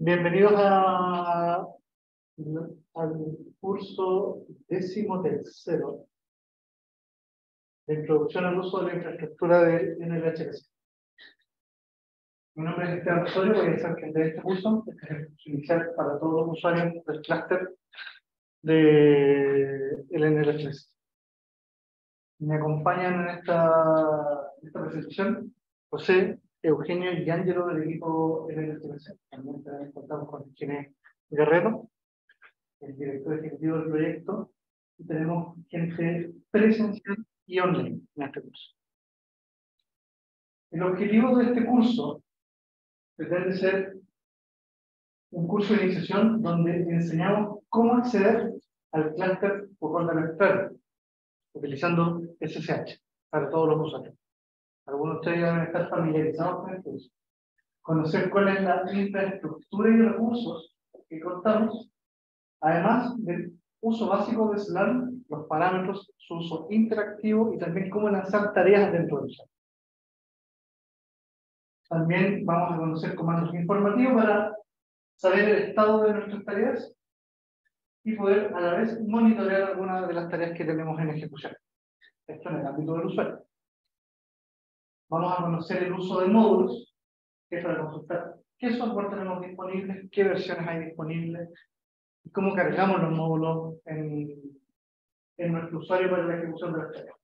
Bienvenidos a, al curso décimo tercero de Introducción al uso de la infraestructura de NLHS. Mi nombre es Esteban Osorio, voy a ser quien de este curso, este es el curso inicial para todos los usuarios del clúster de NLHS. Me acompañan en esta, en esta presentación José Eugenio y Ángelo del equipo. También contamos con Eugenio Guerrero, el director ejecutivo del proyecto, y tenemos gente presencial y online en este curso. El objetivo de este curso pretende ser un curso de iniciación donde enseñamos cómo acceder al clúster por orden utilizando SSH para todos los usuarios. Algunos de ustedes deben estar familiarizados con esto. Conocer cuál es la infraestructura y recursos que contamos, además del uso básico de SLAM, los parámetros, su uso interactivo y también cómo lanzar tareas dentro de SLAM. También vamos a conocer comandos informativos para saber el estado de nuestras tareas y poder a la vez monitorear algunas de las tareas que tenemos en ejecución. Esto en el ámbito del usuario. Vamos a conocer el uso de módulos, que es para consultar qué software tenemos disponible, qué versiones hay disponibles, y cómo cargamos los módulos en, en nuestro usuario para la ejecución de las tareas.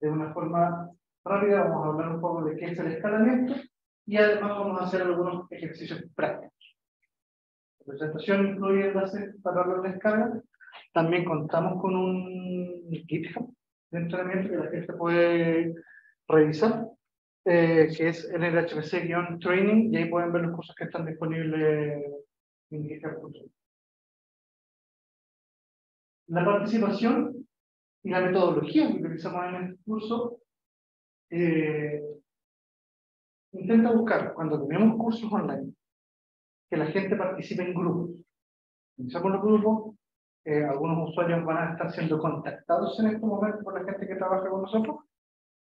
De una forma rápida vamos a hablar un poco de qué es el escalamiento y además vamos a hacer algunos ejercicios prácticos. La presentación incluye enlaces para la descarga. También contamos con un GitHub de entrenamiento que la gente puede revisar, eh, que es el HPC-training, y ahí pueden ver los cursos que están disponibles en GitHub. La participación y la metodología que utilizamos en el curso eh, intenta buscar, cuando tenemos cursos online, que la gente participe en grupos. Iniciamos los grupos, eh, algunos usuarios van a estar siendo contactados en este momento por la gente que trabaja con nosotros,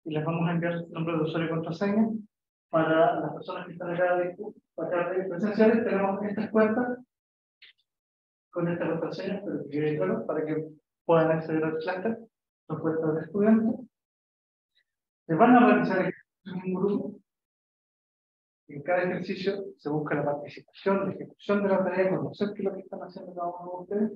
y les vamos a enviar nombre de usuario y contraseña. Para las personas que están acá de, acá presenciales, tenemos estas cuentas con esta contraseña, pero para que puedan acceder al cluster, son cuentas de estudiantes. Se van a realizar en un grupo. En cada ejercicio se busca la participación, la ejecución de la tarea, conocer qué es lo que están haciendo cada uno de ustedes.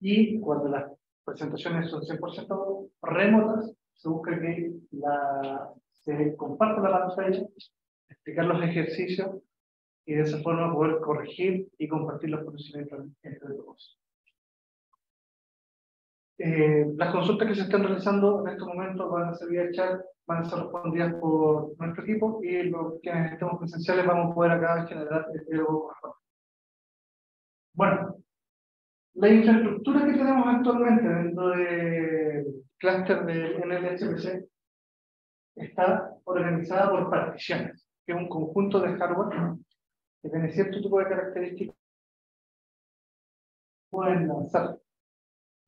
Y cuando las presentaciones son 100% remotas, se busca que la, se comparta la pantalla, explicar los ejercicios y de esa forma poder corregir y compartir los conocimientos entre todos. Eh, las consultas que se están realizando en estos momentos van a ser vía chat, van a ser respondidas por nuestro equipo y los que estemos presenciales vamos a poder acá generar el diálogo Bueno, la infraestructura que tenemos actualmente dentro del clúster de NLHPC está organizada por particiones, que es un conjunto de hardware que tiene cierto tipo de características que pueden lanzar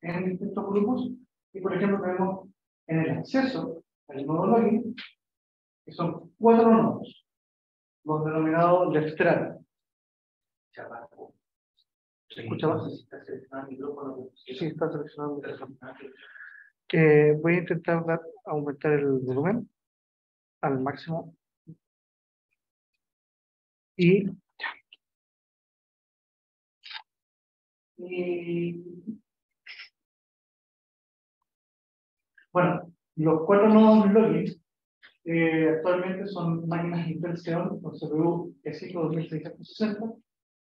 en distintos grupos. Y por ejemplo, tenemos en el acceso al nodo login, que son cuatro nodos, los denominados Leftrad. ¿Se escucha más? Sí, está seleccionado el micrófono. Eh, voy a intentar dar, aumentar el volumen al máximo. Y, y bueno, los cuatro nodos login eh, actualmente son máquinas Intel Xeon con CPU E5 2660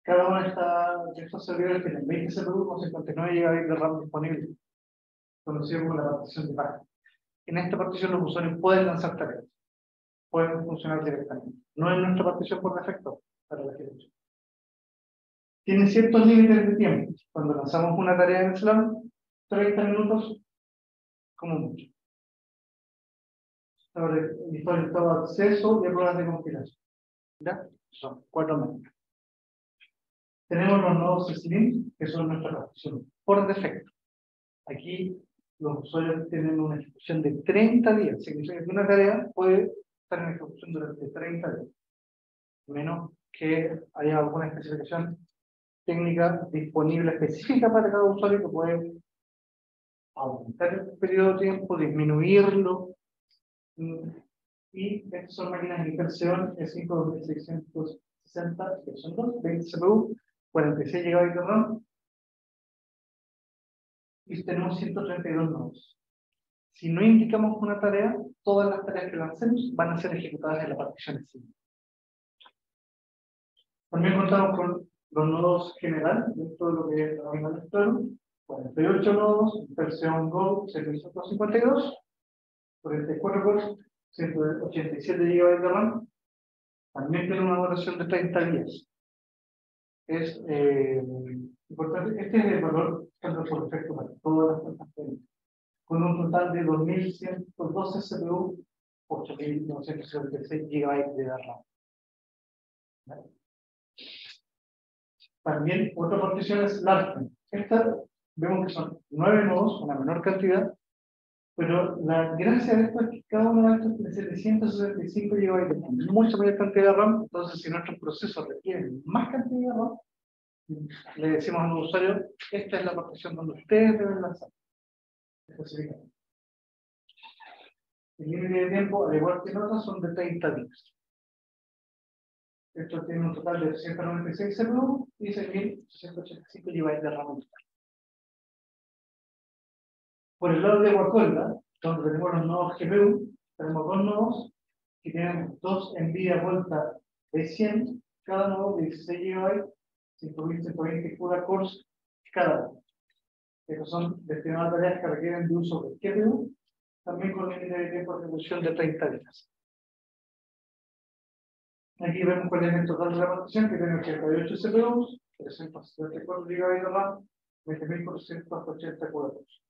cada uno de, estos servidores tiene 20 CPU con 59 GB de RAM disponible, conocido como la partición de página. En esta partición los usuarios pueden lanzar tareas, pueden funcionar directamente. No es nuestra partición por defecto para la ejecución. Tiene ciertos límites de tiempo. Cuando lanzamos una tarea en Slam, 30 minutos como mucho. Sobre el estado de acceso y pruebas de compilación. ¿Ya? Son cuatro minutos. Tenemos los nodos Slim, que son nuestra partición por defecto. Aquí los usuarios tienen una ejecución de 30 días. Significa que una tarea puede estar en ejecución durante 30 días. Menos que haya alguna especificación técnica disponible específica para cada usuario que puede aumentar el periodo de tiempo, disminuirlo. Mm, y estas son máquinas de inversión E5 2660, que son dos, 20 CPU, 46 GB de RAM. Y tenemos 132 nodos. Si no indicamos una tarea, todas las tareas que lancemos van a ser ejecutadas en la partición E5. También contamos con los nodos general dentro de lo que es la máquina de 48 nodos, versión Go 6252, 44 cores, 187 GB de RAM. También tiene una duración de 30 días. Es eh, importante, este es el valor defecto para todas las cuentas técnicas, con un total de 2.112 CPU, 8.976 GB de RAM. También otra partición es large. Esta vemos que son nueve nodos, una menor cantidad, pero la gracia de esto es que cada uno de estos tiene 765 GB, mucha mayor cantidad de RAM, entonces si nuestros procesos requieren más cantidad de RAM, le decimos al usuario, esta es la partición donde ustedes deben lanzar. Específicamente. El límite de tiempo, al igual que en otras, son de 30 días. Esto tiene un total de 196 CPU y 6.685 GB de RAM. Por el lado de Wacolda, donde tenemos los nodos GPU, tenemos dos nodos que tienen dos NVIDIA Volta de 100, cada nodo de 16 GB, 5120 CUDA cores cada uno. Estos son destinados a tareas que requieren de uso de GPU, también con límite de tiempo de ejecución de 30 días. Aquí vemos cuál es el total de la partición, que tiene 88 CPUs, 374 GB de RAM, 20.480 cuadros.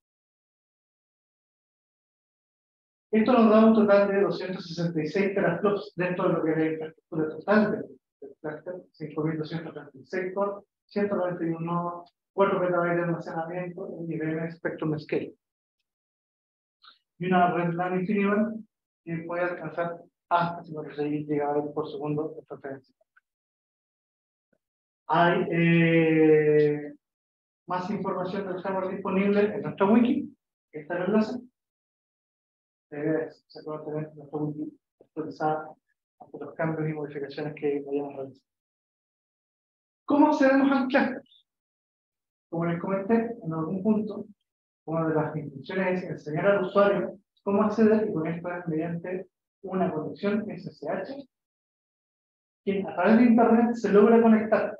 Esto nos da un total de 266 teraflops dentro de lo que es la infraestructura total del cluster, 5.236 por 191 4 petabytes de almacenamiento en IBM Spectrum Scale. Y una red LAN infinita que puede alcanzar hasta 56 GB por segundo de frecuencia. Hay eh, más información del hardware disponible en nuestra wiki, que está en el enlace. Eh, se puede tener nuestra wiki actualizada ante los cambios y modificaciones que vayamos a realizar. ¿Cómo accedemos al cluster? Como les comenté en algún punto, una de las instrucciones es enseñar al usuario cómo acceder y con esto es mediante una conexión SSH que a través de Internet se logra conectar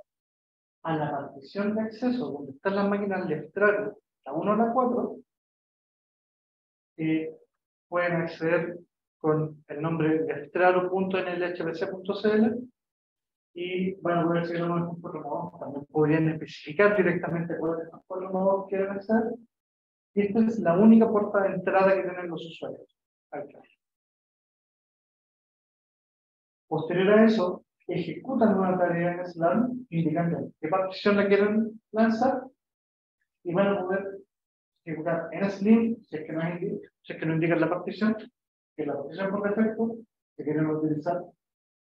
a la partición de acceso donde están las máquinas Leftrar, la 1 a la 4, que pueden acceder con el nombre lestraro.nlhbc.cl y van a poder seguir los cuatro También podrían especificar directamente cuáles son los modos que quieren acceder. Y esta es la única puerta de entrada que tienen los usuarios. Posterior a eso, ejecutan una tarea en SLAM indicando qué partición la quieren lanzar y van a poder ejecutar en Slim, si es que no, si es que no indican la partición, que la partición por defecto, que quieren utilizar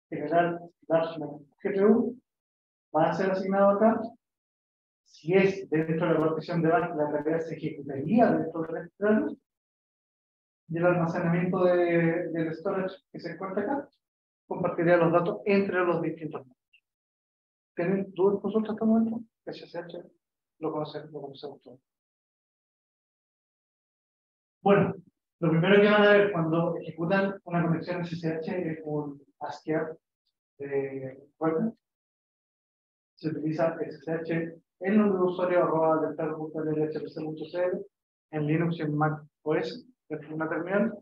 general Dashman GPU, va a ser asignado acá. Si es dentro de la partición de base, la tarea se ejecutaría dentro del externo y el almacenamiento de, del storage que se encuentra acá compartiría los datos entre los distintos. ¿Tienen dudas consultas hasta el momento? SSH lo conocemos, lo conocemos todos. Bueno, lo primero que van a ver cuando ejecutan una conexión SSH es un ASCII de web. Se utiliza SSH en nombre de usuario arroba del en Linux y en Mac OS, es una terminal,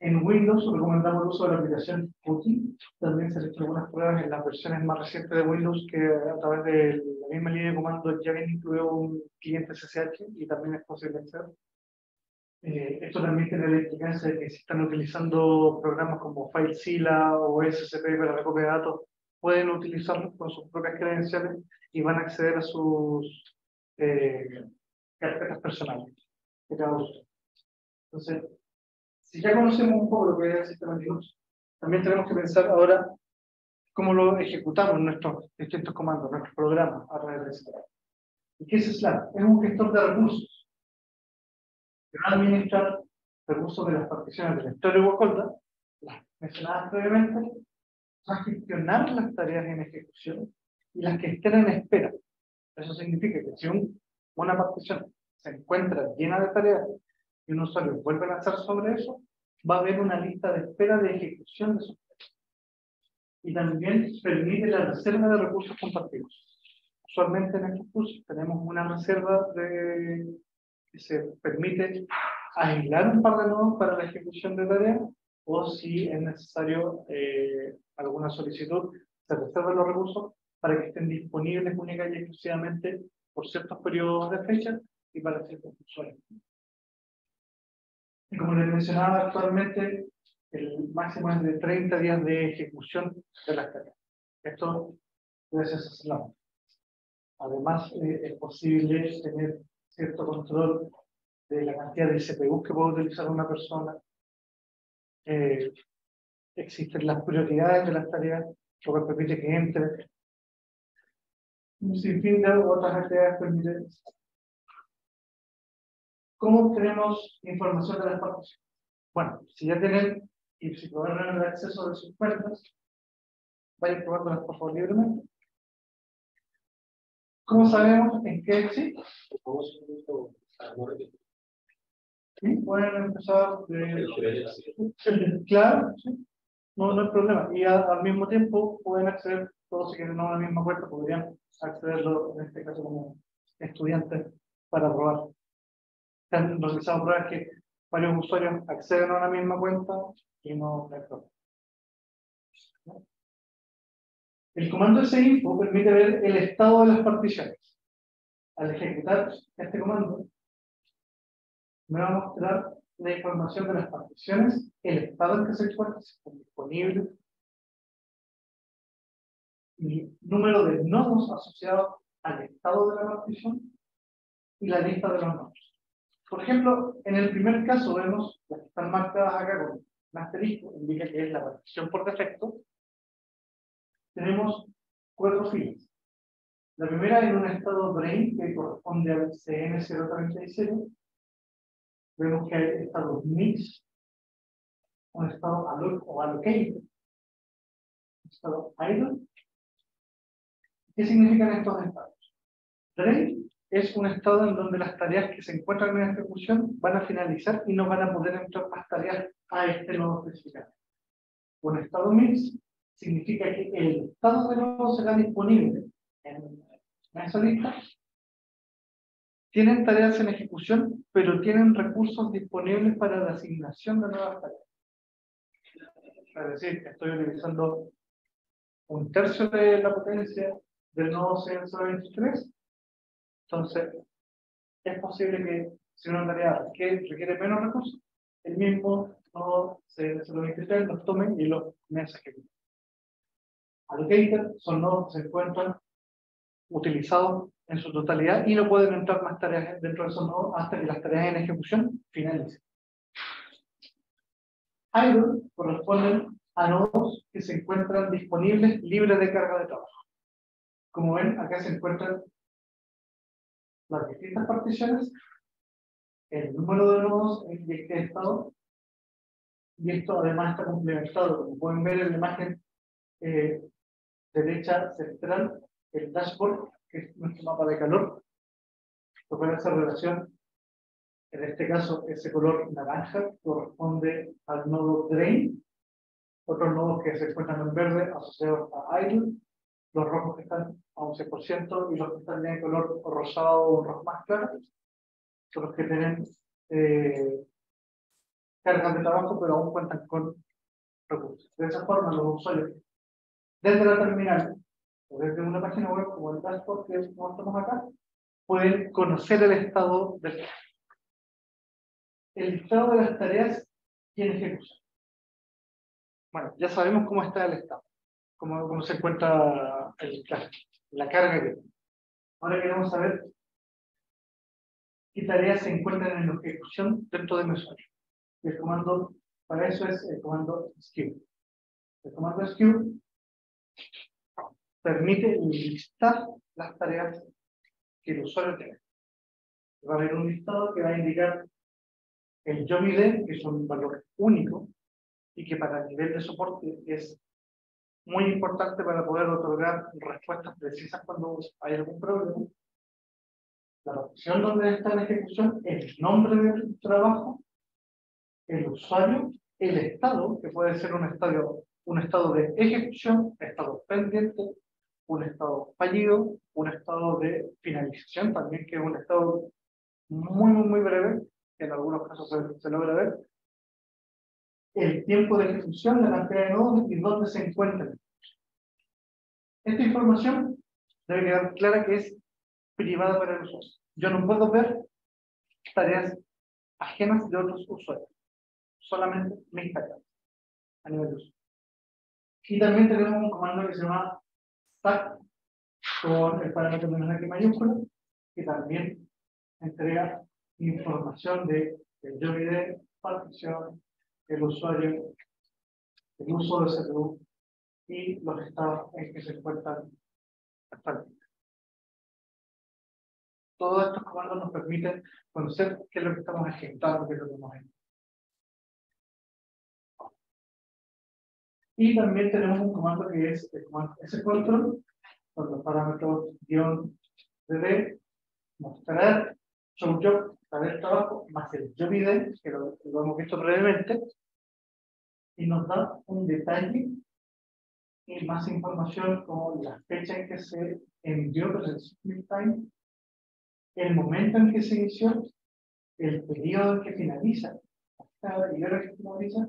en Windows recomendamos el uso de la aplicación PuTTY. También se han hecho algunas pruebas en las versiones más recientes de Windows que a través de la misma línea de comando ya viene incluido un cliente SSH y también es posible hacer. Eh, esto también tiene la implicancia de que si están utilizando programas como FileZilla o SCP para recopia de datos, pueden utilizarlos con sus propias credenciales y van a acceder a sus eh, carpetas personales Entonces, si ya conocemos un poco lo que es el sistema Linux, también tenemos que pensar ahora cómo lo ejecutamos nuestros distintos comandos, nuestros programas a través de Slack. ¿Y qué es Slack? Es un gestor de recursos que va a administrar recursos de las particiones de la historia Wacolda, las mencionadas previamente, a gestionar las tareas en ejecución y las que estén en espera. Eso significa que si una partición se encuentra llena de tareas y un usuario vuelve a lanzar sobre eso, va a haber una lista de espera de ejecución de sus tareas. Y también permite la reserva de recursos compartidos. Usualmente en estos cursos tenemos una reserva de, que se permite aislar un par de nodos para la ejecución de tareas o si es necesario eh, alguna solicitud, se reservan los recursos para que estén disponibles única y exclusivamente por ciertos periodos de fecha y para ciertos usuarios. Y como les mencionaba actualmente, el máximo es de 30 días de ejecución de las tareas. Esto puede ser aislado. Además, eh, es posible tener cierto control de la cantidad de CPU que puede utilizar una persona. Eh, existen las prioridades de las tareas, lo que permite que entre. Un sinfín de otras actividades permiten. ¿Cómo tenemos información de las partes? Bueno, si ya tienen y si pueden el acceso de sus cuentas, vayan probándolas por favor libremente. ¿Cómo sabemos en qué existe? ¿Sí? Pueden empezar de... Claro, no, no hay problema. Y al mismo tiempo pueden acceder, todos si quieren a la misma cuenta, podrían accederlo, en este caso como estudiantes, para probar. Se han realizado pruebas que varios usuarios acceden a la misma cuenta y no hay problema. El comando sinfo permite ver el estado de las particiones. Al ejecutar este comando, me va a mostrar la información de las particiones, el estado en que se encuentran, si están disponibles, el número de nodos asociados al estado de la partición y la lista de los nodos. Por ejemplo, en el primer caso vemos las que están marcadas acá con un asterisco, indica que es la partición por defecto. Tenemos cuatro filas. La primera en un estado brain que corresponde al CN036 vemos que hay estados mix, un estado alloc o allocated, un estado idle. ¿Qué significan estos estados? Drain es un estado en donde las tareas que se encuentran en ejecución van a finalizar y no van a poder entrar más tareas a este nodo específico. Un estado mix significa que el estado de nodo será disponible en esa lista tienen tareas en ejecución, pero tienen recursos disponibles para la asignación de nuevas tareas. Es decir, estoy utilizando un tercio de la potencia del nodo CN023. Entonces, es posible que si una tarea requiere, requiere menos recursos, el mismo nodo CN023 los tome y los me Allocator son nodos que se encuentran utilizados en su totalidad y no pueden entrar más tareas dentro de esos nodos hasta que las tareas en ejecución finalicen. Idle corresponden a nodos que se encuentran disponibles libres de carga de trabajo. Como ven, acá se encuentran las distintas particiones, el número de nodos en este estado, y esto además está complementado, como pueden ver en la imagen eh, derecha central, el dashboard que es nuestro mapa de calor, lo puede hacer relación, en este caso ese color naranja corresponde al nodo drain, otros nodos que se encuentran en verde asociados a idle, los rojos que están a 11% y los que están en color rosado o rojo más claro, son los que tienen eh, cargas de trabajo pero aún cuentan con recursos. De esa forma los usuarios desde la terminal o desde una página web como el dashboard que mostramos acá, pueden conocer el estado del el estado de las tareas y en ejecución. Bueno, ya sabemos cómo está el estado, cómo, cómo se encuentra el, la carga que Ahora queremos saber qué tareas se encuentran en ejecución dentro de. Y el comando para eso es el comando skew. El comando skew permite listar las tareas que el usuario tiene. Va a haber un listado que va a indicar el job ID, que es un valor único y que para el nivel de soporte es muy importante para poder otorgar respuestas precisas cuando hay algún problema. La opción donde está la ejecución, el nombre del trabajo, el usuario, el estado, que puede ser un estado, un estado de ejecución, estado pendiente, un estado fallido, un estado de finalización también, que es un estado muy, muy, muy breve, que en algunos casos se, logra ver, el tiempo de ejecución, la cantidad de nodos y dónde se encuentran. Esta información debe quedar clara que es privada para el usuario. Yo no puedo ver tareas ajenas de otros usuarios, solamente mis tareas a nivel de uso. Y también tenemos un comando que se llama stack con el parámetro mensaje mayúscula, que también entrega información de el job ID, partición, el usuario, el uso de CPU y los estados en que se encuentran actualmente. Todos estos comandos nos permiten conocer qué es lo que estamos ejecutando, qué es lo que hemos hecho. Y también tenemos un comando que es el comando control con los parámetros guion dd, mostrar, show job, el trabajo, más el job ID, que lo, hemos visto brevemente, y nos da un detalle y más información como la fecha en que se envió, pero el time, el momento en que se inició, el periodo en que finaliza, y hora que finaliza,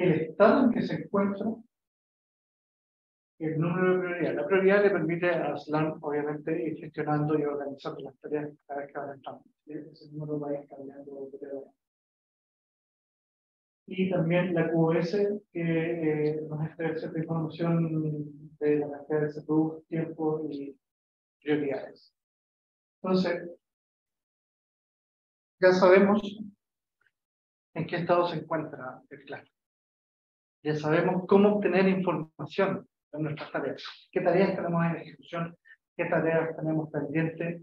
el estado en que se encuentra, el número de prioridad. La prioridad le permite a Slam, obviamente, ir gestionando y organizando las tareas cada vez que avanzamos. Ese número va a ir cambiando Y también la QoS, que eh, nos entrega cierta información de la cantidad de CPU, tiempo y prioridades. Entonces, ya sabemos en qué estado se encuentra el claro. Ya sabemos cómo obtener información de nuestras tareas. ¿Qué tareas tenemos en ejecución? ¿Qué tareas tenemos pendientes?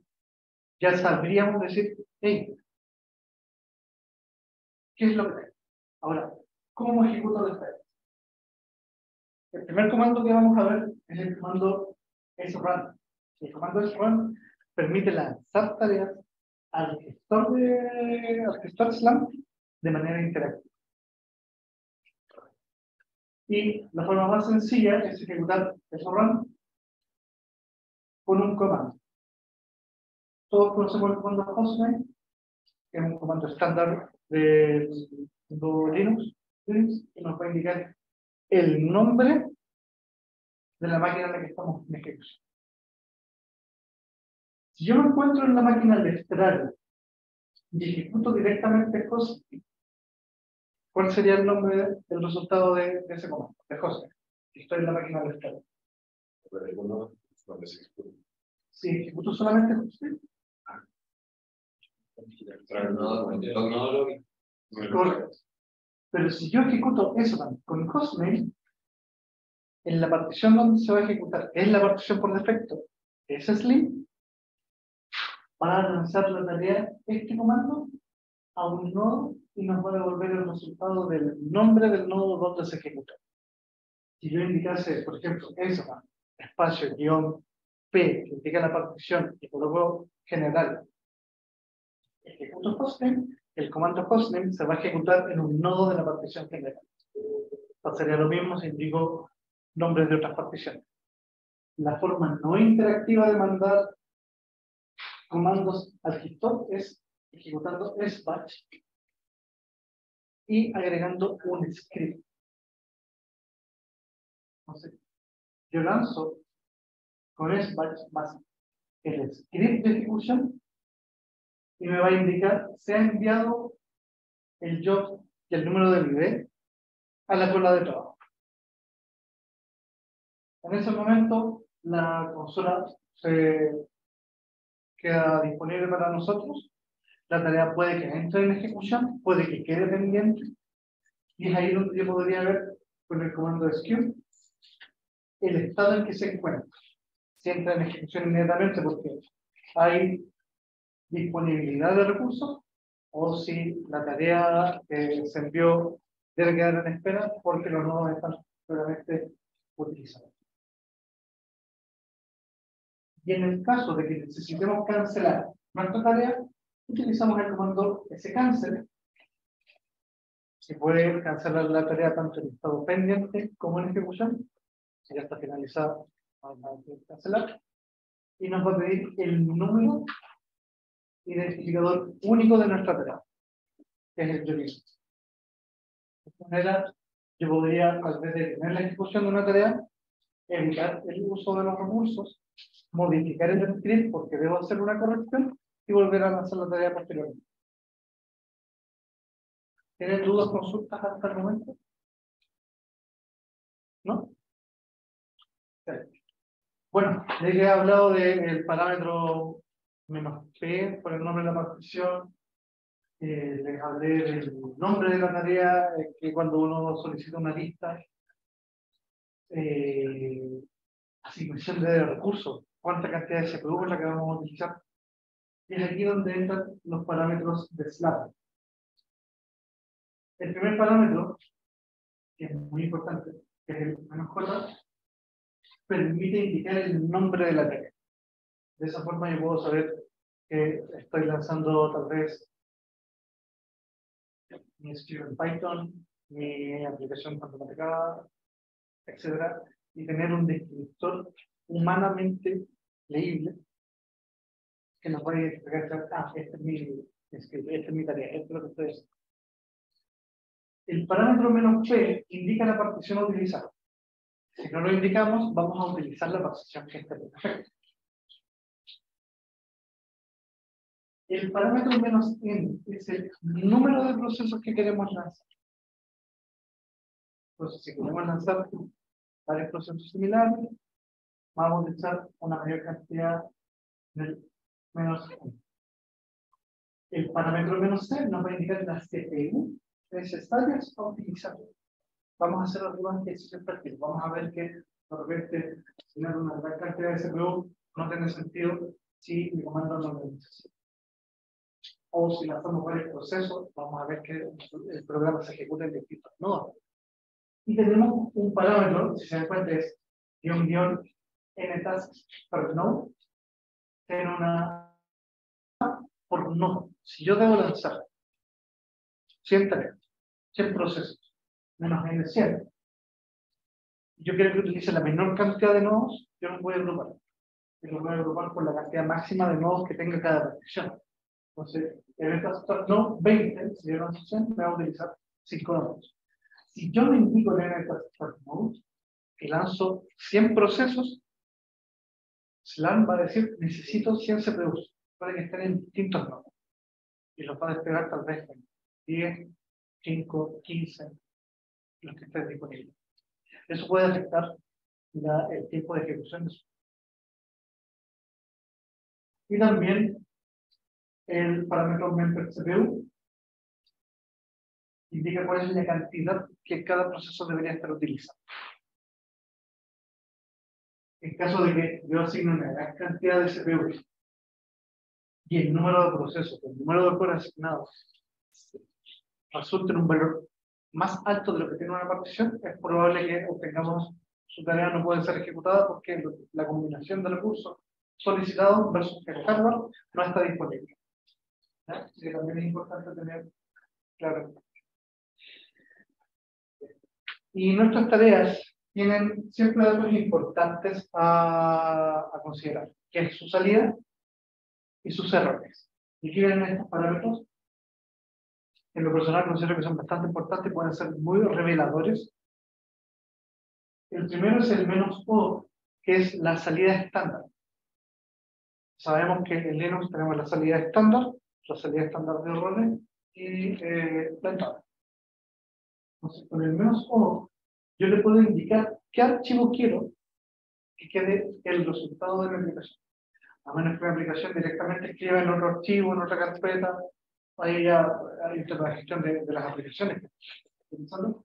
Ya sabríamos decir, hey, ¿qué es lo que tengo? Ahora, ¿cómo ejecuto las tareas? El primer comando que vamos a ver es el comando srun. El comando srun permite lanzar tareas al gestor de al gestor SLAM de manera interactiva. Y la forma más sencilla es ejecutar el run con un comando. Todos conocemos el comando hostname, que es un comando estándar de Linux, Linux, que nos va a indicar el nombre de la máquina en la que estamos en ejecución. Si yo me encuentro en la máquina de extraer y ejecuto directamente hostname, ¿Cuál sería el nombre del resultado de, ese comando? De José. Estoy en la máquina de estado. Si ejecuto solamente José. Correcto. Pero si yo ejecuto eso con Hostmail, en la partición donde se va a ejecutar, es la partición por defecto, es Slim, va a lanzar la tarea este comando a un nodo y nos va a devolver el resultado del nombre del nodo donde se ejecuta. Si yo indicase, por ejemplo, eso, espacio, guion, P, que indica la partición, y coloco general, ejecuto hostname, el comando hostname se va a ejecutar en un nodo de la partición general. Pasaría lo mismo si indico nombres de otras particiones. La forma no interactiva de mandar comandos al gestor es ejecutando batch y agregando un script. Entonces, yo lanzo con SBatch más el script de ejecución y me va a indicar se ha enviado el job y el número de ID a la cola de trabajo. En ese momento, la consola se queda disponible para nosotros la tarea puede que entre en ejecución, puede que quede pendiente, y es ahí donde yo podría ver con el comando SQL el estado en que se encuentra. Si entra en ejecución inmediatamente porque hay disponibilidad de recursos o si la tarea que se envió debe quedar en espera porque los nodos están plenamente utilizados. Y en el caso de que necesitemos cancelar nuestra tarea, utilizamos el comando cancel Se puede cancelar la tarea tanto en estado pendiente como en ejecución. Si ya está finalizada, vamos a cancelar. Y nos va a pedir el número identificador único de nuestra tarea, que es el yo De esta manera, yo podría, al vez de tener la ejecución de una tarea, evitar el uso de los recursos, modificar el script porque debo hacer una corrección y volver a lanzar la tarea posteriormente. ¿Tienen dudas, consultas hasta el momento? ¿No? Bueno, les he hablado del parámetro menos P por el nombre de la partición. Eh, les hablé del nombre de la tarea, eh, que cuando uno solicita una lista, eh, asignación de recursos, cuánta cantidad de CPU es la que vamos a utilizar. Y es aquí donde entran los parámetros de SLAP. El primer parámetro, que es muy importante, que es el menos J, permite indicar el nombre de la. De esa forma yo puedo saber que estoy lanzando tal vez mi escribo en Python, mi aplicación matemática, etcétera, y tener un descriptor humanamente leíble nos puede explicar, ah, esta es mi, esta es mi tarea, esto es lo que estoy haciendo. El parámetro menos P indica la partición a utilizar. Si no lo indicamos, vamos a utilizar la partición que está perfecta. El parámetro menos n es el número de procesos que queremos lanzar. Entonces, si queremos lanzar varios procesos similares, vamos a utilizar una mayor cantidad del menos. El parámetro menos c nos va a indicar la CPU necesarias a utilizar. Vamos a hacer algunos ejercicios prácticos. Vamos a ver que de repente tener una gran cantidad de CPU no tiene sentido si mi comando no lo necesita o si lanzamos varios procesos, vamos a ver que el programa se ejecuta en distintos nodos. Y tenemos un parámetro, si se dan cuenta, es guion guion n tasks per node, en una por nodo. Si yo debo lanzar 100 tareas, 100 procesos, menos n 100, yo quiero que utilice la menor cantidad de nodos, yo no voy a agrupar. Yo lo voy a agrupar por la cantidad máxima de nodos que tenga cada partición. Entonces, en estas no 20, si yo no 60, me va a utilizar 5 nodos. Si yo me indico en estas nodos que lanzo 100 procesos, SLAM va a decir, necesito 100 CPUs, puede que estén en distintos nodos. Y los va a despegar tal vez en 10, 5, 15, los que estén disponibles. Eso puede afectar la, el tiempo de ejecución de su. Y también el parámetro member CPU indica cuál es la cantidad que cada proceso debería estar utilizando. En caso de que yo asigne una gran cantidad de CPU y el número de procesos, el número de cores asignados resulte en un valor más alto de lo que tiene una partición, es probable que obtengamos su tarea no puede ser ejecutada porque la combinación de recursos solicitados versus el hardware no está disponible que también es importante tener claro. Y nuestras tareas tienen siempre datos importantes a, a considerar, que es su salida y sus errores. Y aquí vienen estos parámetros. En lo personal considero que son bastante importantes, pueden ser muy reveladores. El primero es el menos O, que es la salida estándar. Sabemos que en Linux tenemos la salida estándar, la salida estándar de errores y eh, la entrada. Entonces, con el menos O, yo le puedo indicar qué archivo quiero que quede el resultado de mi aplicación. A menos que mi aplicación directamente escriba en otro archivo, en otra carpeta, ahí ya hay la gestión de, las aplicaciones utilizando.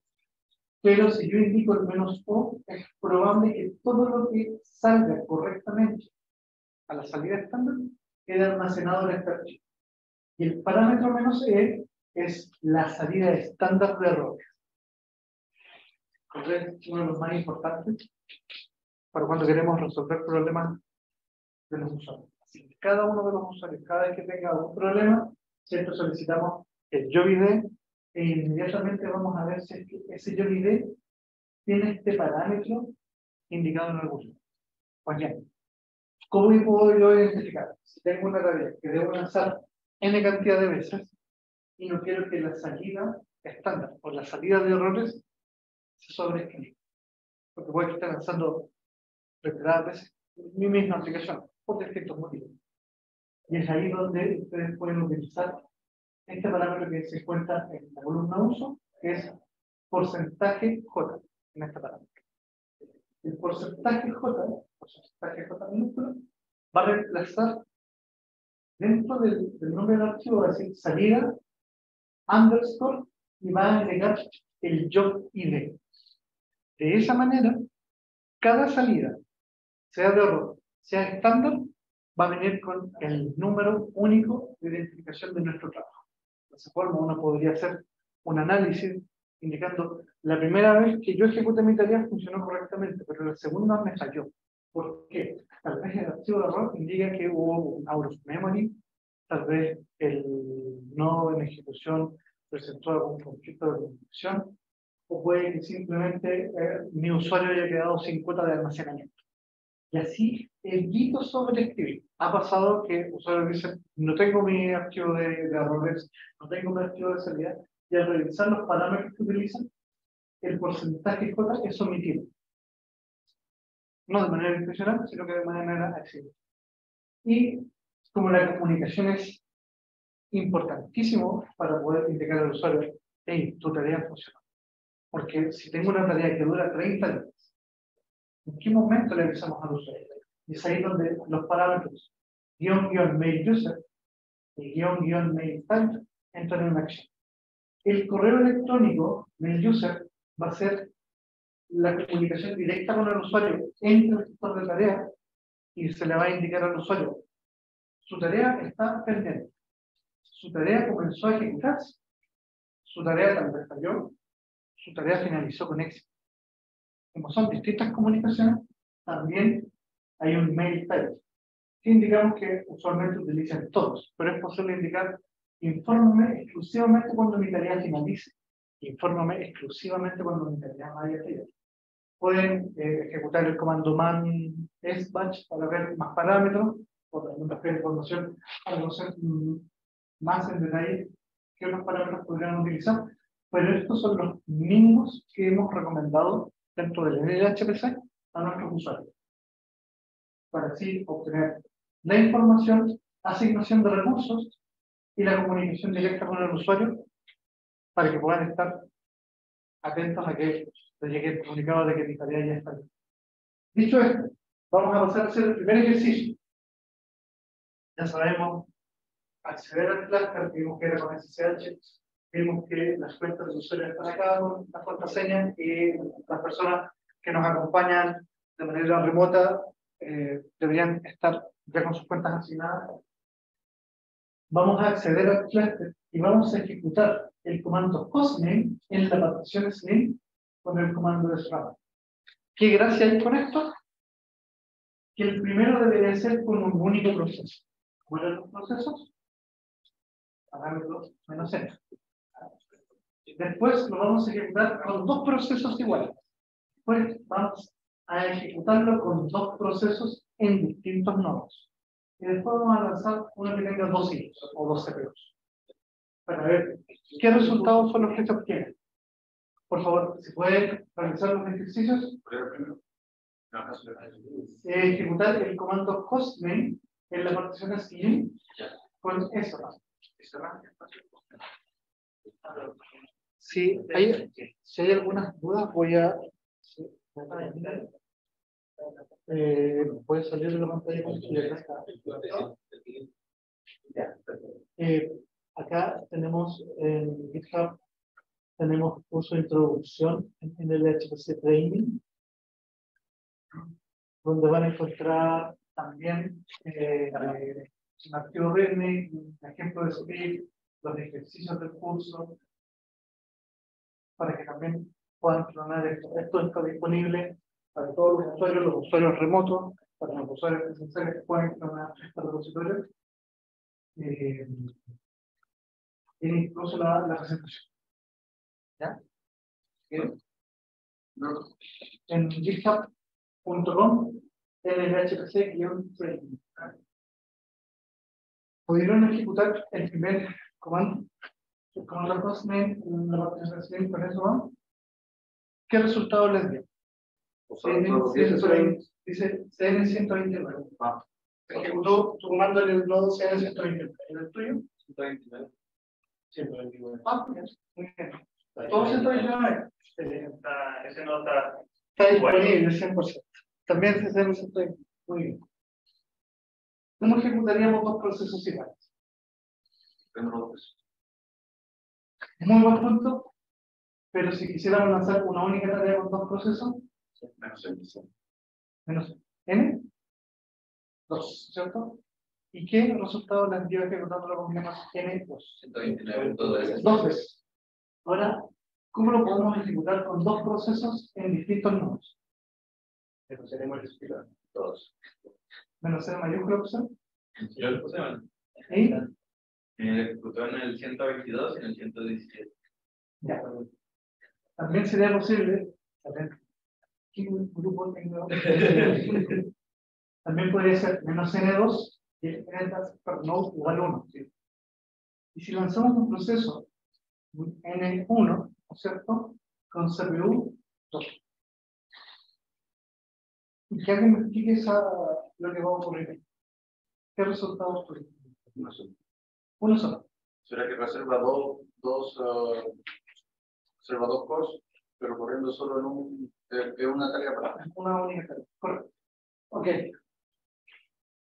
Pero si yo indico el menos O, es probable que todo lo que salga correctamente a la salida estándar quede almacenado en este archivo. Y el parámetro menos E es la salida estándar de errores. Es uno de los más importantes para cuando queremos resolver problemas de los usuarios. Así que cada uno de los usuarios, cada vez que tenga un problema, siempre solicitamos el YoVID e inmediatamente vamos a ver si ese YoVID tiene este parámetro indicado en el buzón. Pues bien, ¿cómo puedo yo identificar? Si tengo una tarea que debo lanzar n cantidad de veces y no quiero que la salida estándar o la salida de errores se sobreescriba. Porque voy a estar lanzando reiteradas veces mi misma aplicación por distintos motivos. Y es ahí donde ustedes pueden utilizar este parámetro que se encuentra en la columna uso, que es porcentaje J en este parámetro. El porcentaje J, porcentaje J minúscula, va a reemplazar dentro del, nombre del archivo, va a decir salida, underscore, y va a agregar el job ID. De esa manera, cada salida, sea de error, sea estándar, va a venir con el número único de identificación de nuestro trabajo. De esa forma, uno podría hacer un análisis indicando la primera vez que yo ejecuté mi tarea funcionó correctamente, pero la segunda me falló. ¿Por qué? Tal vez el archivo de error indica que hubo un out of memory, tal vez el nodo en ejecución presentó algún conflicto de comunicación, o puede que simplemente eh, mi usuario haya quedado sin cuota de almacenamiento. Y así evito sobreescribir. Ha pasado que usuarios dicen, no tengo mi archivo de, de errores, no tengo mi archivo de salida, y al revisar los parámetros que utilizan, el porcentaje J es omitido. No de manera intencional, sino que de manera accidental. Y como la comunicación es importantísimo para poder indicar al usuario, hey, tu tarea funciona. Porque si tengo una tarea que dura 30 días, ¿en qué momento le avisamos al usuario? Y es ahí donde los parámetros guion guion mail user y guion guion mail type entran en acción. El correo electrónico del user va a ser la comunicación directa con el usuario entre el gestor de tarea y se le va a indicar al usuario. Su tarea está pendiente. Su tarea comenzó a ejecutarse. Su tarea vez falló. Su tarea finalizó con éxito. Como son distintas comunicaciones, también hay un mail type, que indicamos que usualmente utilizan todos, pero es posible indicar Infórmame exclusivamente cuando mi tarea finalice. Infórmame exclusivamente cuando mi tarea vaya a Pueden eh, ejecutar el comando man batch para ver más parámetros o también buscar información para conocer mm, más en detalle qué otros parámetros podrían utilizar. Pero estos son los mínimos que hemos recomendado dentro del NLHPC a nuestros usuarios. Para así obtener la información, asignación de recursos y la comunicación directa con el usuario para que puedan estar atentos a que les llegue el comunicado de que mi tarea ya está Dicho esto, vamos a pasar a hacer el primer ejercicio. Ya sabemos acceder al cluster, vimos que era con SSH, vimos que las cuentas de usuarios están acá las contraseñas y las personas que nos acompañan de manera remota eh, deberían estar ya con sus cuentas asignadas vamos a acceder al cluster y vamos a ejecutar el comando hostname en la partición sname con el comando de swap. ¿Qué gracia hay con esto? Que el primero debería ser con un único proceso. ¿Cuáles los procesos? Parámetros menos n. Después lo vamos a ejecutar con dos procesos iguales. Después vamos a ejecutarlo con dos procesos en distintos nodos y después vamos a lanzar una que tenga dos hilos o dos CPUs. Para ver qué resultados son los que se obtienen. Por favor, si pueden realizar los ejercicios. Ejecutar el comando hostname en la partición siguiente con eso. Si hay, si hay algunas dudas, voy a. Eh, salir de la pantalla eh, acá tenemos en GitHub tenemos curso de introducción en el HPC Training, donde van a encontrar también eh, un archivo README, un ejemplo de script, los ejercicios del curso, para que también puedan clonar esto. Esto está disponible para todos los usuarios, los usuarios remotos, para los usuarios presenciales que pueden clonar estos repositorios. Eh, incluso la, la presentación. ¿Ya? En github.com lhpc-training. Pudieron ejecutar el primer comando, el comando postname, la partición con eso, ¿Qué resultado les dio? Dice CN129. Ah. Ejecutó tu comando en el nodo CN129. ¿En el tuyo? 129. 129. Ah, muy bien. Todo 129. Ese no está. Está disponible, 100%. También se CN129. Muy bien. ¿Cómo ejecutaríamos dos procesos iguales? Es muy buen punto, pero si quisiéramos lanzar una única tarea con dos procesos, menos n. Menos n. Dos, ¿cierto? ¿Y qué resultado le envió ejecutando la combinamos n2? 129 dos veces. Ahora, ¿cómo lo podemos ejecutar con dos procesos en distintos nodos? Pero seremos el todos menos C mayúscula opción. Yo le puse ¿Y? Me ejecutó en el 122 y en el 117. Ya. También sería posible, ¿qué grupo tengo? También podría ser menos N2 y no igual 1. Y si lanzamos un proceso N1, ¿no es cierto? Con CPU 2. Y que alguien me explique esa, lo que va a ocurrir. ¿Qué resultados solo. Uno solo. ¿Será que reserva dos, dos, uh, reserva dos cores, pero corriendo solo en un, de, una tarea para Una única tarea, correcto. Ok.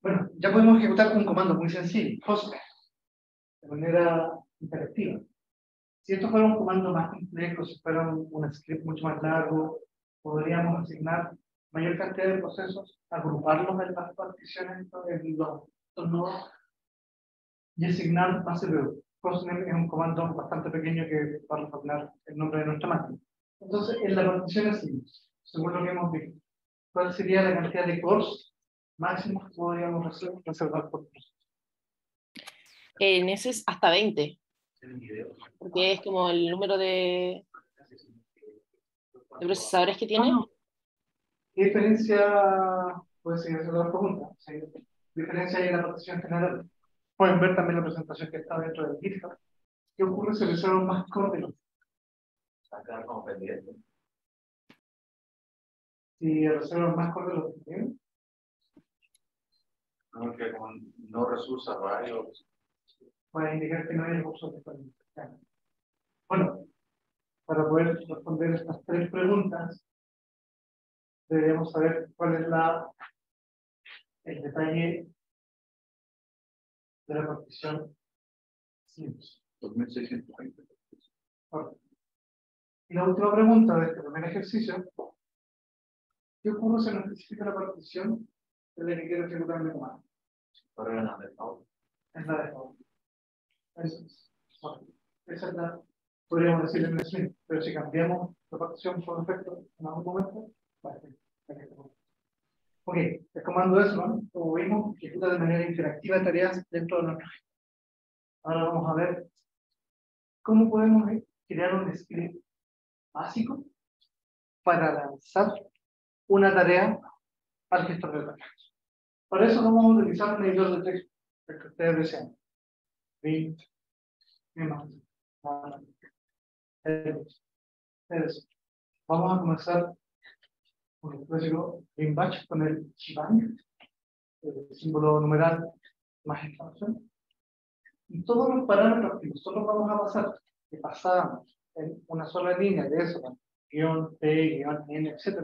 Bueno, ya podemos ejecutar un comando muy sencillo, Postgres, de manera interactiva. Si esto fuera un comando más complejo, si fuera un, un script mucho más largo, podríamos asignar mayor cantidad de procesos, agruparlos en las particiones en los, nodos y asignar más CPU. Es un comando bastante pequeño que va a responder el nombre de nuestra máquina. Entonces, en la partición así, según lo que hemos visto, ¿cuál sería la cantidad de cores máximos que podríamos reservar por proceso? En ese es hasta 20. Porque es como el número de, de procesadores que tiene. Ah, ¿Qué diferencia, puede ser otra pregunta, ¿sí? diferencia hay en la partición general? Pueden ver también la presentación que está dentro del GitHub. ¿Qué ocurre si reservan más códigos? Sacar como pendiente. Si reservan más códigos, No, que como no resulta varios. Puede indicar que no hay recursos disponibles. Bueno, para poder responder estas tres preguntas, deberíamos saber cuál es la, el detalle de la partición 2620. Y la última pregunta de este primer ejercicio, ¿qué ocurre si no especifica la partición de la que quiero ejecutar en el comando? Es la de favor. Es la de favor. Eso es. Esa es la, podríamos decir en el swing, pero si cambiamos la partición por defecto en algún momento, Ok, el comando es, ¿no? como vimos, ejecuta de manera interactiva tareas dentro de nuestro Ahora vamos a ver cómo podemos crear un script básico para lanzar una tarea al gestor de tareas. Para eso vamos a utilizar un editor de texto, el que ustedes desean. Bing, Vamos a comenzar clásico en batch con el shebang, el símbolo numeral más información. Y todos los parámetros que nosotros vamos a pasar, que pasamos en una sola línea de eso, guion P, guion N, etc.,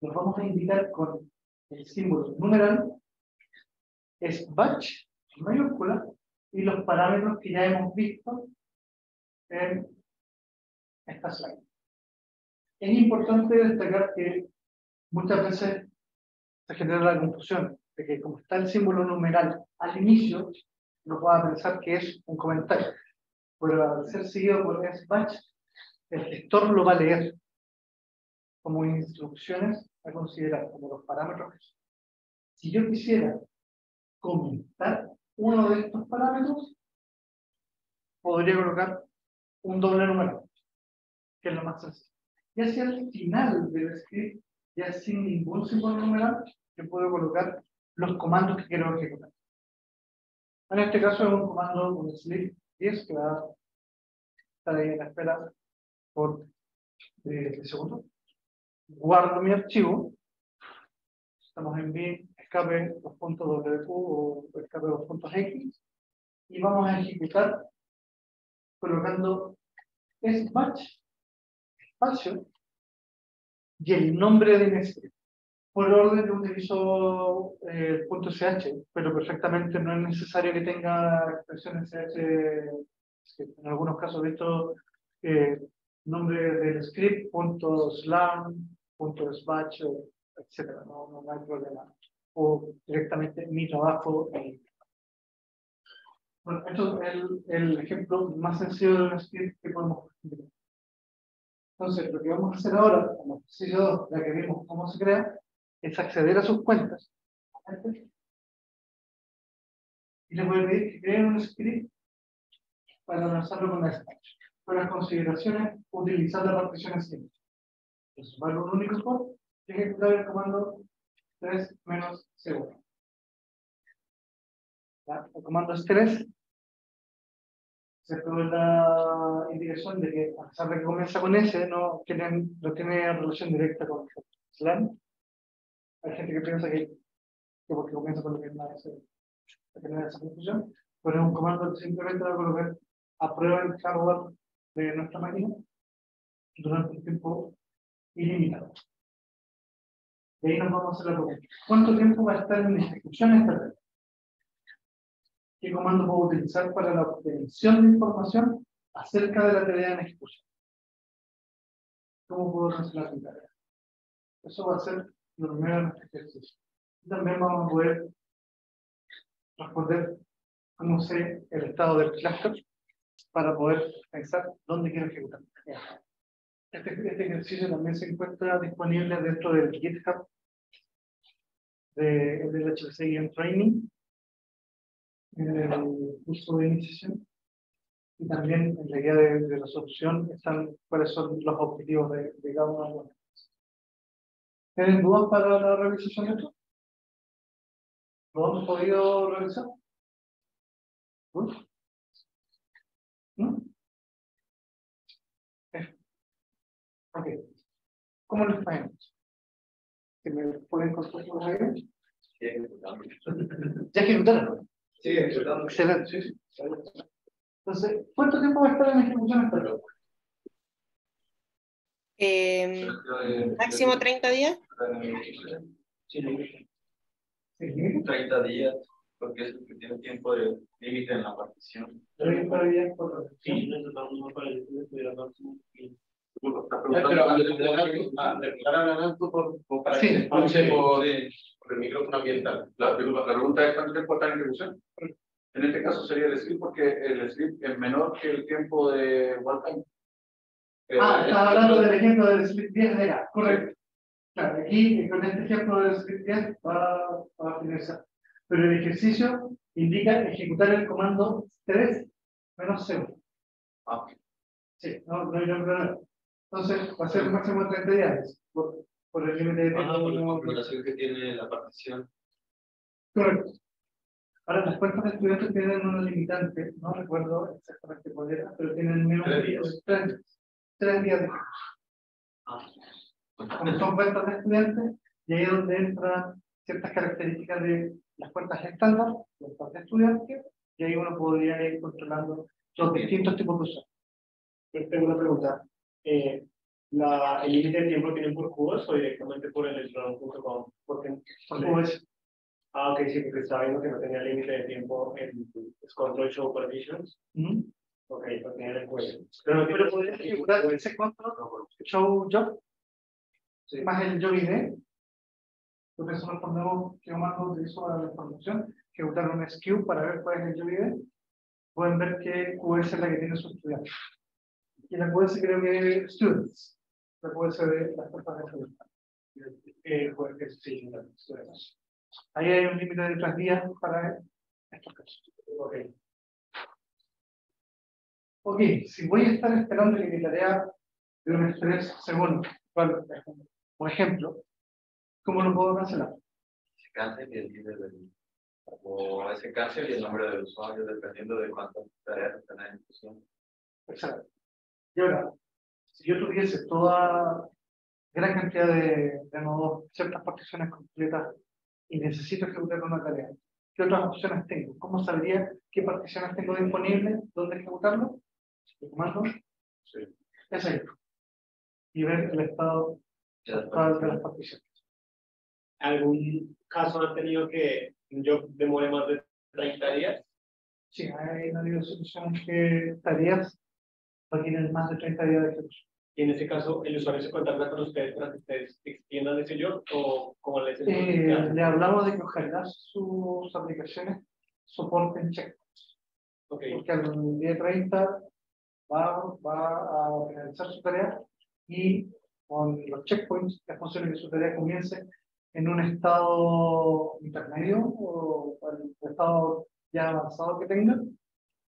los vamos a indicar con el símbolo numeral, es batch mayúscula, y los parámetros que ya hemos visto en esta slide. Es importante destacar que muchas veces se genera la confusión de que como está el símbolo numeral al inicio, uno pueda pensar que es un comentario. Pero al ser seguido por S-Batch, el gestor lo va a leer como instrucciones a considerar, como los parámetros. Si yo quisiera comentar uno de estos parámetros, podría colocar un doble número, que es lo más sencillo. Y hacia el final del script, ya sin ningún símbolo numeral, yo puedo colocar los comandos que quiero ejecutar. En este caso es un comando con sleep 10 que va a estar ahí en la espera por eh, segundos. Guardo mi archivo. Estamos en bin escape 2.wq o escape 2.x y vamos a ejecutar colocando es espacio y el nombre de script por orden yo utilizo eh, .ch, pero perfectamente no es necesario que tenga expresiones ch. En algunos casos he visto eh, nombre del script, punto slam, punto slash, etc. No, no, hay problema. O directamente mi trabajo. Bueno, esto es el, el ejemplo más sencillo de un script que podemos Entonces, lo que vamos a hacer ahora, como ejercicio 2, ya que vimos cómo se crea, es acceder a sus cuentas. Y le voy a pedir que creen un script para lanzarlo con la Con las consideraciones, utilizar la partición simple. Entonces, va un único por y ejecutar el comando 3 menos C1. El comando es 3. Pone la indicación de que, a pesar de que comienza con S, no, tiene, no tiene relación directa con slam. Hay gente que piensa que, que porque comienza con es nada, se genera esa confusión, pero es un comando que simplemente va a colocar a prueba el hardware de nuestra máquina durante un tiempo ilimitado. Y ahí nos vamos a hacer la pregunta. ¿Cuánto tiempo va a estar en ejecución esta red? ¿Qué comando puedo utilizar para la obtención de información acerca de la tarea en ejecución? ¿Cómo puedo cancelar mi tarea? Eso va a ser lo primero de nuestro ejercicio. También vamos a poder responder cómo sé el estado del cluster para poder pensar dónde quiero ejecutar. Este, este, ejercicio también se encuentra disponible dentro del GitHub de, del en Training, en el curso de iniciación. Y también en la guía de, de la solución están cuáles son los objetivos de, de cada uno de los ¿Tienen dudas para la realización de esto? ¿Lo hemos podido realizar? ¿No? Ok. ¿Cómo lo fallamos? ¿Que me pueden contar con ellos? ¿Ya ejecutaron? Sí. Excelente. Sí, sí. Entonces, ¿cuánto tiempo va a estar en ejecución esta loco? Eh, máximo 30 días. Sí, 30 días, porque es el que tiene tiempo de límite en la partición. 30 días por Sí, necesitamos uno para el máximo. Pero antes por el micrófono ambiental. La, la pregunta es cuánto tiempo está en ejecución. En este caso sería el script porque el script es menor que el tiempo de one time. Eh, Ah, estaba hablando del ejemplo del split 10 de acá, correcto. Claro, aquí con este ejemplo del split 10 va, va a finalizar. Pero el ejercicio indica ejecutar el comando 3 menos 0. Ah, Sí, no, no hay problema. Entonces, va a ser máximo de 30 días por, el límite de Ah, tiempo. por la configuración que tiene la partición. Correcto. Ahora, las cuentas de estudiantes tienen una limitante, no recuerdo exactamente cuál era, pero tienen menos Tres de días. tres, tres días de Ah. como son cuentas de estudiantes, y ahí es donde entran ciertas características de las cuentas estándar, cuentas de estudiantes, y ahí uno podría ir controlando los distintos tipos de usuarios. Yo tengo una pregunta. Eh, la, ¿El límite de tiempo tiene por cubos o directamente por electron.com? Porque, Por QoS. ah, ok, sí, porque estaba viendo que no tenía límite de tiempo en los Control Show Partitions. Ujú. Ok, para tener en cuenta. Pero no quiero poder ejecutar ese control show job más el job ID. Por eso respondemos que mando utilizo para la información, ejecutar un SKU para ver cuál es el job ID. Pueden ver que QS es la que tiene su estudiante. Y la QS creo que es students. La QS de las personas. Eh, pues, sí. Ahí hay un límite de tres días para estos casos. Ok. Ok, si voy a estar esperando que mi tarea de un estrés segundos, por ejemplo, ¿cómo lo puedo cancelar? Se cancel y el líder del o ese cancel y el nombre del usuario, dependiendo de cuántas tareas están en ejecución. Exacto. Y ahora, si yo tuviese toda gran cantidad de, de nodos, ciertas particiones completas y necesito ejecutar una tarea, ¿qué otras opciones tengo? ¿Cómo sabría qué particiones tengo disponibles? ¿Dónde ejecutarlo? ¿El comando? Sí. Es ahí. Y ver el estado actual de las particiones. ¿Algún caso han tenido que yo demore más de 30 días? Sí, hay habido soluciones que tareas requieren más de 30 días de ejecución. Y en ese caso, ¿el usuario se contacta con ustedes para que ustedes extiendan ese yo o como les eh, Le hablamos de que ojalá sus aplicaciones soporten checkpoints. Okay. Porque al día 30 va, va a finalizar su tarea y con los checkpoints es posible que su tarea comience en un estado intermedio o el estado ya avanzado que tenga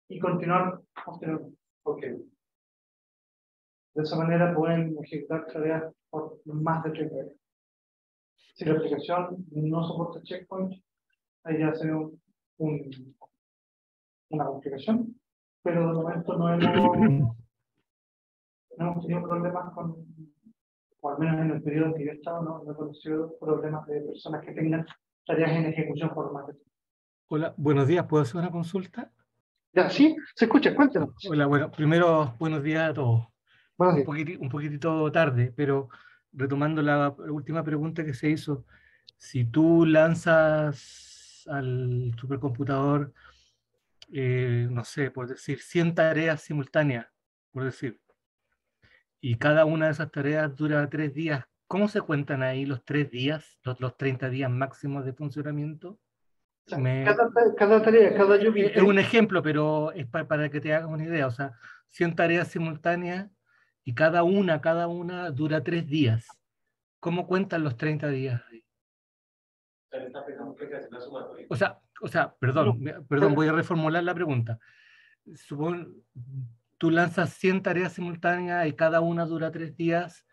y continuar posteriormente. Okay. De esa manera pueden ejecutar tareas por más de 30 días. Si la aplicación no soporta checkpoints, ahí ya sería un, un, una complicación, pero de momento no hemos, no hemos tenido problemas con, o al menos en el periodo en que yo he estado, no, no he conocido problemas de personas que tengan tareas en ejecución por más de Hola, buenos días, ¿puedo hacer una consulta? Ya, sí, se escucha, cuéntanos. Hola, bueno, primero, buenos días a todos. Un, poquitito, un poquitito tarde, pero retomando la última pregunta que se hizo, si tú lanzas al supercomputador, eh, no sé, por decir, 100 tareas simultáneas, por decir, y cada una de esas tareas dura tres días, ¿cómo se cuentan ahí los tres días, los, los 30 días máximos de funcionamiento? cada, cada, tarea, cada lluvia. Es un ejemplo, pero es para, para que te hagas una idea. O sea, 100 tareas simultáneas y cada una, cada una dura tres días. ¿Cómo cuentan los 30 días? O sea, o sea, perdón, perdón, voy a reformular la pregunta. Supón, tú lanzas 100 tareas simultáneas y cada una dura tres días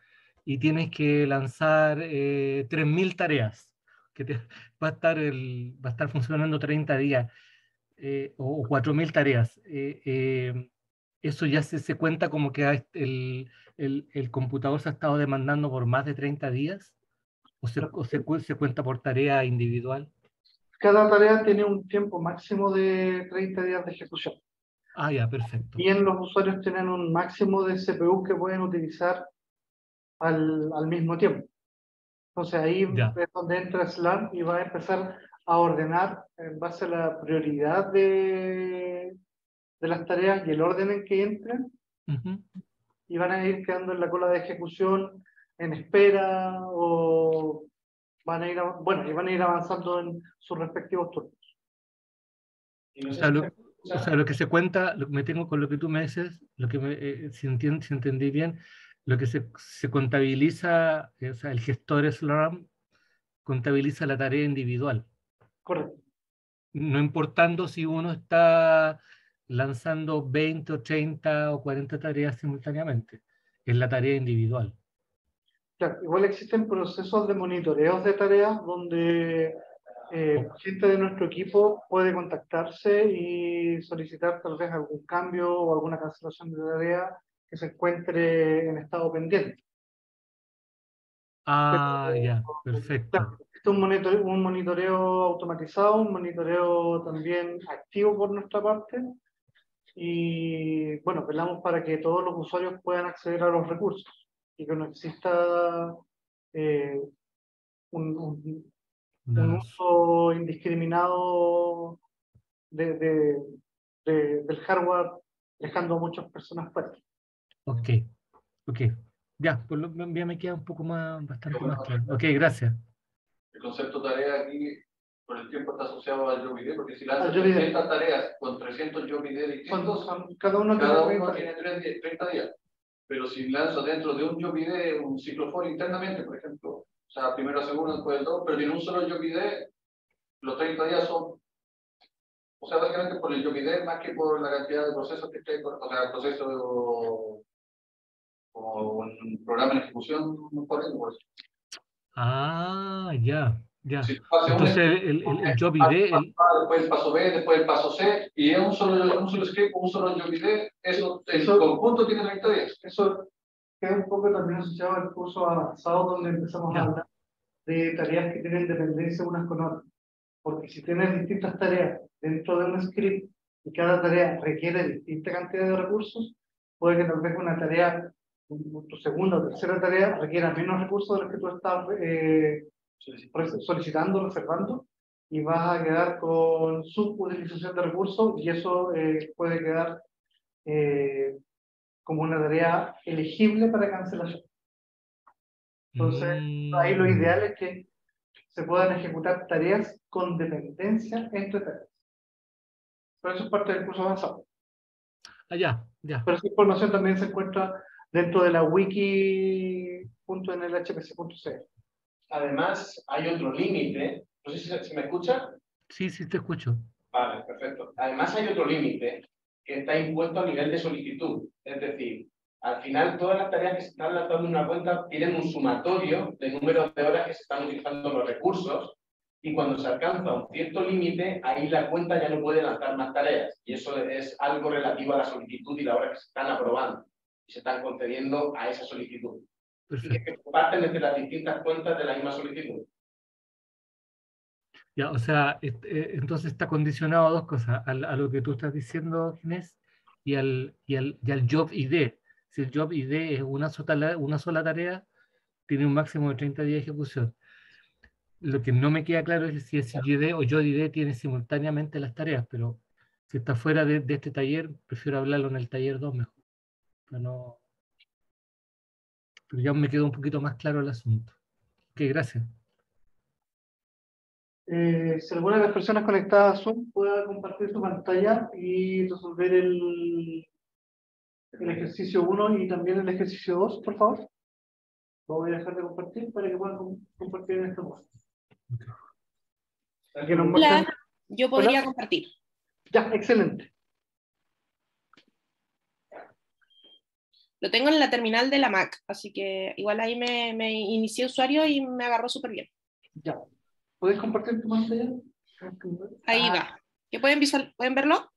y tienes que lanzar eh, 3.000 tareas, que te, va, a estar el, va a estar funcionando 30 días eh, o, o 4.000 tareas. Eh, eh eso ya se, se cuenta como que el, el, el, computador se ha estado demandando por más de 30 días o se, o se, se, cuenta por tarea individual. Cada tarea tiene un tiempo máximo de 30 días de ejecución. Ah, ya, perfecto. Y en los usuarios tienen un máximo de CPU que pueden utilizar al, al mismo tiempo. Entonces ahí ya. es donde entra Slam y va a empezar a ordenar en base a la prioridad de, de las tareas y el orden en que entren uh -huh. y van a ir quedando en la cola de ejecución en espera o van a ir, bueno, y van a ir avanzando en sus respectivos turnos. O sea, lo, o sea, lo que se cuenta, lo que me tengo con lo que tú me dices, lo que me, eh, si, entiendo, si entendí bien, lo que se, se contabiliza, eh, o sea, el gestor SLAM contabiliza la tarea individual. Correcto. No importando si uno está lanzando 20 o 30 o 40 tareas simultáneamente. Es la tarea individual. Claro, igual existen procesos de monitoreos de tareas donde eh, gente de nuestro equipo puede contactarse y solicitar tal vez algún cambio o alguna cancelación de tarea que se encuentre en estado pendiente. Ah, ya, perfecto. Claro, este es un monitoreo, un monitoreo automatizado, un monitoreo también activo por nuestra parte, y bueno, velamos para que todos los usuarios puedan acceder a los recursos y que no exista eh, un, un, uso indiscriminado de, de, de, del hardware dejando a muchas personas fuera. Ok, ok. Ya, por lo, ya me queda un poco más, bastante más claro. Ok, gracias. El concepto tarea aquí, por el tiempo, está asociado al job ID, porque si lanzas Al job ID. 300 tareas con 300 job ID distintos, son- cada uno cada tiene uno 30 tiene 30 días- 30 días. Pero si lanzo dentro de un job ID un ciclo for internamente, por ejemplo, o sea, primero a segundo, después el dos, pero tiene un solo job ID, los 30 días son, o sea, básicamente por el job ID más que por la cantidad de procesos que esté, o sea, proceso o, o un programa en ejecución corriendo, por eso. Ah, ya, ya. Si haces un- Entonces, el, el, el job ID, el- después el paso B, después el paso C, y es un solo, un solo script, un solo job ID, eso Eso- conjunto tiene 30 días. Eso queda un poco también asociado al curso avanzado donde empezamos Ya. a hablar de tareas que tienen dependencia unas con otras. Porque si tienes distintas tareas dentro de un script y cada tarea requiere distinta cantidad de recursos, puede que tal vez una tarea, tu tu segunda o tercera tarea requiera menos recursos de los que tú estás eh, solicitando, reservando, y vas a quedar con subutilización de recursos y eso eh, puede quedar eh, como una tarea elegible para cancelación. Entonces, Mm, Ahí lo ideal es que se puedan ejecutar tareas con dependencia entre tareas. Pero eso es parte del curso avanzado. Ah, ya, ya. Pero esa información también se encuentra dentro de la wiki.nlhpc.cl. Además, hay otro límite. No sé si se, me escucha. Sí, sí, te escucho. Vale, perfecto. Además, hay otro límite que está impuesto a nivel de solicitud. Es decir, al final, todas las tareas que se están lanzando en una cuenta tienen un sumatorio de número de horas que se están utilizando los recursos. Y cuando se alcanza un cierto límite, ahí la cuenta ya no puede lanzar más tareas. Y eso es algo relativo a la solicitud y la hora que se están aprobando y se están concediendo a esa solicitud. Y Perfecto. que parten desde las distintas cuentas de la misma solicitud. Ya, o sea, eh, entonces está condicionado a dos cosas, al- a, lo que tú estás diciendo, Ginés, y al, y al, y al job ID. Si el job ID es una sola, una sola tarea, tiene un máximo de 30 días de ejecución. Lo que no me queda claro es si es ID o job ID tiene simultáneamente las tareas, pero si está fuera de, de este taller, prefiero hablarlo en el taller 2 mejor. Para no- Pero ya me quedó un poquito más claro el asunto. Ok, gracias. Eh, si alguna de las personas conectadas a Zoom pueda compartir su pantalla y resolver el, el ejercicio 1 y también el ejercicio 2, por favor. Lo voy a dejar de compartir para que puedan com- compartir en este momento. Que Hola, yo podría compartir. Ya, excelente. Lo tengo en la terminal de la Mac, así que igual ahí me, me inicié usuario y me agarró súper bien. Ya. ¿Puedes compartir tu pantalla? Ahí Ah, va. ¿Qué pueden, visual ¿Pueden verlo?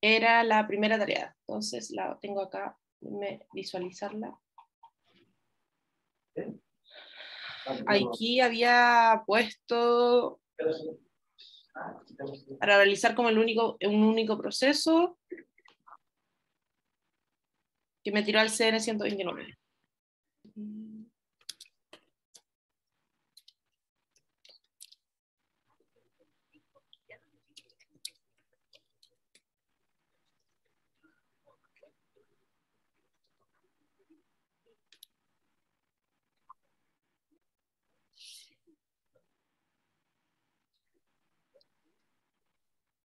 Era la primera tarea. Entonces la tengo acá. Déjenme visualizarla. Aquí había puesto para realizar como el único, un único proceso que me tiró al CN 129.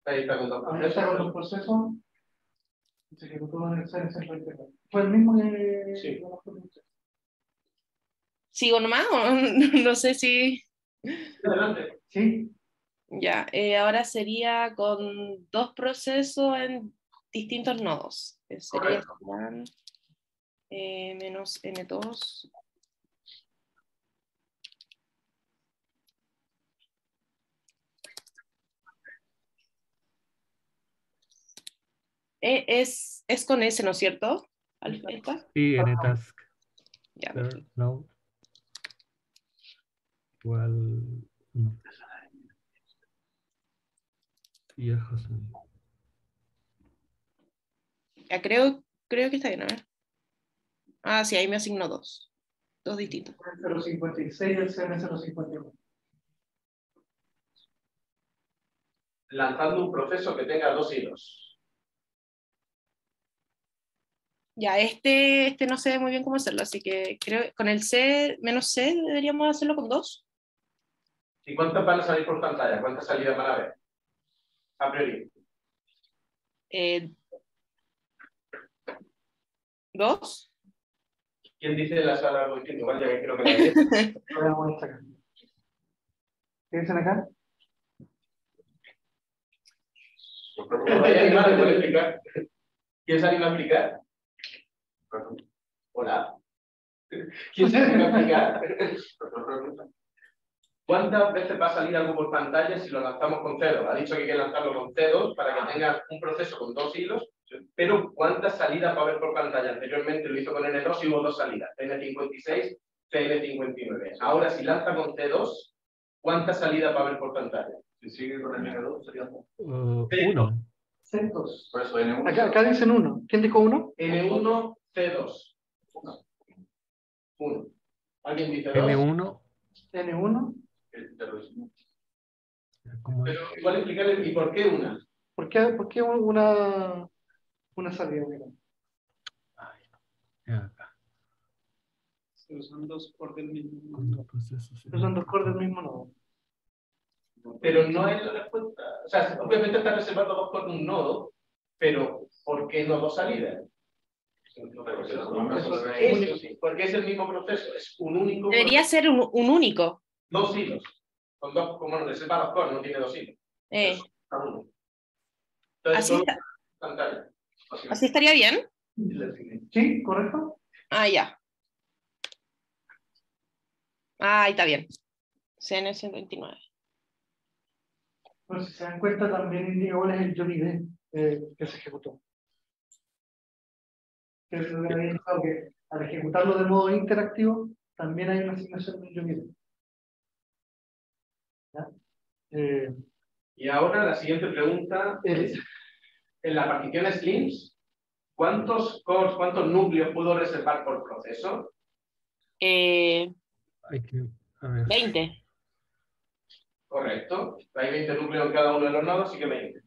Ahí está con los procesos. Se ejecutó en el CN129. ¿Fue el mismo que Sí. ¿Sigo nomás? o no sé si... Adelante. Sí, Ya, eh, ahora sería con dos procesos en distintos nodos. Eh, Sería eh, menos N2. Es, es con S, ¿no es cierto? Alfa, alfa. Sí, en el task. Ya, node. Igual. no. Y el José. Ya, creo, creo que está bien, a ver. Ah, sí, ahí me asignó dos. Dos distintos. el 056 y el CN051. Lanzando un proceso que tenga dos hilos. Ya, este, este no sé muy bien cómo hacerlo, así que creo que con el C menos C deberíamos hacerlo con 2. ¿Y cuántas van a salir por pantalla? ¿Cuántas salidas van a ver? A priori. Eh, ¿Dos? ¿Quién dice la sala algo distinto? Igual ya que creo que la acá. ¿Qué dicen acá? ¿Quién anima a explicar? Hola. ¿Quién se anima a explicar? ¿Cuántas veces va a salir algo por pantalla si lo lanzamos con C2? Ha dicho que hay que lanzarlo con C2 para que tenga un proceso con dos hilos, pero ¿cuántas salidas va a haber por pantalla? Anteriormente lo hizo con N2 y hubo dos salidas, CN56, CN59. Ahora, si lanza con C2, ¿cuántas salidas va a haber por pantalla? Si sigue con el N2, sería Uh, uno. Centos. Por eso N1. Acá, acá dicen uno. ¿Quién dijo uno? N1, C2. Uno. ¿Alguien dice dos? N1. N1. Ya lo hicimos. ¿cómo es? Pero igual explicarle, ¿y por qué una? ¿Por qué, por qué una, una salida? Mira. Acá, Son dos por del mismo. procesos. Estos son dos cores del mismo nodo. Pero no es la respuesta. O sea, obviamente está reservado dos con un nodo, pero ¿por qué no dos salidas? Porque es el mismo proceso, es un único. Debería ser un, un único. Dos hilos. Con dos, como no reserva dos cores, no tiene dos hilos. Eh, uno. Entonces, así, está- pantalla. así estaría bien. ¿Sí? ¿Correcto? Ah, ya. Ah, ahí está bien. CN 129. Pero si se dan cuenta, también indica cuál es el job ID eh, que se ejecutó. Que es lo que había indicado que al ejecutarlo de modo interactivo, también hay una asignación de un. Eh, Y ahora la siguiente pregunta es, en la partición SLIMS, ¿cuántos cores, cuántos núcleos puedo reservar por proceso? Eh, Hay que, a ver. 20. Correcto. Hay 20 núcleos en cada uno de los nodos, así que 20.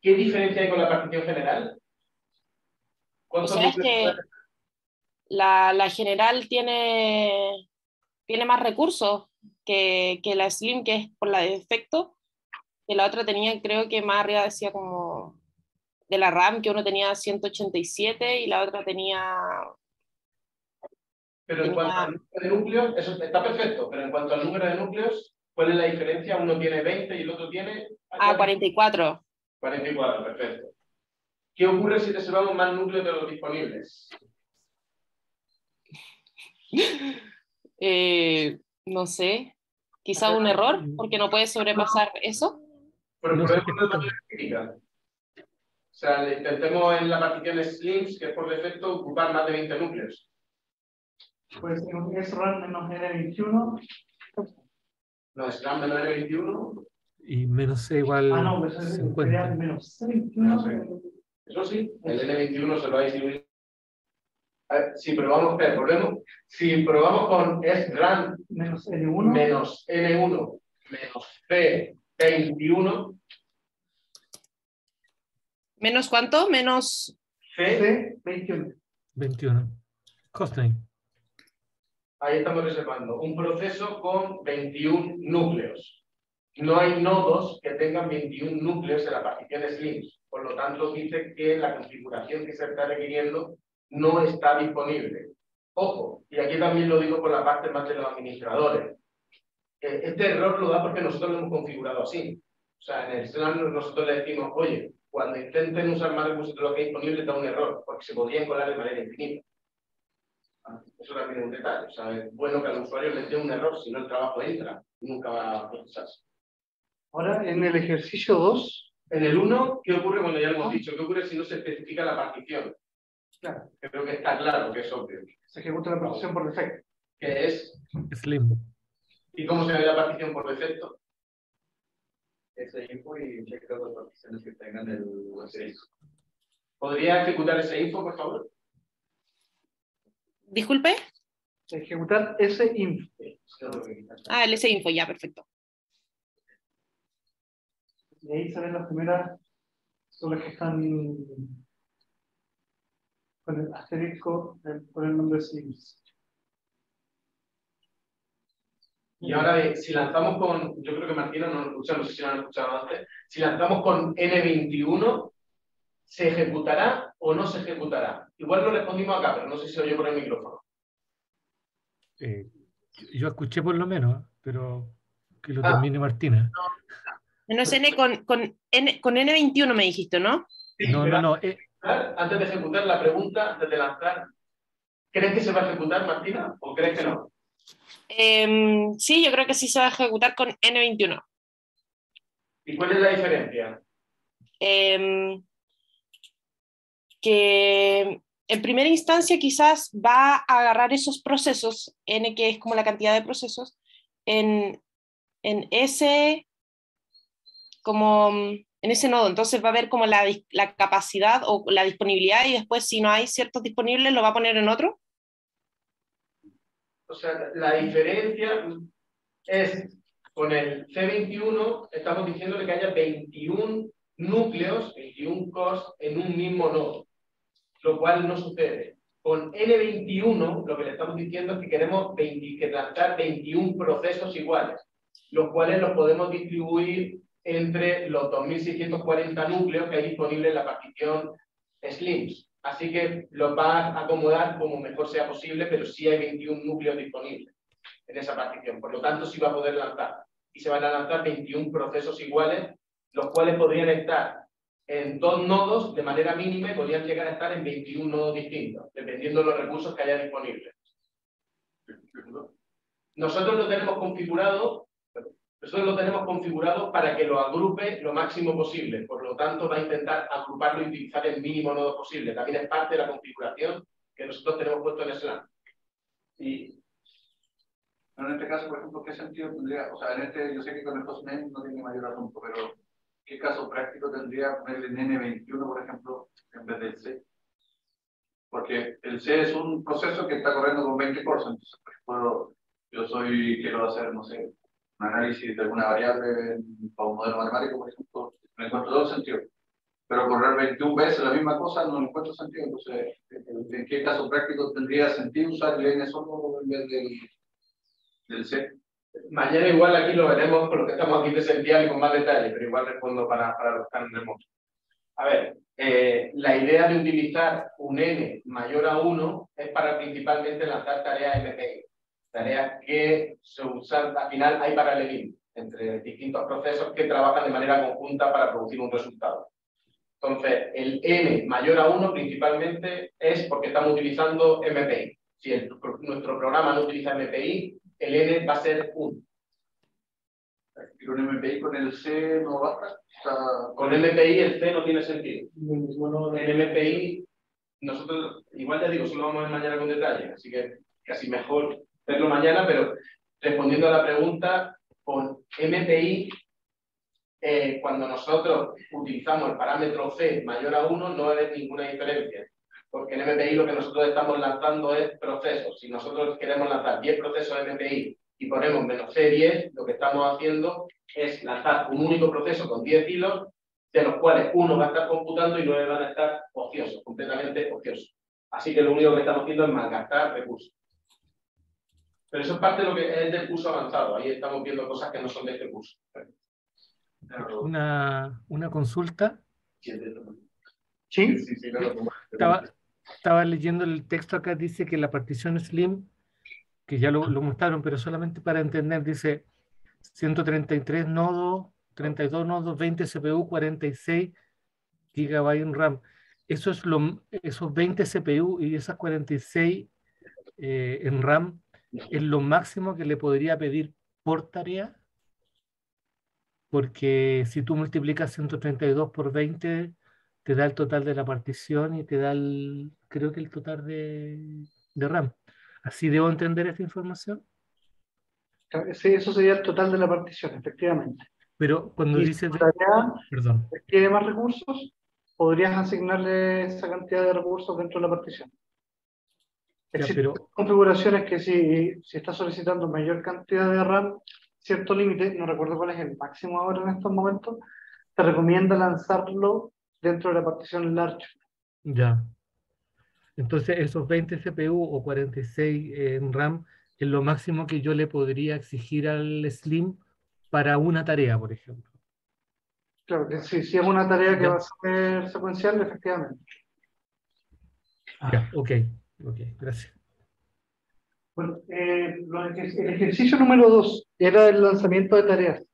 ¿Qué diferencia hay con la partición general? O ¿Cuántos sea, es que la, la general tiene, tiene más recursos que, que la Slim, que es por la de defecto, que la otra tenía, creo que más arriba decía como de la RAM, que uno tenía 187 y la otra tenía... Pero en cuanto al número de núcleos, eso está perfecto, pero en cuanto al número de núcleos, ¿cuál es la diferencia? Uno tiene 20 y el otro tiene... Ah, 44. 44, perfecto. ¿Qué ocurre si reservamos más núcleos de los disponibles? Eh, no sé, quizá un error, porque no puede sobrepasar eso. Pero No por ejemplo, manera crítica. O sea, le intentemos en la partición SLIMS, que es por defecto, ocupar más de 20 núcleos. pues en es RAM menos N21. No, es RAM menor de 21. Y menos C igual Ah, no, pues es- sería 50. menos C21. Eso sí, el N21 se lo va a distribuir. A ver, si probamos, espera, volvemos. Si probamos con SRAM Menos N1. menos N1 menos C21, ¿Menos cuánto? Menos... C, C21. 21. Costain. ahí estamos reservando un proceso con 21 núcleos. No hay nodos que tengan 21 núcleos en la partición SLIMS. Por lo tanto, dice que la configuración que se está requiriendo no está disponible. Ojo, y aquí también lo digo por la parte más de los administradores. Eh, Este error lo da porque nosotros lo hemos configurado así. O sea, en el SLAM nosotros le decimos, oye, cuando intenten usar más recursos de lo que hay disponible, da un error, porque se podrían colar de manera infinita. Ah, Eso también es un detalle. O sea, es bueno que al usuario le dé un error, si no el trabajo entra, nunca va a procesarse. Ahora, en el ejercicio 2, En el 1, ¿qué ocurre cuando ya lo hemos dicho? ¿Qué ocurre si no se especifica la partición? Claro. Creo que está claro que es obvio. se ejecuta la partición por defecto. Que es, Slim. ¿y cómo se ve la partición por defecto? Ese info y checa las particiones que tengan el acceso. ¿Podría ejecutar ese info, por favor? Disculpe. Ejecutar ese inf. Ah, el S-Info, ya, perfecto. Y ahí salen las primeras, son las que están con el asterisco eh, por el nombre de Sims. Y ahora, si lanzamos con, yo creo que Martina no lo escucha, no sé si lo han escuchado antes, si lanzamos con N21, ¿se ejecutará o no se ejecutará? Igual lo respondimos acá, pero no sé si lo oye por el micrófono. Eh, yo escuché por lo menos, pero que lo Ah. termine Martina. No es N con, con, N, con N21 me dijiste, ¿no? Sí, No, pero no, no. eh, Antes de ejecutar la pregunta, antes de lanzar, ¿crees que se va a ejecutar, Martina? ¿O crees que no? Em, sí, yo creo que sí se va a ejecutar con N21. ¿Y cuál es la diferencia? Em, que en primera instancia quizás va a agarrar esos procesos, N que es como la cantidad de procesos, en, en ese como mm, en ese nodo. Entonces va a ver como la, la capacidad o la disponibilidad y después si no hay ciertos disponibles lo va a poner en otro. O sea, la diferencia es con el C21, estamos diciéndole que haya 21 núcleos, 21 cores en un mismo nodo, lo cual no sucede. Con N21, lo que le estamos diciendo es que queremos 20 que lanzar 21 procesos iguales, los cuales los podemos distribuir entre los 2.640 núcleos que hay disponibles en la partición SLIMS. Así que los va a acomodar como mejor sea posible, pero sí hay 21 núcleos disponibles en esa partición. Por lo tanto, sí va a poder lanzar. Y se van a lanzar 21 procesos iguales, los cuales podrían estar en dos nodos de manera mínima y podrían llegar a estar en 21 nodos distintos, dependiendo de los recursos que haya disponibles. Nosotros lo tenemos configurado, nosotros lo tenemos configurado para que lo agrupe lo máximo posible. Por lo tanto, va a intentar agruparlo y utilizar el mínimo nodo posible. También es parte de la configuración que nosotros tenemos puesto en SLAM. Y en este caso, por ejemplo, ¿qué sentido tendría? O sea, en este, yo sé que con el hostname no tiene mayor asunto, pero ¿qué caso práctico tendría ponerle en N21, por ejemplo, en vez del C? Porque el C es un proceso que está corriendo con 20 cores, entonces, por ejemplo, yo soy, quiero hacer, no sé, un análisis de alguna variable para un modelo matemático, por ejemplo, le encuentro todo sentido. Pero correr 21 veces la misma cosa no encuentro sentido. Entonces, ¿en en qué caso práctico tendría sentido usar el N solo en vez del, del C? Mañana igual aquí lo veremos con lo que estamos aquí presencial con más detalle, pero igual respondo para, para los que están remotos. A ver, eh, la idea de utilizar un n mayor a 1 es para principalmente lanzar tareas MPI, tareas que se usan, al final hay paralelismo entre distintos procesos que trabajan de manera conjunta para producir un resultado. Entonces, el n mayor a 1 principalmente es porque estamos utilizando MPI. Si el- nuestro programa no utiliza MPI, el n va a ser 1. Y con MPI con el C no basta. O sea, Con MPI el C no tiene sentido. Bueno, En MPI, nosotros, igual ya digo, solo vamos a ver mañana con detalle, así que casi mejor verlo mañana, pero respondiendo a la pregunta, con MPI, eh, cuando nosotros utilizamos el parámetro C mayor a 1, no haber ninguna diferencia. Porque en MPI lo que nosotros estamos lanzando es procesos. Si nosotros queremos lanzar 10 procesos MPI y ponemos menos C10, lo que estamos haciendo es lanzar un único proceso con 10 hilos de los cuales uno va a estar computando y nueve van a estar ociosos, completamente ociosos. Así que lo único que estamos haciendo es malgastar recursos. Pero eso es parte de lo que es del curso avanzado. Ahí estamos viendo cosas que no son de este curso. Una, una consulta. ¿Sí? Sí, no. Estaba, estaba leyendo el texto acá, dice que la partición Slim, que ya lo, lo mostraron, pero solamente para entender, dice 133 nodos, 32 nodos, 20 CPU, 46 GB en RAM. Eso es lo, esos 20 CPU y esas 46 eh, en RAM es lo máximo que le podría pedir por tarea. Porque si tú multiplicas 132 por 20, te da el total de la partición y te da el, creo que el total de, de RAM. ¿Así debo entender esta información? Sí, eso sería el total de la partición, efectivamente. Pero cuando Y dices, tarea perdón, requiere más recursos, podrías asignarle esa cantidad de recursos dentro de la partición. Ya, pero- configuraciones que si, si estás solicitando mayor cantidad de RAM, cierto límite, no recuerdo cuál es el máximo ahora en estos momentos, te recomienda lanzarlo dentro de la partición large. ya. Entonces, esos 20 CPU o 46 en RAM es lo máximo que yo le podría exigir al Slim para una tarea, por ejemplo. Claro, que sí, si es una tarea que Ya. va a ser secuencial, efectivamente. Ya, ok, ok, gracias. Bueno, eh, el ejercicio número dos era el lanzamiento de tareas.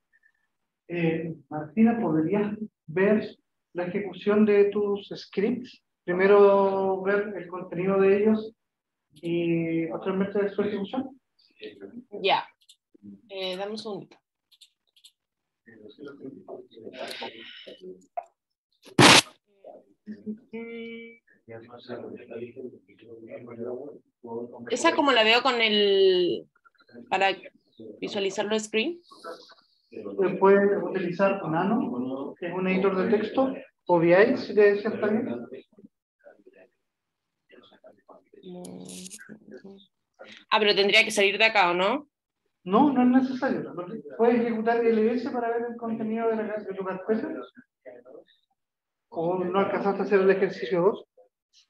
Eh, Martina, ¿podrías ver la ejecución de tus scripts? Primero ver el contenido de ellos y posteriormente su ejecución. Ya. Eh, dame un segundito. Mm, Esa como la veo con el... para visualizar los screen. Eh, Puedes utilizar Nano, que es un editor de texto, o VI, si te bien. Mm, Ah, pero tendría que salir de acá, ¿o no? No, no es necesario. Puedes ejecutar LS para ver el contenido de, la, de tu carpeta. ¿O no alcanzaste a hacer el ejercicio 2?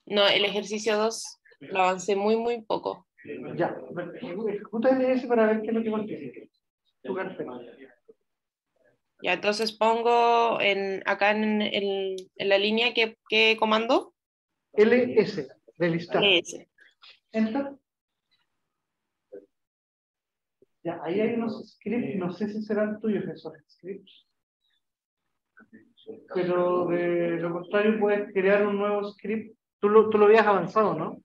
No, el ejercicio 2 lo avancé muy, muy poco. Ya, ejecuta LS para ver qué es lo que contiene tu carpeta. Ya, entonces pongo en, acá en, el- en la línea que, que comando. LS, de listar. LS. Enter. Ya, ahí hay unos scripts, no sé si serán tuyos esos scripts. Pero de lo contrario puedes crear un nuevo script. Tú lo, tú lo habías avanzado, ¿no?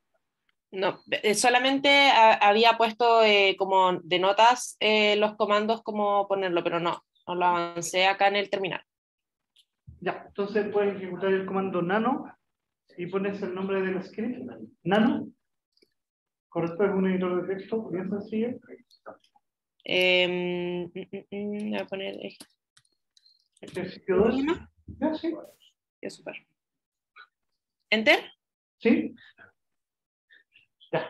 No, eh, solamente ha- había puesto eh, como de notas eh, los comandos como ponerlo, pero no, no lo avancé acá en el terminal. Ya, entonces puedes ejecutar el comando nano y pones el nombre del script. Nano. Correcto, es un editor de texto bien sencillo. Em, mm, mm, mm, voy a poner eh, Ejercicio 2. Ya, sí. ya, súper. Enter. ¿Sí? Ya.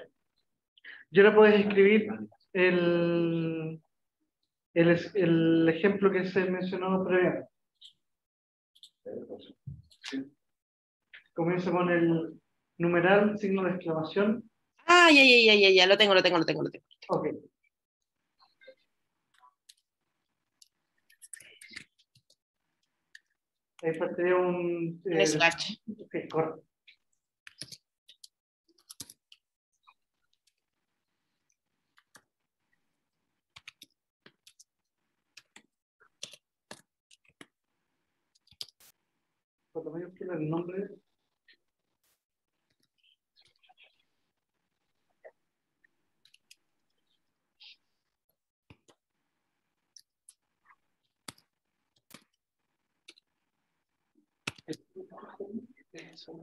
Y ahora puedes escribir el, el, el ejemplo que se mencionó previamente. Comienza con el numeral, signo de exclamación. Ah, ya, ya, ya, ya, ya, lo tengo, lo tengo, lo tengo, lo tengo. Ok. Ahí faltaría un... Un eh, slash. ok, correcto. Por quiero el nombre.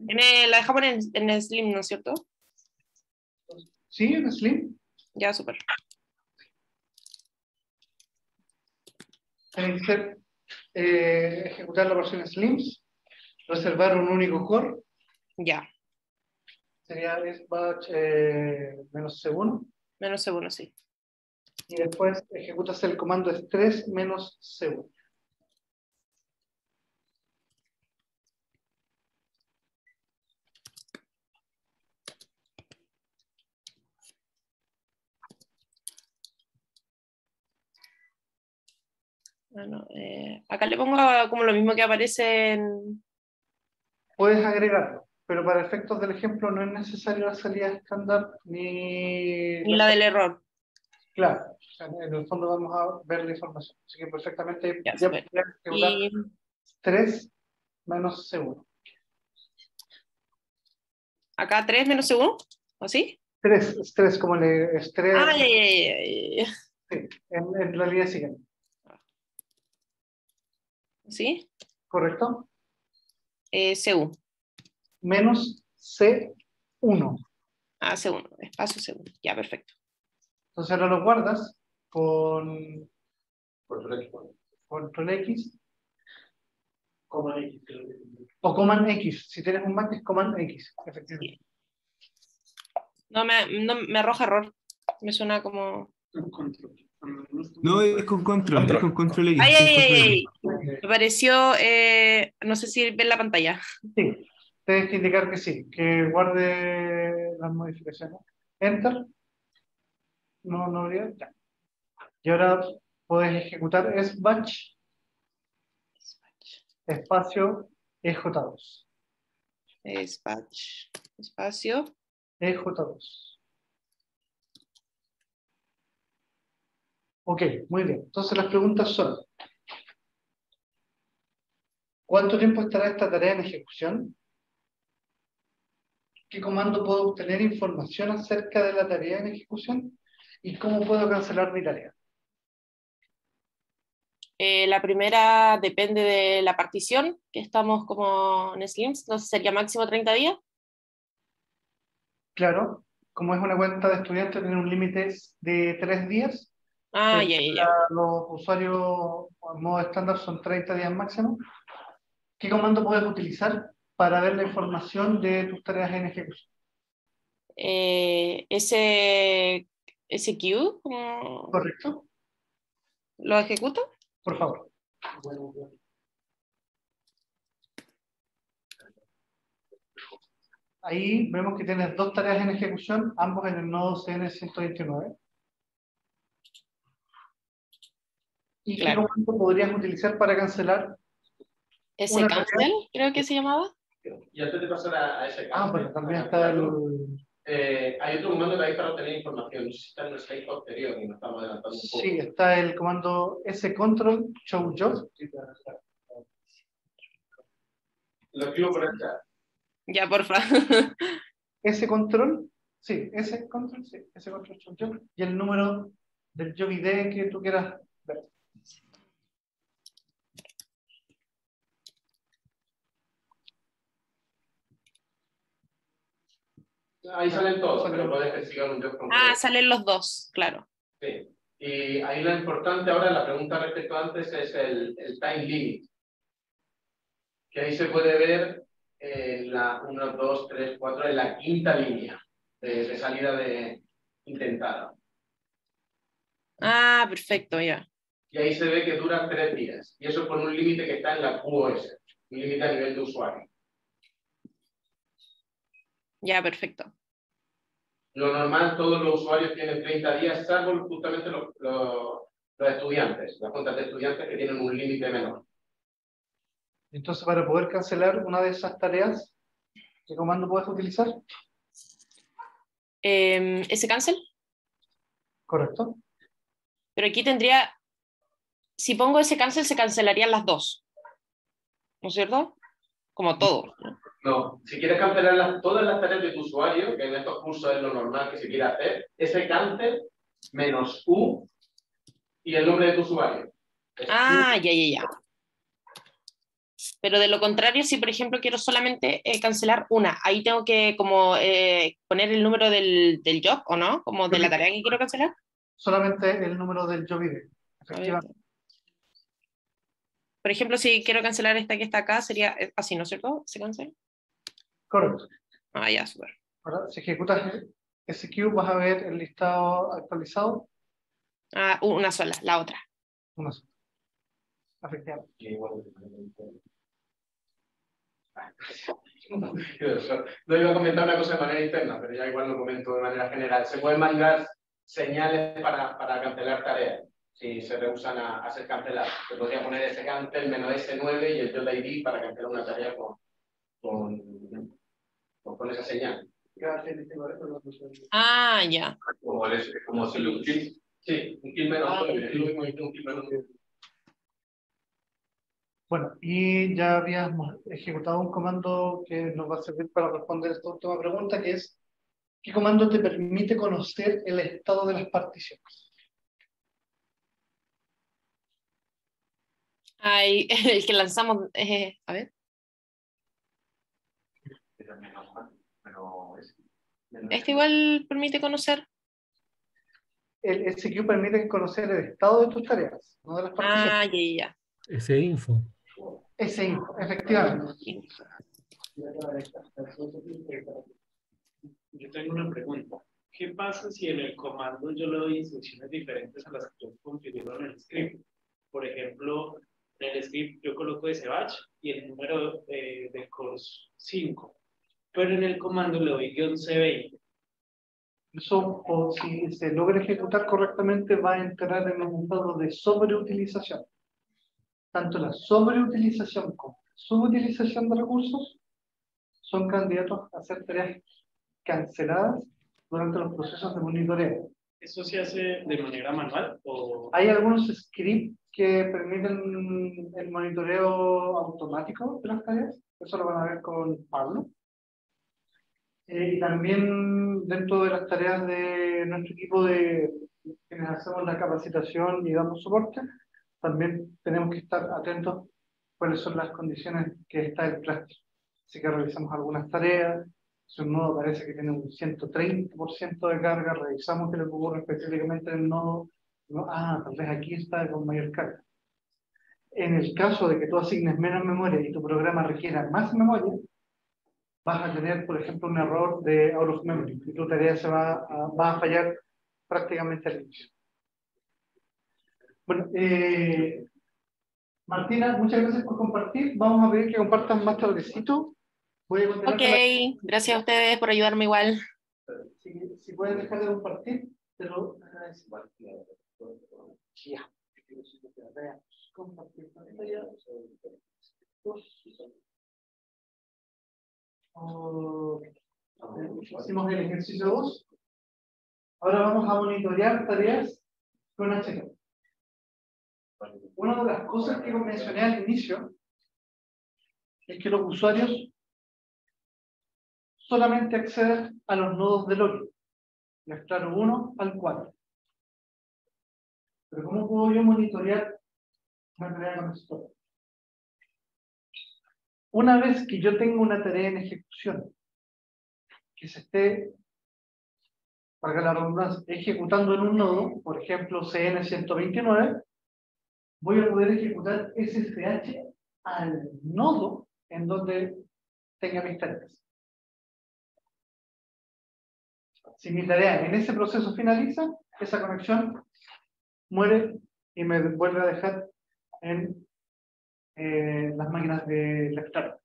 Tiene- la dejamos en, en el Slim, ¿no es cierto? Sí, en Slim. Ya, súper. Tiene que ser eh, ejecutar la versión Slims, reservar un único core, Ya, sería es batch eh, menos C1, menos segundo, sí. y después ejecutas el comando estrés menos C1. Bueno, eh, acá le pongo como lo mismo que aparece en... Puedes agregarlo, pero para efectos del ejemplo no es necesario la salida estándar ni... en la del error. Claro, o sea, en el fondo vamos a ver la información. Así que perfectamente Ya, ya Y 3 menos C1. acá 3 menos segundo, ¿o sí? 3, estrés como el estrés Ah, ya, ya, ya, ya. sí, en, en la línea siguiente. ¿Sí? ¿Correcto? Eh, CU. Menos C1. Ah, segundo, espacio segundo. Ya, perfecto. Entonces ahora lo guardas con control X Command X. o command X. Si tienes un Mac es command X, efectivamente. No me, no, me arroja error. Me suena como. Control. No, es con control, es con control X. ¡Ay, es ay, ay! Me pareció. eh, no sé si ven la pantalla. Sí, tienes que indicar que sí, que guarde las modificaciones. Enter. No, no habría. Ya. Y ahora puedes ejecutar es batch espacio EJ2. Espacio. Espacio. EJ2. Ok, muy bien. Entonces las preguntas son, ¿cuánto tiempo estará esta tarea en ejecución? ¿Qué comando puedo obtener información acerca de la tarea en ejecución? ¿Y cómo puedo cancelar mi tarea? Eh, la primera depende de la partición, que estamos como en Slims, entonces sería máximo 30 días. Claro, como es una cuenta de estudiante, tiene un límite de tres días. Ah, ya, ya, Los usuarios en modo estándar son 30 días máximo. ¿Qué comando puedes utilizar para ver la información de tus tareas en ejecución? Eh, ese, ¿cómo ¿Correcto? ¿lo ejecuto? Por favor. Ahí vemos que tienes dos tareas en ejecución, ambos en el nodo CN129. ¿Y qué Claro. comando podrías utilizar para cancelar? Ese cancel, creo que se llamaba. Y antes de pasar a, a ese Ah, caso, bueno, también está el... eh, hay otro comando que hay para obtener información. No sé si está en el slide posterior y nos estamos adelantando un poco. Sí, está el comando scontrol show job. Lo escribo por el chat. Ya, porfa. control, sí, ese control, sí, ese control show job. Y el número del job ID que tú quieras ver. Ahí salen todos, pero puedes que sigan un job concreto. Ah, salen los dos, claro. Sí. Y ahí lo importante ahora, la pregunta respecto a antes, es el, el time limit. Que ahí se puede ver en la 1, 2, 3, 4, en la quinta línea de, de salida de intentada. Ah, perfecto, ya. Y ahí se ve que dura tres días. Y eso por un límite que está en la QoS, un límite a nivel de usuario. Ya, perfecto. Lo normal, todos los usuarios tienen 30 días, salvo justamente los, los, los estudiantes, las cuentas de estudiantes que tienen un límite menor. Entonces, para poder cancelar una de esas tareas, ¿qué comando puedes utilizar? Em, ese cancel, Correcto. pero aquí tendría, si pongo ese cancel, se cancelarían las dos. ¿No es cierto? Como todo. ¿no? No, si quieres cancelar las- todas las tareas de tu usuario, que en estos cursos es lo normal que se quiera hacer, ese cancel menos U y el nombre de tu usuario. Es Ah, ya, ya, ya. Pero de lo contrario, si por ejemplo quiero solamente eh, cancelar una, ahí tengo que como eh, poner el número del, del job, ¿o no? Como de la tarea que quiero cancelar. Solamente el número del job ID. Por ejemplo, si quiero cancelar esta que está acá, sería eh, así, ¿no es cierto? ¿Se cancela? Correcto. Ah, ya, súper. Ahora, si ejecutas ese queue, vas a ver el listado actualizado. Ah, una sola, la otra. Una sola. Efectivamente. No iba a comentar una cosa de manera interna, pero ya igual lo comento de manera general. Se pueden mandar señales para, para cancelar tareas si se rehusan a, a ser canceladas. Se podría poner ese cancel menos S9 y el job ID para cancelar una tarea con, con, con esa señal. Ah, ya. Como, como si lo utiliza. Sí, un kill menos Ah, 9. es lo mismo que un kill menos 9. Bueno, y ya habíamos ejecutado un comando que nos va a servir para responder esta última pregunta, que es, ¿qué comando te permite conocer el estado de las particiones? Ay, el que lanzamos, eh, a ver, Menos mal, pero es- menos- este igual permite conocer. El SQ permite conocer el estado de tus tareas, no de las. Ah, ya, ya, ya. Ese info. Ese info, efectivamente. Yo tengo una pregunta. ¿Qué pasa si en el comando yo le doy instrucciones diferentes a las que yo configuro en el script? Por ejemplo, en el script yo coloco ese batch y el número eh, de course 5, pero en el comando le doy guion C20. Eso, o si se logra ejecutar correctamente, va a entrar en un estado de sobreutilización. Tanto la sobreutilización como la subutilización de recursos son candidatos a ser tareas canceladas durante los procesos de monitoreo. ¿Eso se hace de manera manual? O... Hay algunos scripts que permiten el monitoreo automático de las tareas. Eso lo van a ver con Pablo. Eh, y también dentro de las tareas de nuestro equipo de quienes hacemos la capacitación y damos soporte, también tenemos que estar atentos cuáles son las condiciones que está el plástico. Así que realizamos algunas tareas, si un nodo parece que tiene un 130% de carga, revisamos que le ocurre específicamente en el nodo, ah, tal vez aquí está con mayor carga. En el caso de que tú asignes menos memoria y tu programa requiera más memoria, vas a tener, por ejemplo, un error de out of memory y tu tarea se va a, va a fallar prácticamente al inicio. Bueno, eh, Martina, muchas gracias por compartir. Vamos a ver que compartan más tardecito. Voy a ok, gracias a ustedes por ayudarme igual. Si, si pueden dejar de compartir, te lo agradezco. Ya. Compartir pantalla. Hicimos el ejercicio 2. Ahora vamos a monitorear tareas con HK. Una de las cosas que mencioné al inicio es que los usuarios solamente acceden a los nodos de login, del claro 1 al 4. Pero ¿cómo puedo yo monitorear una tarea con esto? Una vez que yo tengo una tarea en ejecución, que se esté, para la redundancia, ejecutando en un nodo, por ejemplo CN129, voy a poder ejecutar SSH al nodo en donde tenga mis tareas. Si mi tarea en ese proceso finaliza, esa conexión muere y me vuelve a dejar en eh, las máquinas de lector.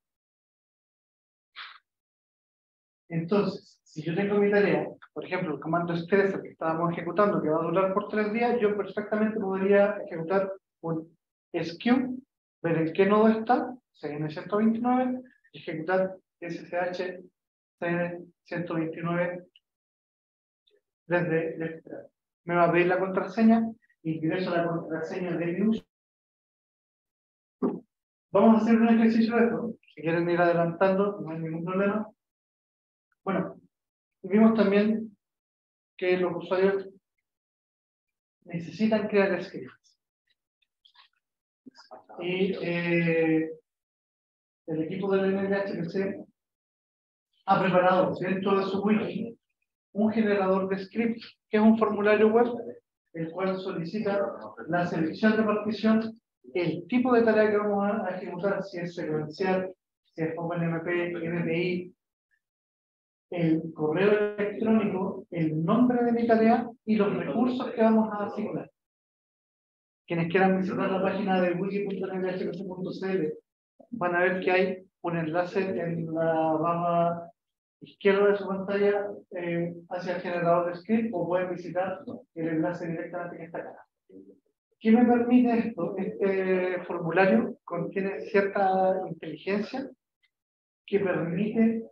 Entonces, si yo tengo mi tarea, por ejemplo, el comando stressor que estábamos ejecutando, que va a durar por tres días, yo perfectamente podría ejecutar un SQ, ver en qué nodo está, CN129, ejecutar SSH CN129 desde, me va a pedir la contraseña, ingreso la contraseña de mi Vamos a hacer un ejercicio de esto. Si quieren ir adelantando, no hay ningún problema. Bueno, vimos también que los usuarios necesitan crear scripts. Y eh, el equipo del NHPC ha preparado dentro de su wiki un generador de scripts, que es un formulario web, el cual solicita la selección de partición el tipo de tarea que vamos a ejecutar, si es secuencial, si es OpenMP, MPI, el correo electrónico, el nombre de mi tarea y los recursos que vamos a asignar. Quienes quieran visitar la página de wiki.nhpc.cl van a ver que hay un enlace en la barra izquierda de su pantalla eh, hacia el generador de script o pueden visitar el enlace directamente que está acá. ¿Qué me permite esto? Este formulario contiene cierta inteligencia que permite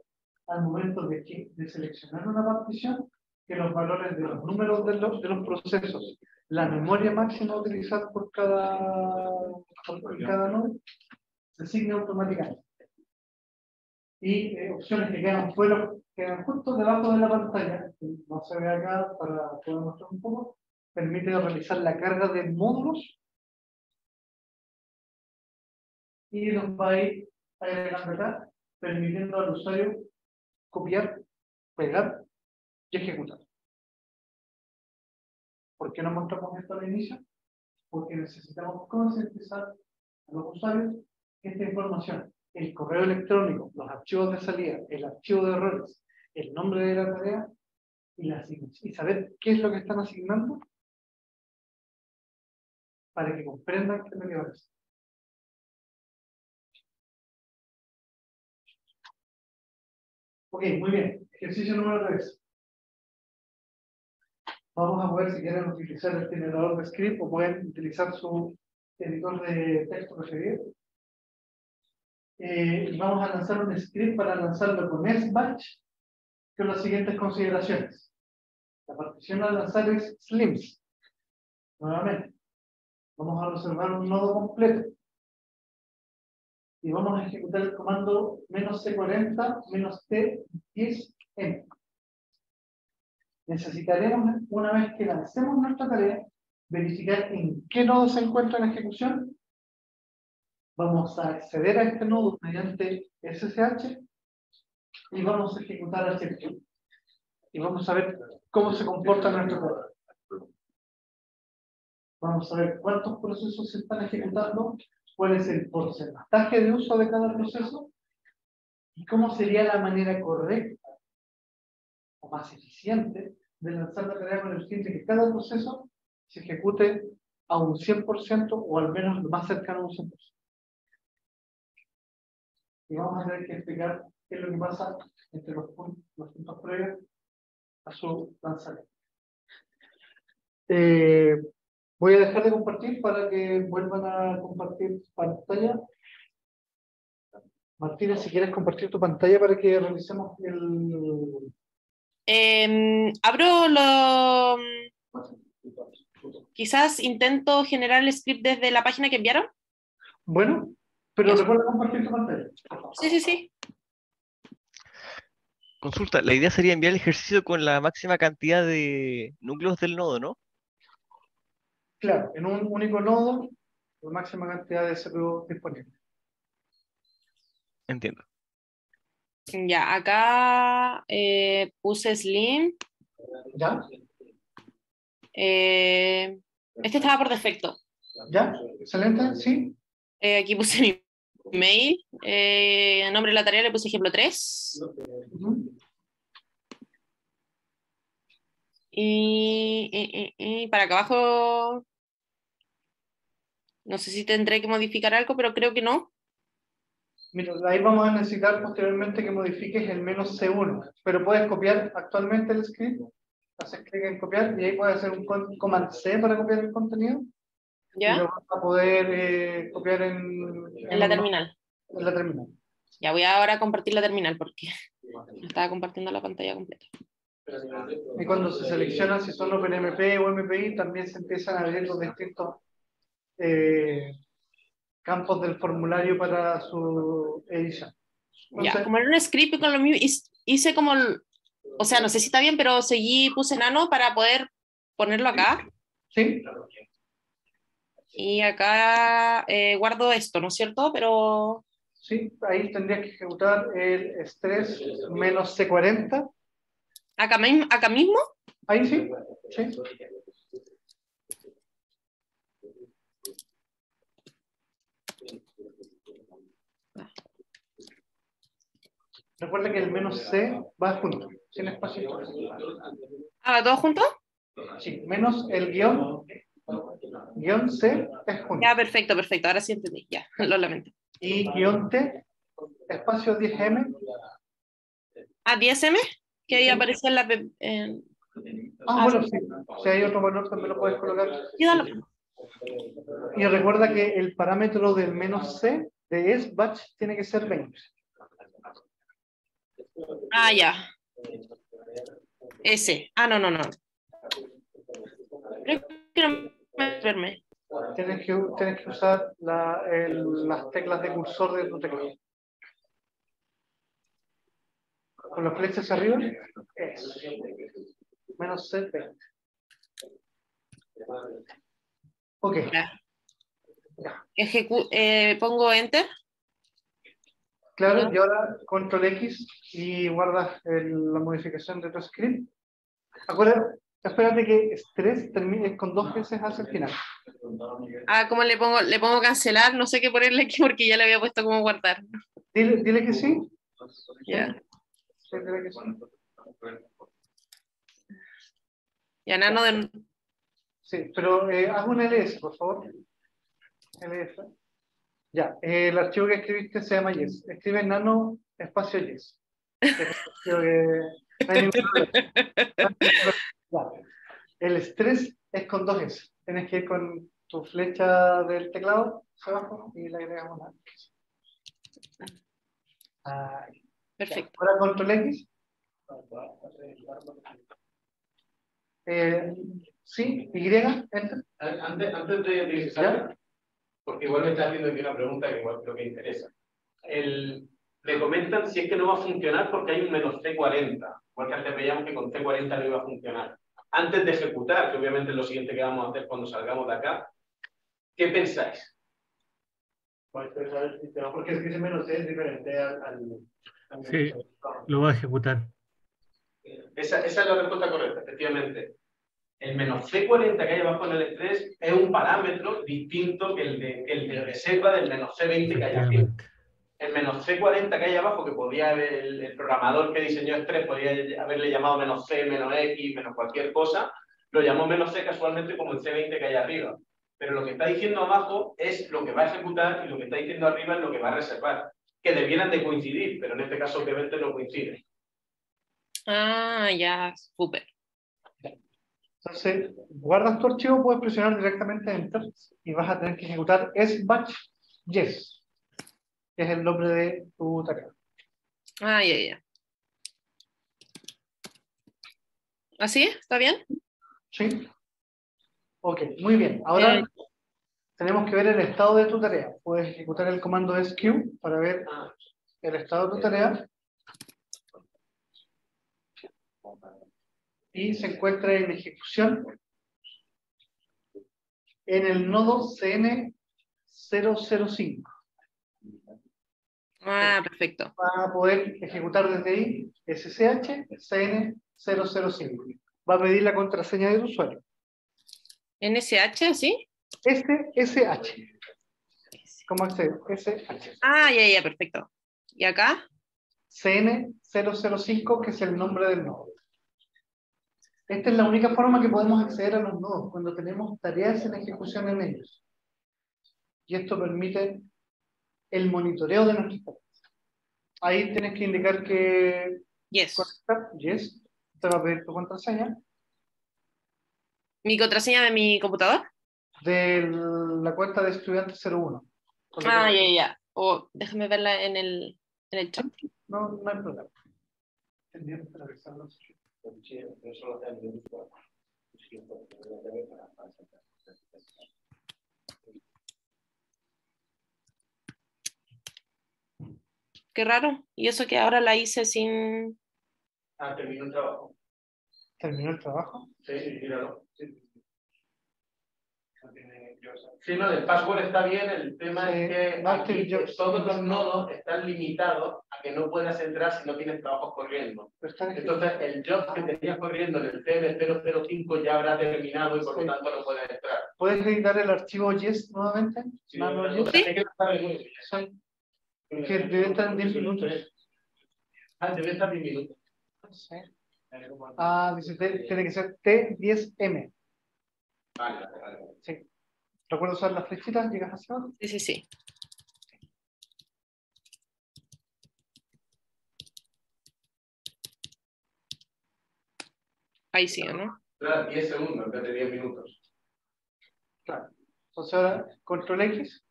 al momento de, de seleccionar una partición que los valores de los números de los, de los procesos, la memoria máxima utilizada por cada, por cada nodo, se asigne automáticamente. Y eh, opciones que quedan fuera, quedan justo debajo de la pantalla, no se ve acá para poder mostrar un poco, permite realizar la carga de módulos y los va a ir agregando acá, permitiendo al usuario copiar, pegar y ejecutar. ¿Por qué no mostramos esto al inicio? Porque necesitamos concientizar a los usuarios esta información, el correo electrónico, los archivos de salida, el archivo de errores, el nombre de la tarea y la asignación. Y saber qué es lo que están asignando para que comprendan qué que va a hacer. Ok, muy bien. Ejercicio número 3. Vamos a ver si quieren utilizar el generador de script o pueden utilizar su editor de texto preferido. Eh, vamos a lanzar un script para lanzarlo con SBatch con las siguientes consideraciones. La partición a lanzar es slims. Nuevamente, vamos a reservar un nodo completo. Y vamos a ejecutar el comando menos C40 menos T10M. Necesitaremos, una vez que lancemos nuestra tarea, verificar en qué nodo se encuentra en ejecución. Vamos a acceder a este nodo mediante SSH y vamos a ejecutar HTTP. Y vamos a ver cómo se comporta nuestro código. Vamos a ver cuántos procesos se están ejecutando, cuál es el porcentaje de uso de cada proceso y cómo sería la manera correcta o más eficiente de lanzar la tarea con el de que cada proceso se ejecute a un 100% o al menos lo más cercano a un 100%. Y vamos a tener que explicar qué es lo que pasa entre los puntos, los puntos previos a su lanzamiento. Eh, voy a dejar de compartir para que vuelvan a compartir pantalla. Martina, si quieres compartir tu pantalla para que realicemos el... Eh, abro lo... Quizás intento generar el script desde la página que enviaron. Bueno, pero recuerda compartir tu pantalla. Sí, sí, sí. Consulta, la idea sería enviar el ejercicio con la máxima cantidad de núcleos del nodo, ¿no? Claro, en un único nodo, la máxima cantidad de CPU disponible. Entiendo. Ya, acá eh, puse Slim. ¿Ya? Eh, este estaba por defecto. ¿Ya? ¿Excelente? ¿Sí? Eh, aquí puse mi mail. Eh, el nombre de la tarea le puse ejemplo 3. Ujú. Y, y- y- y para acá abajo, no sé si tendré que modificar algo, pero creo que no. Mira, ahí vamos a necesitar posteriormente que modifiques el menos C1, pero puedes copiar actualmente el script, haces clic en copiar y ahí puedes hacer un command C para copiar el contenido y ¿Ya? lo vas a poder eh, copiar en, En la terminal. en la terminal. Ya voy ahora a compartir la terminal porque no estaba compartiendo la pantalla completa. Y cuando se selecciona si son OpenMP o MPI, también se empiezan a abrir los distintos eh, campos del formulario para su edición. Ya, Entonces, como era un script con lo mismo, hice- como, el- o sea, no sé si está bien, pero seguí, puse nano para poder ponerlo acá. ¿sí? Y acá eh, guardo esto, ¿no es cierto? Pero Sí, ahí tendrías que ejecutar el estrés menos C40. acá, mismo- acá mismo, Ahí sí, sí. Recuerda que el menos C va junto, sin espacio. ah, todo junto. Sí, menos el guion, guion C es junto. Ya, perfecto, perfecto. Ahora sí entendí. Ya, lo lamento. Y guion T, espacio 10M. Ah, 10M, que ahí aparece en la. en- Ah, bueno, sí. Si hay otro valor también lo puedes colocar. Y recuerda que el parámetro del menos C de SBatch tiene que ser 20. Ah, ya. Ese. Ah, no, no, no. Creo que no me verme. Tienes que, tienes que usar la- el- las teclas de cursor de tu teclado. Con los flechas arriba, eso. Menos C, 20. Ok, Ya. Ejecu- eh, pongo enter. Claro, y ahora control X y guardas el- la modificación de tu script. Acuérdate, espérate que estrés termine con dos veces hacia el final. Ah, ¿cómo le pongo? Le pongo cancelar, no sé qué ponerle aquí porque ya le había puesto como guardar. Dile, dile que sí. Ya. Sí, dile que sí. Ya, nano de. Sí, pero eh, haz un LS, por favor. LS. Ya, eh, el archivo que escribiste se llama Yes. Escribe nano espacio Yes. El estrés es con dos S. Tienes que ir con tu flecha del teclado hacia abajo y le agregamos la Ahí. Perfecto. Ahora control X. Eh, sí, Y, enter. Antes, antes de utilizar, porque igual me está haciendo aquí una pregunta que igual creo que interesa. El, me comentan si es que no va a funcionar porque hay un menos C40, porque antes veíamos que con C40 no iba a funcionar. Antes de ejecutar, que obviamente es lo siguiente que vamos a hacer cuando salgamos de acá, ¿qué pensáis? Pues pensar el sistema, porque es que ese menos C es diferente al... al, al Sí, lo va a ejecutar. Esa, esa es la respuesta correcta, efectivamente. El menos C40 que hay abajo en el estrés es un parámetro distinto que el de, que el de reserva del menos C20 que hay aquí. El menos C40 que hay abajo, que podía haber, el, el programador que diseñó estrés podría haberle llamado menos C, menos X, menos cualquier cosa, lo llamó menos C casualmente como el C20 que hay arriba. Pero lo que está diciendo abajo es lo que va a ejecutar y lo que está diciendo arriba es lo que va a reservar. Que debieran de coincidir, pero en este caso obviamente no coinciden. Ah, ya, súper. Entonces, guardas tu archivo, puedes presionar directamente Enter y vas a tener que ejecutar SBatch Yes, que es el nombre de tu tarea. Ah, ya, ya. ¿Así? ¿Está bien? ¿Sí? Ok, muy bien. Ahora Eh. tenemos que ver el estado de tu tarea. Puedes ejecutar el comando SQ para ver el estado de tu tarea. Y se encuentra en ejecución en el nodo CN005. Ah, perfecto. Va a poder ejecutar desde ahí SSH CN005. Va a pedir la contraseña del usuario. NSH, ¿sí? SSH. ¿Cómo accede? SH. Ah, ya, ya, perfecto. ¿Y acá? CN005, que es el nombre del nodo. Esta es la única forma que podemos acceder a los nodos, cuando tenemos tareas en ejecución en ellos. Y esto permite el monitoreo de nuestras tareas. Ahí tienes que indicar que Yes. conectar, yes, te va a pedir tu contraseña ¿Mi contraseña de mi computador? de la cuenta de estudiante 01. Con la Ah, ya, ya. O déjame verla en el, en el chat. No, no hay problema. Tendríamos que revisarlo. Qué raro. Y eso que ahora la hice sin... Ah, terminó el trabajo. ¿Terminó el trabajo? Sí, sí, míralo. Sí. Sí, no, el password está bien, el tema Sí, es que aquí todos los nodos están limitados a que no puedas entrar si no tienes trabajos corriendo. Entonces, el job que tenías corriendo en el CM005 ya habrá terminado y por Sí. lo tanto no puedes entrar. ¿Puedes editar el archivo yes nuevamente? Nano o yes. sea, hay que estar en- Sí. Que debe estar en 10 minutos. Ah, debe estar en minutos. Sí. Ah, dice, tiene que ser T10M. Vale, vale, vale. Sí. ¿Recuerda usar las flechitas? ¿Llegas hacia abajo? Sí, sí, sí. Ahí sí, ¿no? Claro, 10 segundos en vez de 10 minutos. Claro. Entonces ahora, control X.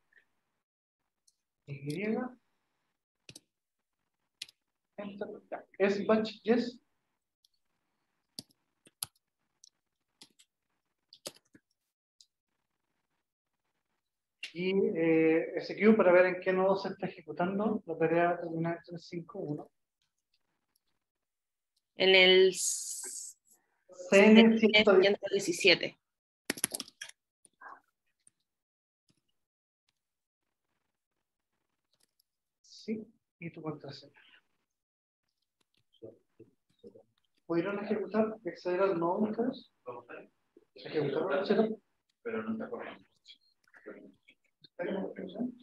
Y. Enter. Es batch yes. Y eh, execute para ver en qué nodo se está ejecutando la tarea terminal 351. En el CN 110. 117. Sí, y tu contraseña. ¿Pudieron ejecutar, acceder al nodo ustedes? ¿Ejecutaron el setup? Pero no está corriendo. ¿Está en ejecución?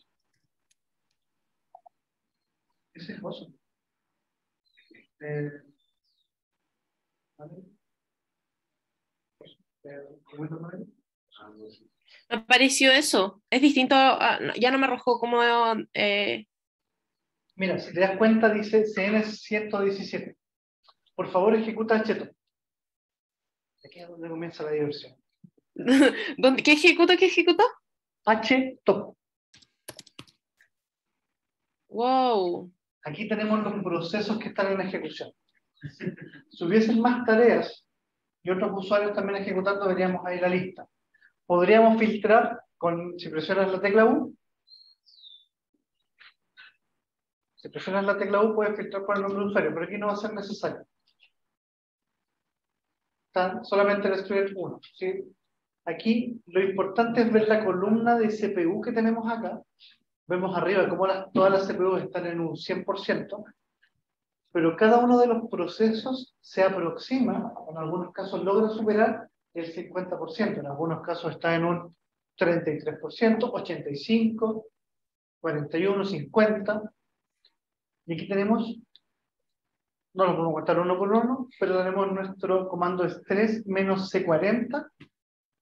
Ese es. Eh, ¿cómo se llama? Me pareció eso. Es distinto, a- ya no me arrojó como... eh, Mira, si te das cuenta, dice CN 117. Por favor, ejecuta cheto. Aquí es donde comienza la diversión. ¿Dónde, ¿Qué ejecuta? ¿Qué ejecuta? H top. Wow. Aquí tenemos los procesos que están en ejecución. Si hubiesen más tareas y otros usuarios también ejecutando, veríamos ahí la lista. Podríamos filtrar con, si presionas la tecla U, si presionas la tecla U puedes filtrar por el nombre de usuario, pero aquí no va a ser necesario. Está solamente el student 1. ¿sí? Aquí lo importante es ver la columna de CPU que tenemos acá. Vemos arriba cómo todas las CPUs están en un 100%, pero cada uno de los procesos se aproxima, en algunos casos logra superar el 50%, en algunos casos está en un 33%, 85%, 41%, 50%. Y aquí tenemos, no lo podemos contar uno por uno, pero tenemos nuestro comando estrés menos C40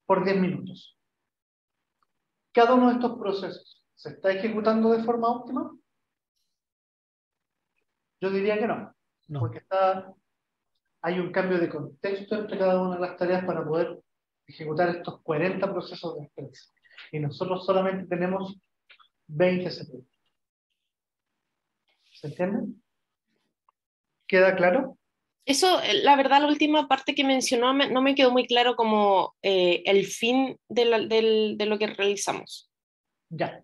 por 10 minutos. Cada uno de estos procesos se está ejecutando de forma óptima. Yo diría que no, No. porque está, hay un cambio de contexto entre cada una de las tareas para poder ejecutar estos 40 procesos de estrés. Y nosotros solamente tenemos 20 CPU. ¿Se entiende? ¿Queda claro? Eso, eh, la verdad, la última parte que mencionó me- no me quedó muy claro como eh, el fin de, la- del- de lo que realizamos. Ya.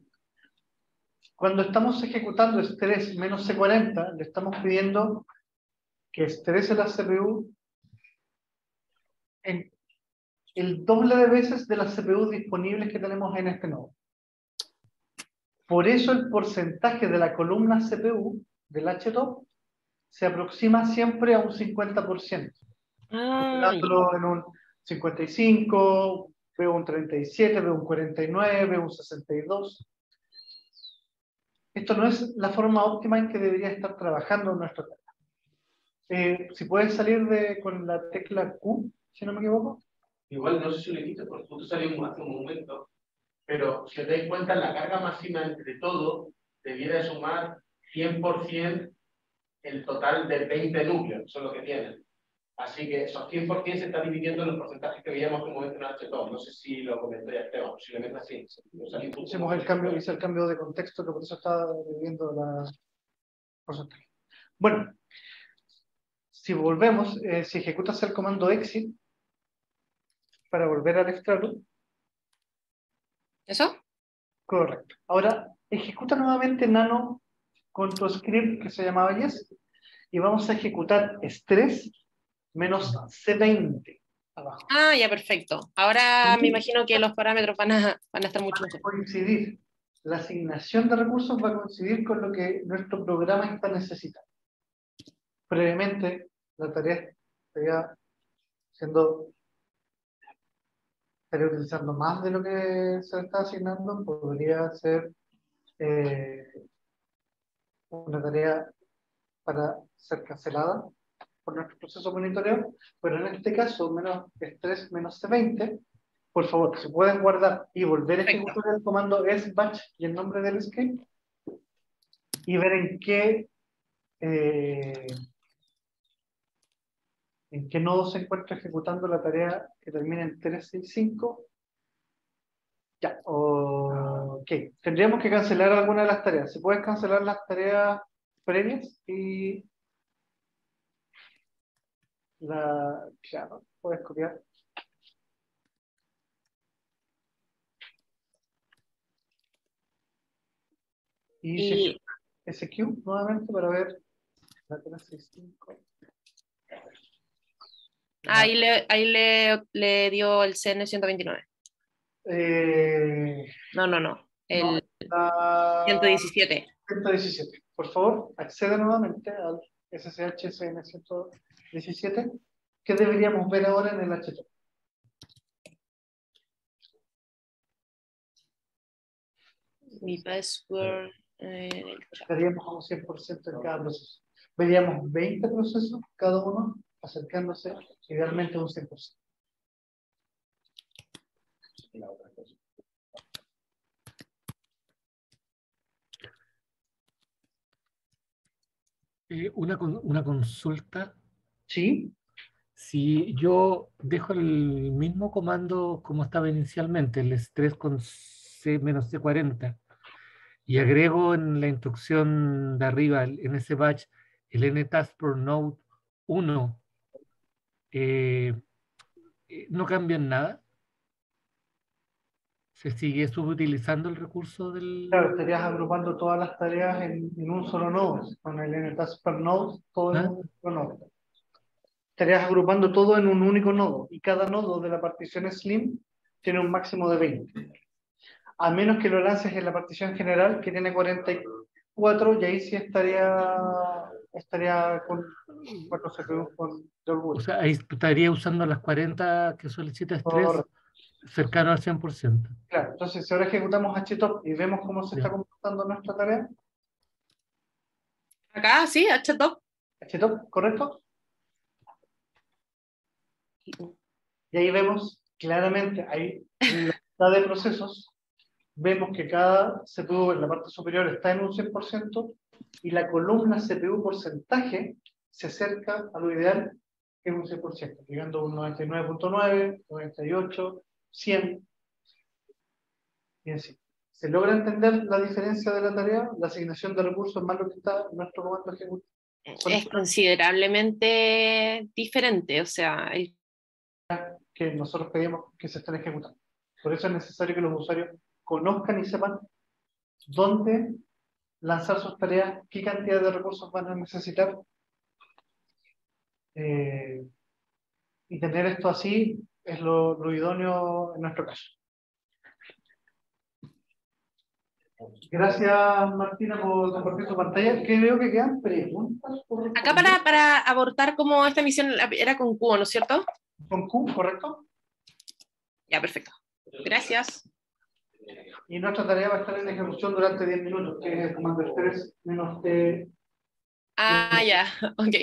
Cuando estamos ejecutando estrés menos C40, le estamos pidiendo que estrese la CPU en el doble de veces de las CPU disponibles que tenemos en este nodo. Por eso el porcentaje de la columna CPU del HTOP se aproxima siempre a un 50%. Ah, Dándolo en un 55, veo un 37, veo un 49, veo un 62. Esto no es la forma óptima en que debería estar trabajando nuestro tecla. Eh, si puedes salir de, con la tecla Q, si no me equivoco. Igual no sé si lo hiciste porque justo salió hace un momento, pero si os dais cuenta, la carga máxima entre todo debiera de sumar 100% el total de 20 núcleos, son lo que tienen. Así que esos 100% se está dividiendo en los porcentajes que veíamos como en HTOP. No sé si lo comentó ya Esteban, posiblemente así. Hicimos el cambio, hice el cambio de contexto, que por eso estaba viviendo la porcentaje. Bueno, si volvemos, eh, si ejecutas el comando exit para volver al extra loop, ¿Eso? Correcto. Ahora, ejecuta nuevamente nano con tu script que se llamaba yes y vamos a ejecutar estrés menos C20 abajo. Ah, ya, perfecto. Ahora me imagino que los parámetros van a, van a estar mucho mejor. Coincidir. La asignación de recursos va a coincidir con lo que nuestro programa está necesitando. Previamente, la tarea estaría siendo estaría utilizando más de lo que se está asignando, podría ser eh, una tarea para ser cancelada por nuestro proceso de monitoreo, pero en este caso, menos estrés menos C20, por favor, si pueden guardar y volver a ejecutar el comando sbatch y el nombre del script, y ver en qué eh, en qué nodo se encuentra ejecutando la tarea que termina en 365. Ya, ok. Tendríamos que cancelar alguna de las tareas. Si puedes cancelar las tareas previas y la, ya, ¿no? puedes copiar. Y, Y- SQ nuevamente para ver la 365. Ahí le, ahí le, le dio el CN 129. Eh, No, no, no. El la 117. 117. Por favor, accede nuevamente al SSH SN 117 que deberíamos ver ahora en el HT. Mi password. el chat. Estaríamos a un 100% en cada proceso. Veríamos 20 procesos, cada uno acercándose idealmente a un 100%. Eh, una, una consulta. Sí. si yo dejo el mismo comando como estaba inicialmente, el estrés con C menos C40, y agrego en la instrucción de arriba, en ese batch, el ntask per node 1, eh, eh, no cambia en nada. ¿Se sigue subutilizando el recurso del...? Claro, estarías agrupando todas las tareas en, en un solo nodo, con el ntask per node, todo en ¿Ah? un solo nodo. Estarías agrupando todo en un único nodo, y cada nodo de la partición Slim tiene un máximo de 20. A menos que lo lances en la partición general, que tiene 44, y ahí sí estaría, estaría con 4 CPUs con orgullo. O sea, ahí estaría usando las 40 que solicita estrés. Cercano al 100%. Claro, entonces si ahora ejecutamos htop y vemos cómo se está comportando nuestra tarea, Acá, sí, htop. htop, ¿correcto? Y ahí vemos claramente, ahí en la de procesos, vemos que cada CPU en la parte superior está en un 100% y la columna CPU porcentaje se acerca a lo ideal, que es un 100%, llegando a un 99.9, 98, 100. Y así. ¿Se logra entender la diferencia de la tarea? La asignación de recursos más lo que está nuestro comando ejecutivo. Es considerablemente diferente, o sea, el- que nosotros pedimos que se estén ejecutando. Por eso es necesario que los usuarios conozcan y sepan dónde lanzar sus tareas, qué cantidad de recursos van a necesitar. Eh, y tener esto así es lo, lo idóneo en nuestro caso. Gracias Martina por compartir tu pantalla. Creo que quedan preguntas. por acá para, para abortar como esta misión era con cubo, ¿no es cierto? Con Q, ¿correcto? Ya, perfecto. Gracias. Y nuestra tarea va a estar en ejecución durante 10 minutos, que es el comando estrés menos T. Ah, ya, ok.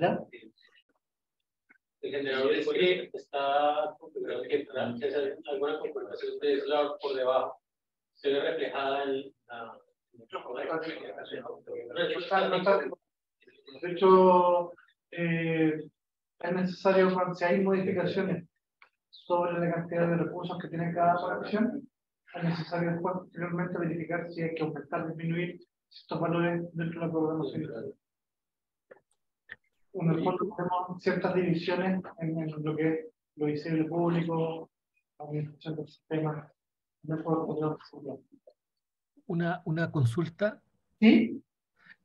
¿ya? El generador de script está configurado que que hacer alguna configuración de slot por debajo. Se ve reflejada en la. Está- De hecho, eh, es necesario, cuando- si hay modificaciones sobre la cantidad de recursos que tiene cada operación, es necesario después, posteriormente, verificar si hay que aumentar, disminuir estos valores dentro de la programación. En el fondo tenemos ciertas divisiones en, en lo que es lo visible público, la administración del sistema, de seguridad. Una, una consulta. ¿Sí?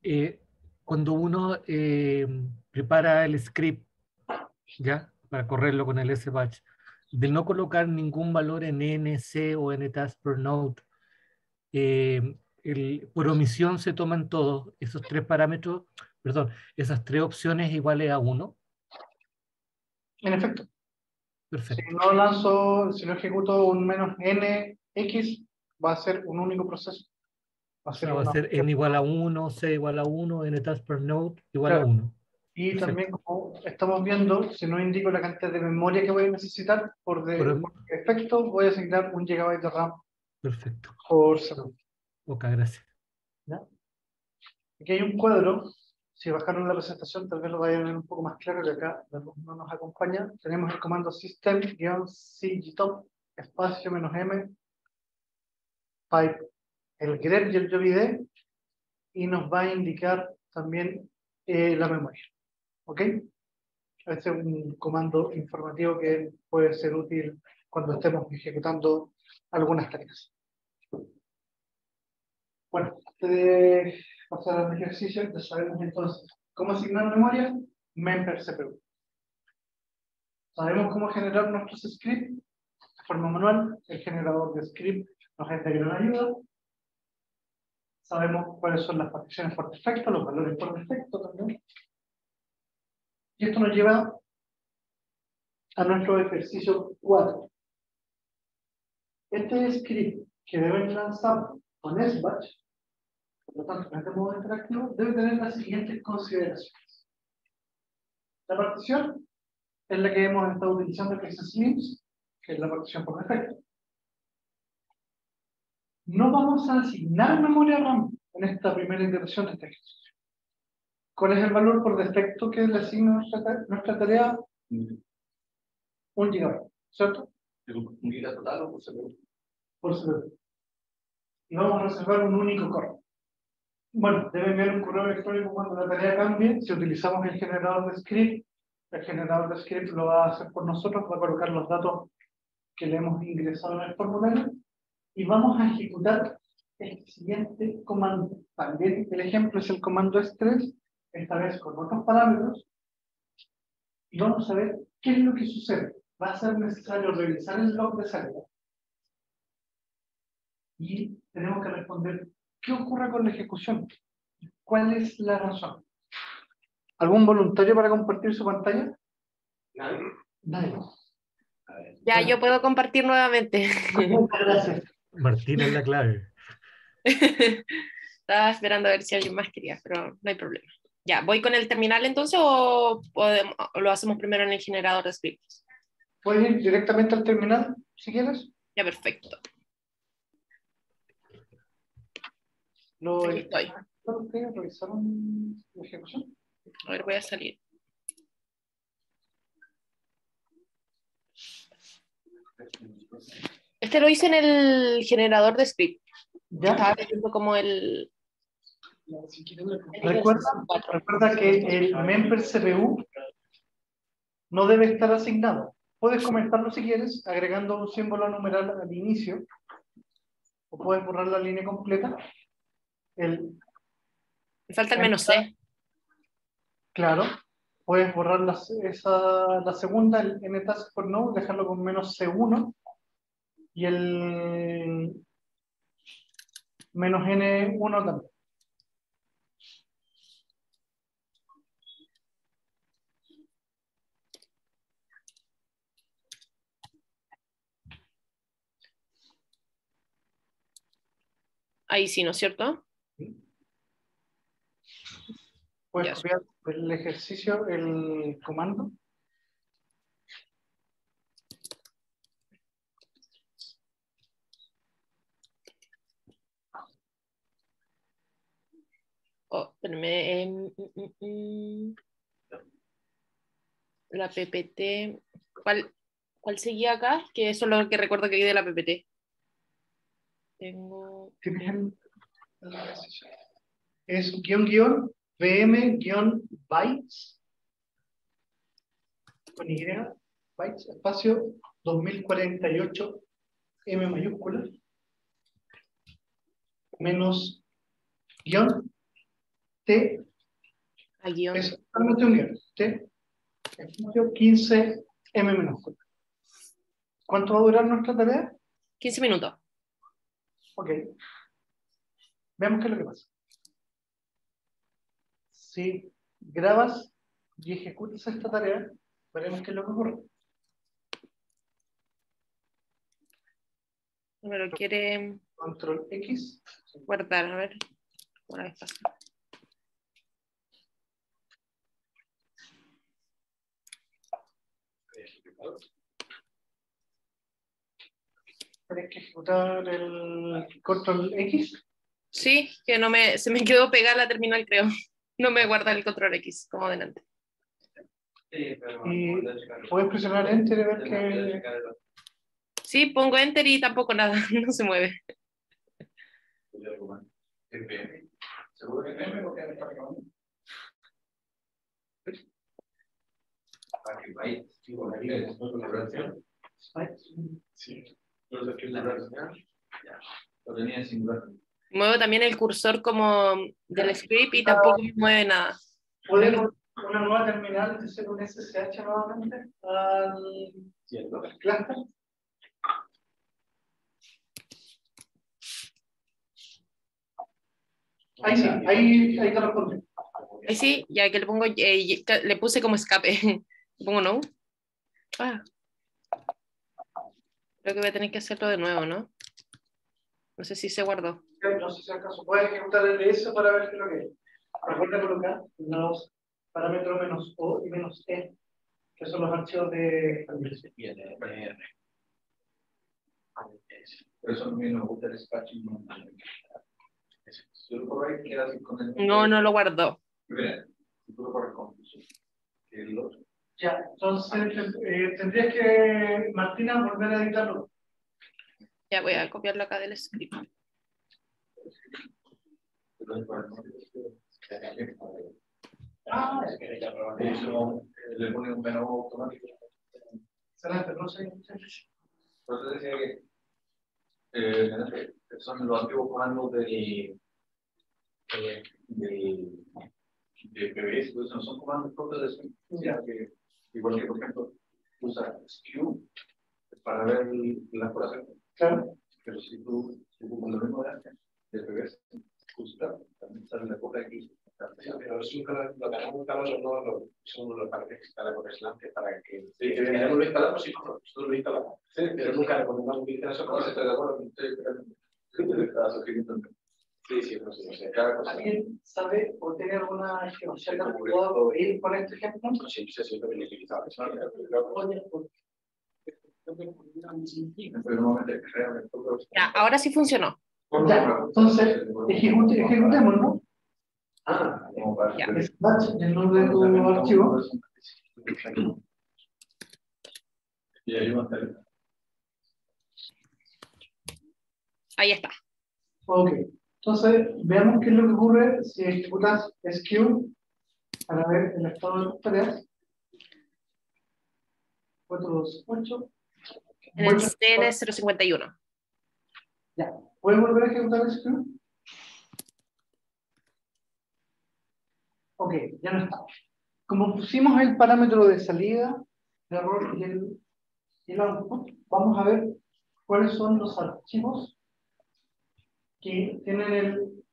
eh, cuando uno eh, prepara el script, ¿ya? Para correrlo con el SBatch, de no colocar ningún valor en NC o NTask per node, eh, el- por omisión se toman todos esos tres parámetros, perdón, esas tres opciones iguales a uno. En efecto. Perfecto. Si no lanzo, si no ejecuto un menos nx, va a ser un único proceso. Va a O ser sea, va a ser n igual a 1, c igual a 1, nTask per node igual a Claro. 1. Y perfecto. también, como estamos viendo, si no indico la cantidad de memoria que voy a necesitar, por, de, Por- por defecto voy a asignar un gigabyte de RAM Perfecto. por segundo. Ok, gracias. Aquí hay un cuadro, si bajaron la presentación tal vez lo vayan a ver un poco más claro, que acá no nos acompaña. Tenemos el comando system-cgtop, espacio menos m, pipe, el grep y el jobid, y nos va a indicar también eh, la memoria. ¿Ok? Este es un comando informativo que puede ser útil cuando estemos ejecutando algunas tareas. Bueno, pasar al ejercicio, ya sabemos entonces cómo asignar memoria, member CPU. Sabemos cómo generar nuestros scripts de forma manual, el generador de script nos es de gran ayuda. Sabemos cuáles son las particiones por defecto, los valores por defecto también. Y esto nos lleva a nuestro ejercicio 4. Este script que deben lanzar con SBatch, por lo tanto, en este modo interactivo, debe tener las siguientes consideraciones. La partición es la que hemos estado utilizando, que es SLIMS, que es la partición por defecto. No vamos a asignar memoria RAM en esta primera iteración de este ejercicio. ¿Cuál es el valor por defecto que le asigna nuestra, ta- nuestra tarea Un gigabyte, ¿cierto? ¿Un giga total o por CPU? Por CPU. Y vamos a reservar un único core. Bueno, debe enviar un correo electrónico cuando la tarea cambie. Si utilizamos el generador de script, el generador de script lo va a hacer por nosotros, va a colocar los datos que le hemos ingresado en el formulario y vamos a ejecutar el siguiente comando. También el ejemplo es el comando estrés, esta vez con otros parámetros, y vamos a ver qué es lo que sucede. Va a ser necesario revisar el log de salida y tenemos que responder qué ocurre con la ejecución, cuál es la razón. ¿Algún voluntario para compartir su pantalla? Nadie. Nadie. Ya, yo puedo compartir nuevamente. Muchas gracias. Martín es la clave. Estaba esperando a ver si alguien más quería, pero no hay problema. Ya, ¿voy con el terminal entonces o, podemos, o lo hacemos primero en el generador de scripts? ¿Puedes ir directamente al terminal si quieres? Ya, perfecto. Lo, Aquí estoy. ¿Ustedes revisaron la ejecución? A ver, voy a salir. Este lo hice en el generador de script. ¿Ya? Estaba viendo como el... Recuerda, recuerda que el member CPU no debe estar asignado. Puedes comentarlo si quieres, agregando un símbolo numeral al inicio, o puedes borrar la línea completa. El, Me falta el menos C. claro, puedes borrar la, esa, la segunda, el ntask for no, dejarlo con menos C1, y el menos N1 también. Ahí sí, ¿no es cierto? Puedes Ya. copiar el ejercicio, el comando. Oh, espérame, em, mm, mm. La PPT. ¿Cuál, ¿Cuál seguía acá? Que eso es lo que recuerdo que vi de la PPT. Tengo. Es guion guion VM guion bytes con Y bytes espacio 2048 M mayúscula menos guion T A guion. es solamente un guion T espacio 15 M minúscula. ¿Cuánto va a durar nuestra tarea? 15 minutos. Ok. Veamos qué es lo que pasa. Si grabas y ejecutas esta tarea, veremos qué es lo que ocurre. Me lo quiere Control X. guardar, a ver. Una vez pasa. Tienes que ejecutar el Control X. Sí, que no me, se me quedó pegada la terminal, creo. No me guarda el control X como adelante. Sí, pero Y puedes presionar Enter y ver que Sí, pongo enter y tampoco nada, no se mueve. ¿Seguro que sí, lo tenía en singular. Muevo también el cursor como del script y tampoco me mueve nada. puedes una nueva terminal de ser un SSH nuevamente al cluster. Ahí sí, ahí, ahí te responde. Ahí sí, ya que le pongo, eh, le puse como escape. Le pongo no. Ah. Creo que voy a tener que hacerlo de nuevo, ¿no? No sé si se guardó. No sé si acaso puedes ejecutar el S para ver qué es lo que es. Recuerda colocar los parámetros menos O y menos E, que son los archivos de. Por eso a mí no me gusta el el. No, no lo otro, Ya, entonces eh, tendrías que, Martina, volver a editarlo. Ya voy a copiarlo acá del script. Ah, Eso le pone un menú automático. excelente, no sé. Eso decía que eh, son los antiguos comandos del, eh, del, de PBS, pues no son comandos propios de ya que igual que por ejemplo usa SKU para ver la curación. Claro. Pero si tú ocupas lo mismo de antes, de PBS, justa, también sale la copia aquí. Pero es un canal, lo que son los, son que con Slante para que. Sí, que tenemos lo instalamos, sí, nosotros lo instalamos. Sí, Pero nunca recomendamos utilizar eso No, de acuerdo, suscribiendo. Sí, sí, no sé, no sé. Cada cosa. ¿Alguien sabe o tiene alguna información que puedo ir con este ejemplo? No utilizado no creo que todo Ya, ahora sí funcionó. Ya, entonces, ejecute- ejecutémoslo. Ah, Ya. Slash, el nombre de tu archivo. Y ahí va a estar. Ahí está. Ok. Entonces, veamos qué es lo que ocurre si ejecutas SQ para ver el estado de las tareas. 428. En el CN 051. Ya. ¿Puedes volver a ejecutar SQ? Ok, ya no está. Como pusimos el parámetro de salida, de error y el, el output, vamos a ver cuáles son los archivos que tienen el,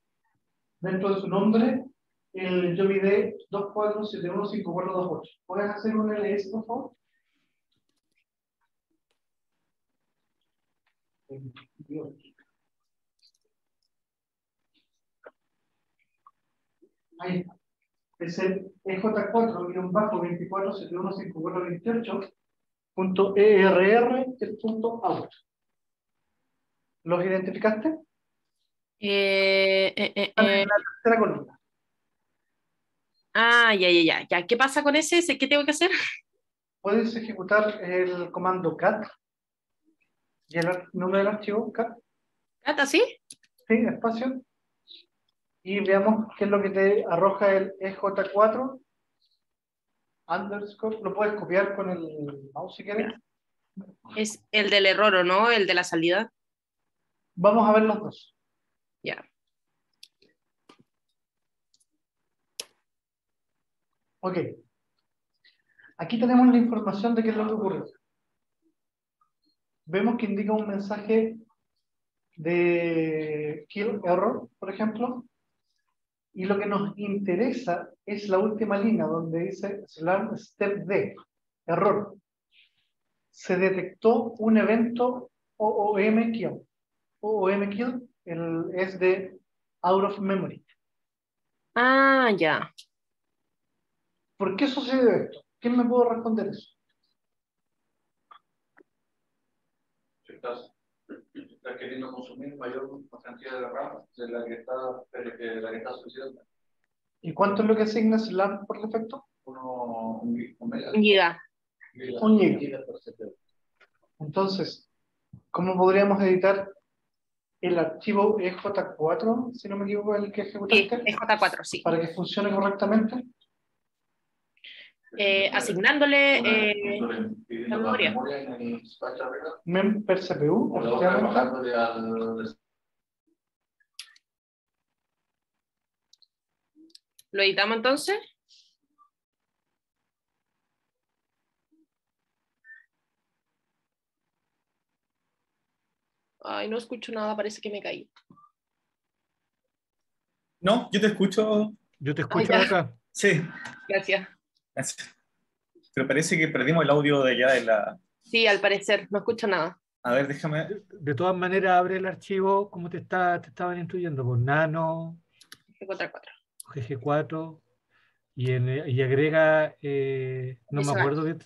dentro de su nombre el YOVID 24715428. ¿Puedes hacer un LS, por favor? Ahí está. Es el E EJ4-24715428.err, el punto out. ¿Los identificaste? Eh, eh, eh, Están en eh, la tercera columna. ah, ya, ya, ya, ya. ¿Qué pasa con ese? ¿Qué tengo que hacer? Puedes ejecutar el comando cat y el nombre del archivo cat, ¿Cata, sí? sí, espacio, y veamos qué es lo que te arroja el EJ4 underscore. Lo puedes copiar con el mouse si quieres. Es el del error, ¿o no? El de la salida. Vamos a ver los dos. Ya. Ok. Aquí tenemos la información de qué es lo que ocurre. Vemos que indica un mensaje de kill error, por ejemplo. Y lo que nos interesa es la última línea donde dice step D, error. Se detectó un evento OOM kill. OOM kill el, es de out of memory. Ah, ya. ¿Por qué sucedió esto? ¿Quién me puede responder eso? Queriendo consumir mayor cantidad de RAM de la que está, de la que está solicitando. ¿Y cuánto es lo que asigna SLAM por defecto? Uno, un, giga. Un giga. Entonces, ¿cómo podríamos editar el archivo EJ4, si no me equivoco, el que Sí, ejecutaste, es J4, sí. para que funcione correctamente? Eh, asignándole eh, la memoria. Mem per CPU, ¿Lo editamos entonces? Ay, no escucho nada, parece que me caí. No, yo te escucho. Yo te escucho acá. Sí, Gracias. Pero parece que perdimos el audio de allá de la. Sí, al parecer, no escucho nada. A ver, déjame. De todas maneras, abre el archivo como te, está, te estaban instruyendo, por nano, J4. GG4, y, en- y agrega, eh, no Eso me acuerdo de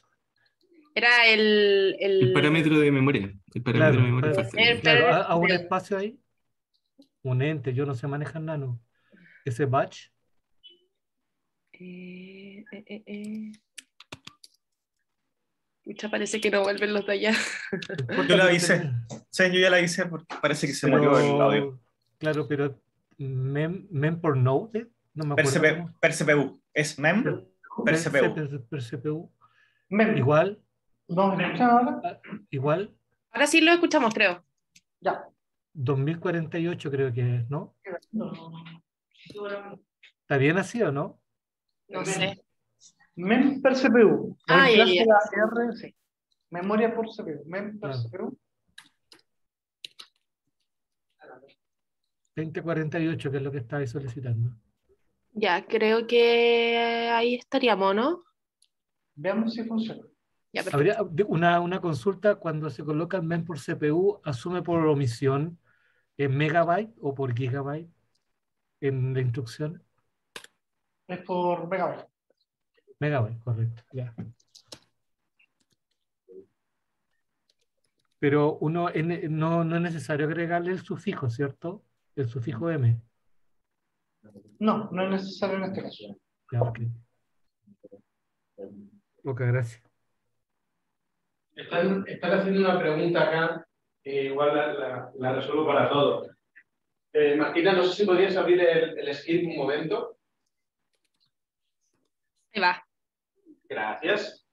Era el. el, El parámetro de memoria. El parámetro Claro, de memoria claro. falsa. El- Claro, a, a un espacio ahí, un ente, yo no sé manejar nano. Ese batch, Eh, eh, eh, eh. Ya parece que no vuelven los de allá. Yo la hice. Sí, yo ya la hice porque parece que se murió el audio. Claro, pero mem, mem por node, no me Per, acuerdo. CP cómo. per CPU. Es MEM per CPU. Per- per CPU. Mem. Igual, ¿No me escuchan ahora? igual, Ahora sí lo escuchamos, creo. Ya. 2048 creo que es, ¿no? No. ¿Está bien así o no? No sé. Mem per CPU. Ah, ya, Reemplaza ya. la R, sí. Memoria por CPU. Mem per. CPU. 2048, que es lo que estáis solicitando. Ya, creo que ahí estaríamos, ¿no? Veamos si funciona. Ya. Habría una, una consulta cuando se coloca el MEM por CPU, asume por omisión en megabyte o por gigabyte en la instrucción. Es por megabyte. Megabyte, correcto, ya. Pero uno en- no, no es necesario agregarle el sufijo, ¿cierto? El sufijo M. No, no es necesario en este caso. Ya, ok. Ok, gracias. Están, están haciendo una pregunta acá, que igual la, la- la resuelvo para todos. Eh, Martina, no sé si podrías abrir el, el script un momento. Gracias.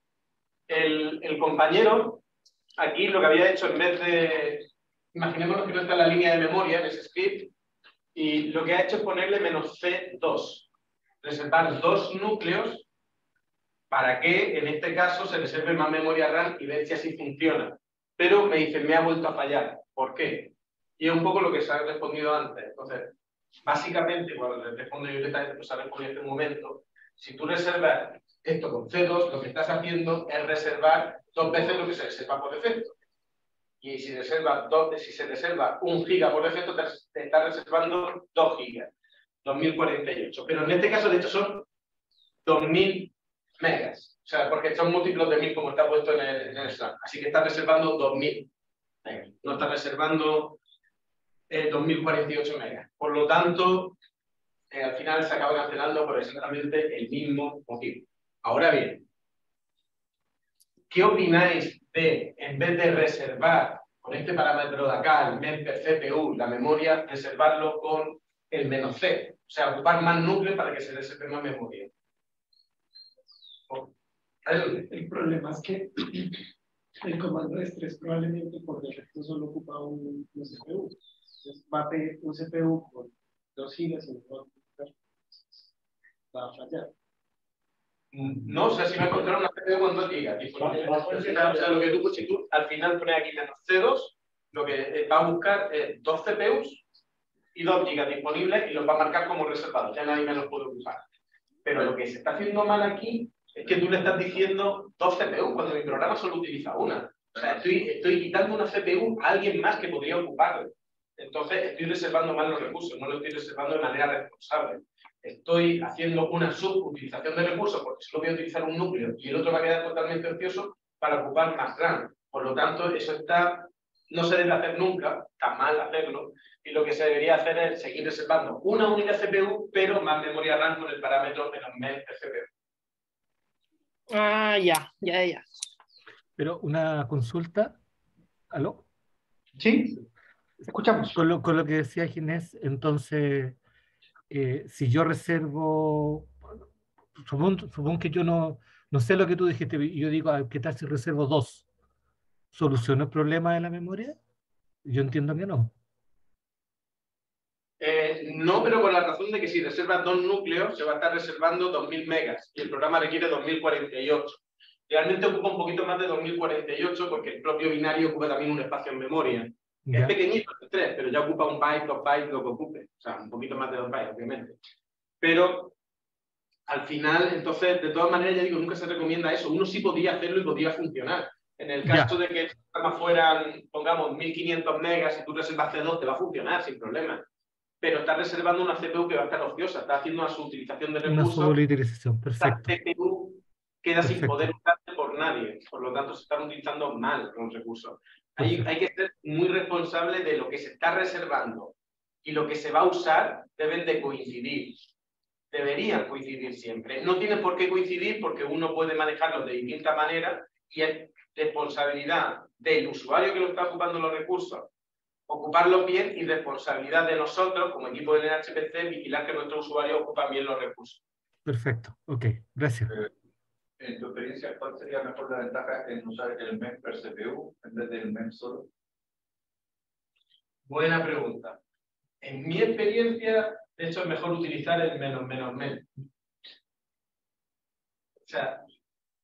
El, compañero, aquí lo que había hecho en vez de. Imaginémonos que no está en la línea de memoria en ese script, y lo que ha hecho es ponerle menos C2. Reservar dos núcleos para que en este caso se reserve más memoria RAM y ver si así funciona. Pero me dice, me ha vuelto a fallar. ¿Por qué? Y es un poco lo que se ha respondido antes. Entonces, básicamente, cuando le respondo yo directamente, pues ha respondido en este momento, si tú reservas esto con C2, lo que estás haciendo es reservar dos veces lo que se reserva por defecto. Y si, reserva dos, si se reserva un giga por defecto, te, te está reservando dos gigas, 2048. Pero en este caso, de hecho, son 2000 megas. O sea, porque son múltiplos de 1000 como está puesto en el, en el Slack. Así que está reservando 2000 megas. No está reservando eh, 2048 megas. Por lo tanto, eh, al final se acaba cancelando por exactamente el mismo motivo. Ahora bien, ¿qué opináis de, en vez de reservar con este parámetro de acá, el MEM per CPU, la memoria, reservarlo con el menos C? O sea, ocupar más núcleos para que se reserve más memoria. El, el problema es que el comando de estrés probablemente por defecto solo ocupa un, un CPU. Entonces pedir un CPU con 2 gigas y un fallar. No, o sea, si me encontraron una CPU con 2 gigas. O sea, lo que tú, si tú al final pones aquí menos C2, lo que eh, va a buscar es dos CPUs y 2 gigas disponibles y los va a marcar como reservados. Ya nadie me los puede ocupar. Pero lo que se está haciendo mal aquí es que tú le estás diciendo dos CPU cuando mi programa solo utiliza una. O sea, estoy, quitando una CPU a alguien más que podría ocuparla. Entonces, estoy reservando mal los recursos, no lo estoy reservando de manera responsable. Estoy haciendo una subutilización de recursos porque solo voy a utilizar un núcleo y el otro va a quedar totalmente ocioso para ocupar más RAM. Por lo tanto, eso está, no se debe hacer nunca, está mal hacerlo, y lo que se debería hacer es seguir reservando una única CPU, pero más memoria RAM con el parámetro menos MEM CPU. Ah, ya, ya, ya. Pero una consulta. ¿Aló? ¿Sí? Escuchamos. Con lo, con lo que decía Ginés, entonces, eh, si yo reservo, supongo, que yo no, no sé lo que tú dijiste, yo digo, ah, ¿qué tal si reservo dos? ¿Soluciona el problema de la memoria? Yo entiendo que no. Eh, no, pero con la razón de que si reservas dos núcleos, se va a estar reservando 2000 megas y el programa requiere 2048. Realmente ocupa un poquito más de 2048 porque el propio binario ocupa también un espacio en memoria. Es ¿Ya? pequeñito, el 3, pero ya ocupa un byte, dos bytes, lo que ocupe. O sea, un poquito más de dos bytes, obviamente. Pero al final, entonces, de todas maneras, ya digo, nunca se recomienda eso. Uno sí podía hacerlo y podía funcionar. En el Ya. caso de que los programas fueran, pongamos, 1500 megas y tú reservas C2, te va a funcionar sin problema. Pero estás reservando una CPU que va a estar ociosa, estás haciendo una subutilización de Una recursos. subutilización, Esta perfecto. CPU queda sin poder usarse por nadie. Por lo tanto, se están utilizando mal los recursos. Hay, hay que ser muy responsable de lo que se está reservando y lo que se va a usar deben de coincidir. Deberían coincidir siempre. No tiene por qué coincidir porque uno puede manejarlo de distinta manera y es responsabilidad del usuario que lo está ocupando los recursos, ocuparlos bien y responsabilidad de nosotros como equipo del NHPC vigilar que nuestros usuarios ocupan bien los recursos. Perfecto, ok, gracias. Eh, en tu experiencia, ¿cuál sería mejor la ventaja en usar el MEM per CPU en vez del MEM solo? Buena pregunta. En mi experiencia, de hecho, es mejor utilizar el menos menos menos. O sea,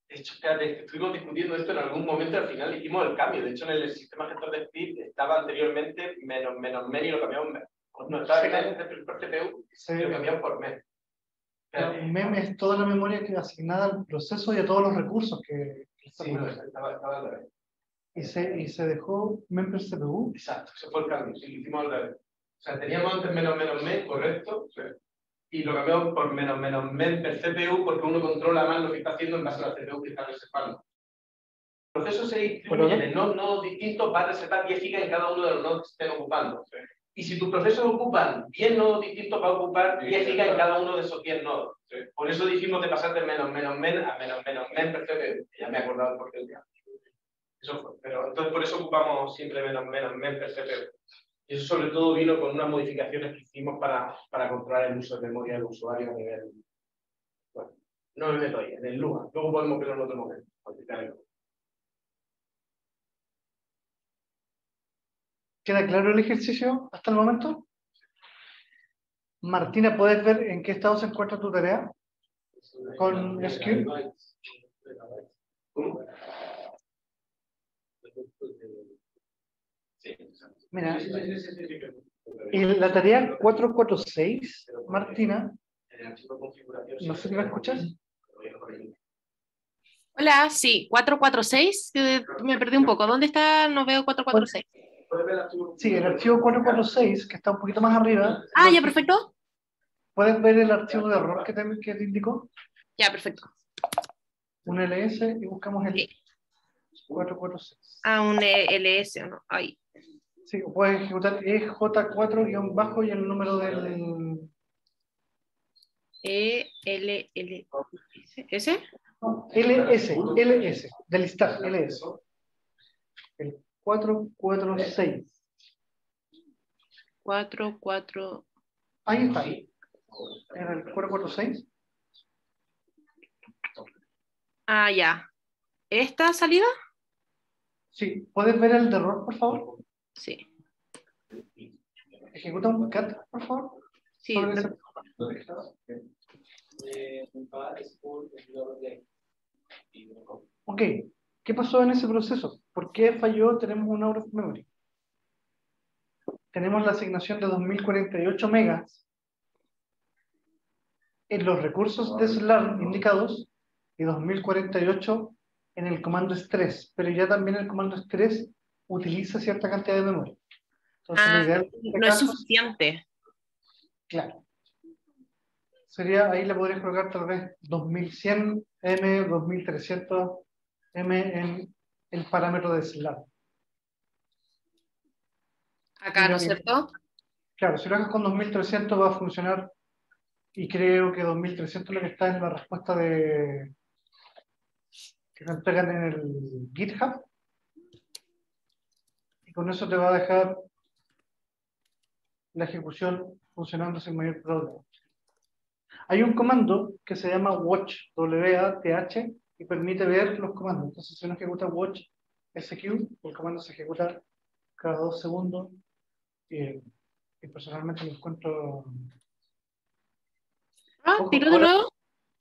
de hecho, estuvimos discutiendo esto en algún momento, al final hicimos el cambio. De hecho, en el sistema gestor de speed estaba anteriormente menos menos menos y lo cambiamos pues no estaba en por CPU y lo cambiamos por MEN. MEM es toda la memoria que asignada al proceso y a todos los recursos que, sí, no, estaba, estaba y se, y se dejó MEM per CPU. Exacto, ese fue el cambio, sí, lo hicimos al revés. O sea, teníamos antes menos menos MEN, correcto, sí y lo cambiamos por menos menos men per CPU porque uno controla más lo que está haciendo en base a la CPU que está reservando. El proceso se distribuye en nodos, distintos, va a reservar 10 gigas en cada uno de los nodos que estén ocupando. Y si tus procesos ocupan 10 nodos distintos, va a ocupar 10 gigas en cada uno de esos 10 nodos. Por eso dijimos de pasar de menos menos men a menos menos men per CPU. Ya me he acordado por qué Eso fue. Pero entonces por eso ocupamos siempre menos menos men per CPU. Y eso sobre todo vino con unas modificaciones que hicimos para, para controlar el uso de memoria del usuario a nivel... Bueno, no me meto ahí, en el Lua. Luego podemos verlo en otro momento. ¿Queda claro el ejercicio hasta el momento? Martina, ¿puedes ver en qué estado se encuentra tu tarea? Con SQL. Mira, en la tarea 446, Martina, no sé si me escuchas. Hola, sí, 446, me perdí un poco. ¿Dónde está? No veo 446. Sí, el archivo 446, que está un poquito más arriba. Ah, ya, perfecto. ¿Puedes ver el archivo de error que te, que te indicó? Ya, perfecto. Un ls y buscamos el 446. Ah, un ls, ¿no? Ahí. Sí, puedes ejecutar EJ4 y el número del. E, L, L, ¿S? LS, LS, del stack, LS. El 446. 4, Ahí está. En el 446. Ah, ya. ¿Esta salida? Sí. ¿Puedes ver el error, por favor? Sí. Ejecuta un cat, por favor. Sí. Ok, ¿qué pasó en ese proceso? ¿Por qué falló? Tenemos un out of memory. Tenemos la asignación de 2048 megas en los recursos de SLAR indicados y 2048 en el comando estrés, pero ya también el comando estrés utiliza cierta cantidad de memoria. Entonces, ah, este no es suficiente. Claro. Sería, ahí le podrías colocar tal vez 2100 M, 2300 M en el parámetro de SLAB. Acá, ¿no es cierto? Claro, si lo haces con 2300 va a funcionar y creo que 2300 es lo que está en la respuesta de que me entregan en el GitHub con eso te va a dejar la ejecución funcionando sin mayor problema. Hay un comando que se llama watch, W-A-T-H, y permite ver los comandos. Entonces, si uno ejecuta watch SQ, el comando se ejecuta cada dos segundos. Y, personalmente lo encuentro. Ah, tiro de nuevo.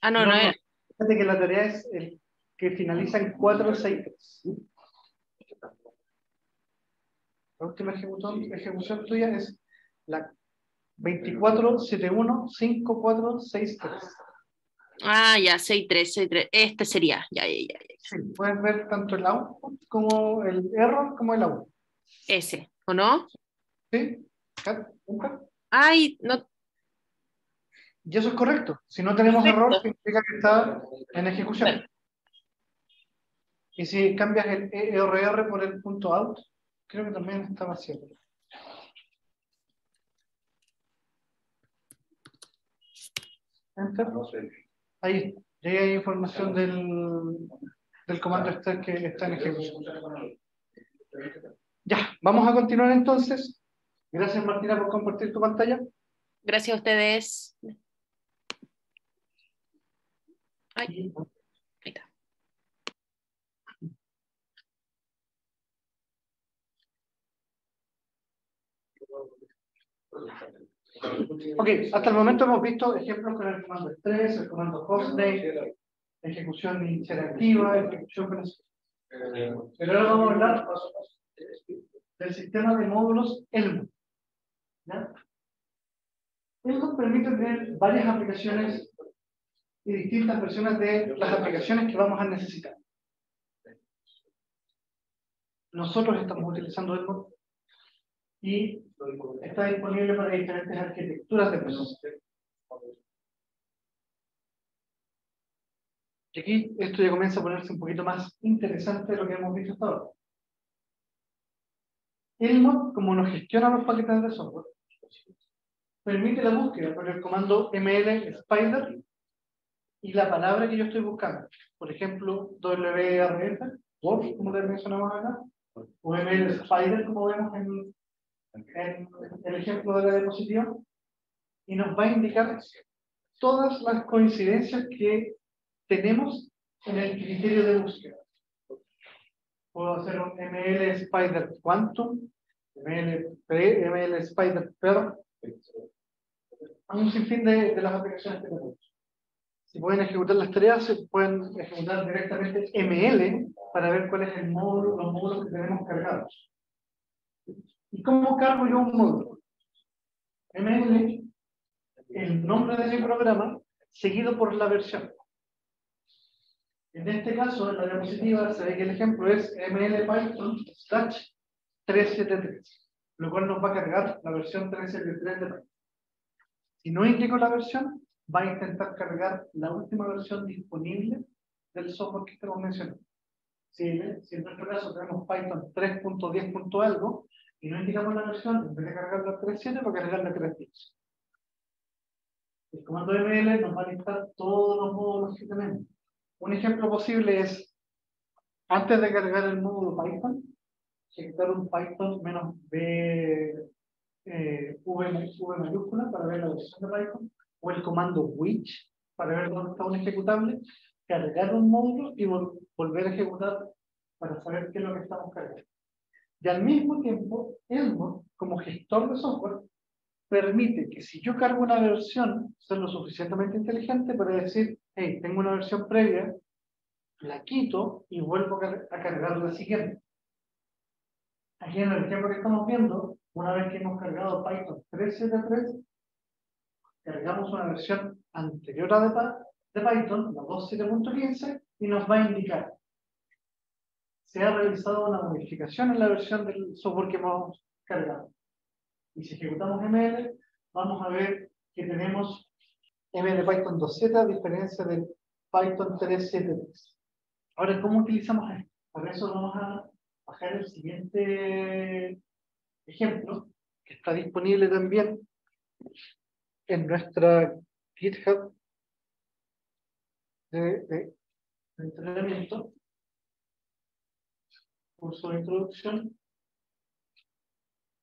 Ah, no, no, no. Fíjate que la tarea es el que finaliza en 463. La última ejecución, tuya es la 24715463. Ah, ya, 63, 63. Este sería, ya, ya, ya. Sí, puedes ver tanto el output como el error como el output. Ese, ¿o no? Sí. Ay, no. Y eso es correcto. Si no tenemos error, significa que está en ejecución. Y si cambias el ERR por el punto out, Creo que también está vacío. Enter. Ahí, ya hay información del, del comando extra que está en ejecución. Ya, vamos a continuar entonces. Gracias Martina por compartir tu pantalla. Gracias a ustedes. Ay, ahí está. Ok, hasta el momento hemos visto ejemplos con el comando estrés, el comando hostname, ejecución interactiva, ejecución con Pero ahora vamos a hablar del sistema de módulos Elmo. ¿ya? Elmo permite tener varias aplicaciones y distintas versiones de las aplicaciones que vamos a necesitar. Nosotros estamos utilizando Elmo y está disponible para diferentes arquitecturas de procesos. Y aquí esto ya comienza a ponerse un poquito más interesante de lo que hemos visto hasta ahora. Elmo, como nos gestiona los paquetes de software, permite la búsqueda por el comando ml spider y la palabra que yo estoy buscando. Por ejemplo, WRF, como le mencionamos acá, o ml spider, como vemos en, el ejemplo de la diapositiva, y nos va a indicar todas las coincidencias que tenemos en el criterio de búsqueda. Puedo hacer un ML Spider Quantum, ML, ML Spider Per, un sinfín de, de las aplicaciones que tenemos. Si pueden ejecutar las tareas, se pueden ejecutar directamente ML para ver cuál es el módulo, los módulos que tenemos cargados. ¿Y cómo cargo yo un módulo? ML, el nombre de mi programa, seguido por la versión. En este caso, en la diapositiva, se ve que el ejemplo es ML Python slash 373, lo cual nos va a cargar la versión 373 de Python. Si no indico la versión, va a intentar cargar la última versión disponible del software que estamos mencionando. Si, si en nuestro caso tenemos Python 3.10. algo y no indicamos la versión, en vez de cargar la 3.7, va a cargar la 3.10. El comando ML nos va a listar todos los módulos que tenemos. Un ejemplo posible es, antes de cargar el módulo Python, ejecutar un Python menos B, eh, v, v, mayúscula para ver la versión de Python, o el comando which para ver dónde está un ejecutable, cargar un módulo y volver a ejecutar para saber qué es lo que estamos cargando. Y al mismo tiempo, Elmo, como gestor de software, permite que si yo cargo una versión, sea lo suficientemente inteligente para decir, hey, tengo una versión previa, la quito y vuelvo a cargar la siguiente. Aquí en el ejemplo que estamos viendo, una vez que hemos cargado Python 3.7.3, cargamos una versión anterior a de Python, la 2.7.15, y nos va a indicar se ha realizado una modificación en la versión del software que hemos cargado. Y si ejecutamos ML, vamos a ver que tenemos M de Python 2Z a diferencia del Python 3.7.3. Ahora, ¿cómo utilizamos esto? Para eso vamos a bajar el siguiente ejemplo, que está disponible también en nuestra GitHub de, de, entrenamiento, curso de introducción,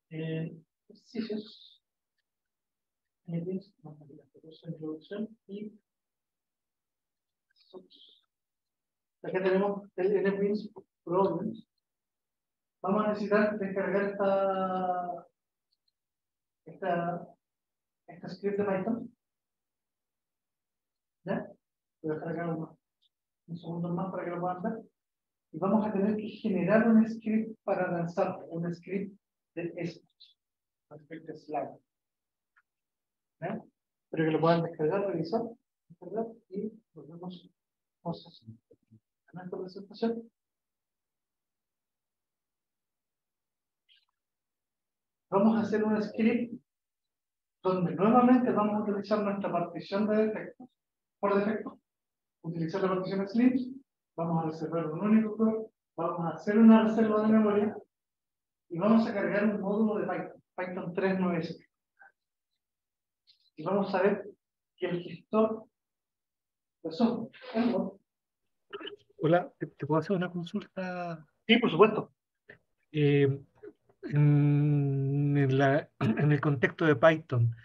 eh, ejercicios NetBeans, introducción y acá tenemos el NetBeans Problems. Vamos a necesitar descargar esta, esta, esta script de Python. ¿Ya? Voy a descargar unos, unos segundos más para que lo puedan ver. Y vamos a tener que generar un script para lanzar un script de esto, un script de. ¿eh? Espero que lo puedan descargar, revisar, descargar y volvemos a nuestra presentación. Vamos a hacer un script donde nuevamente vamos a utilizar nuestra partición de defectos. Por defecto, utilizar la partición slims, vamos a reservar un único core, vamos a hacer una reserva de memoria y vamos a cargar un módulo de Python, Python 397 y vamos a ver que el gestor de software Hola, ¿te, te puedo hacer una consulta? Sí, por supuesto. Eh, en, en la- en el contexto de Python,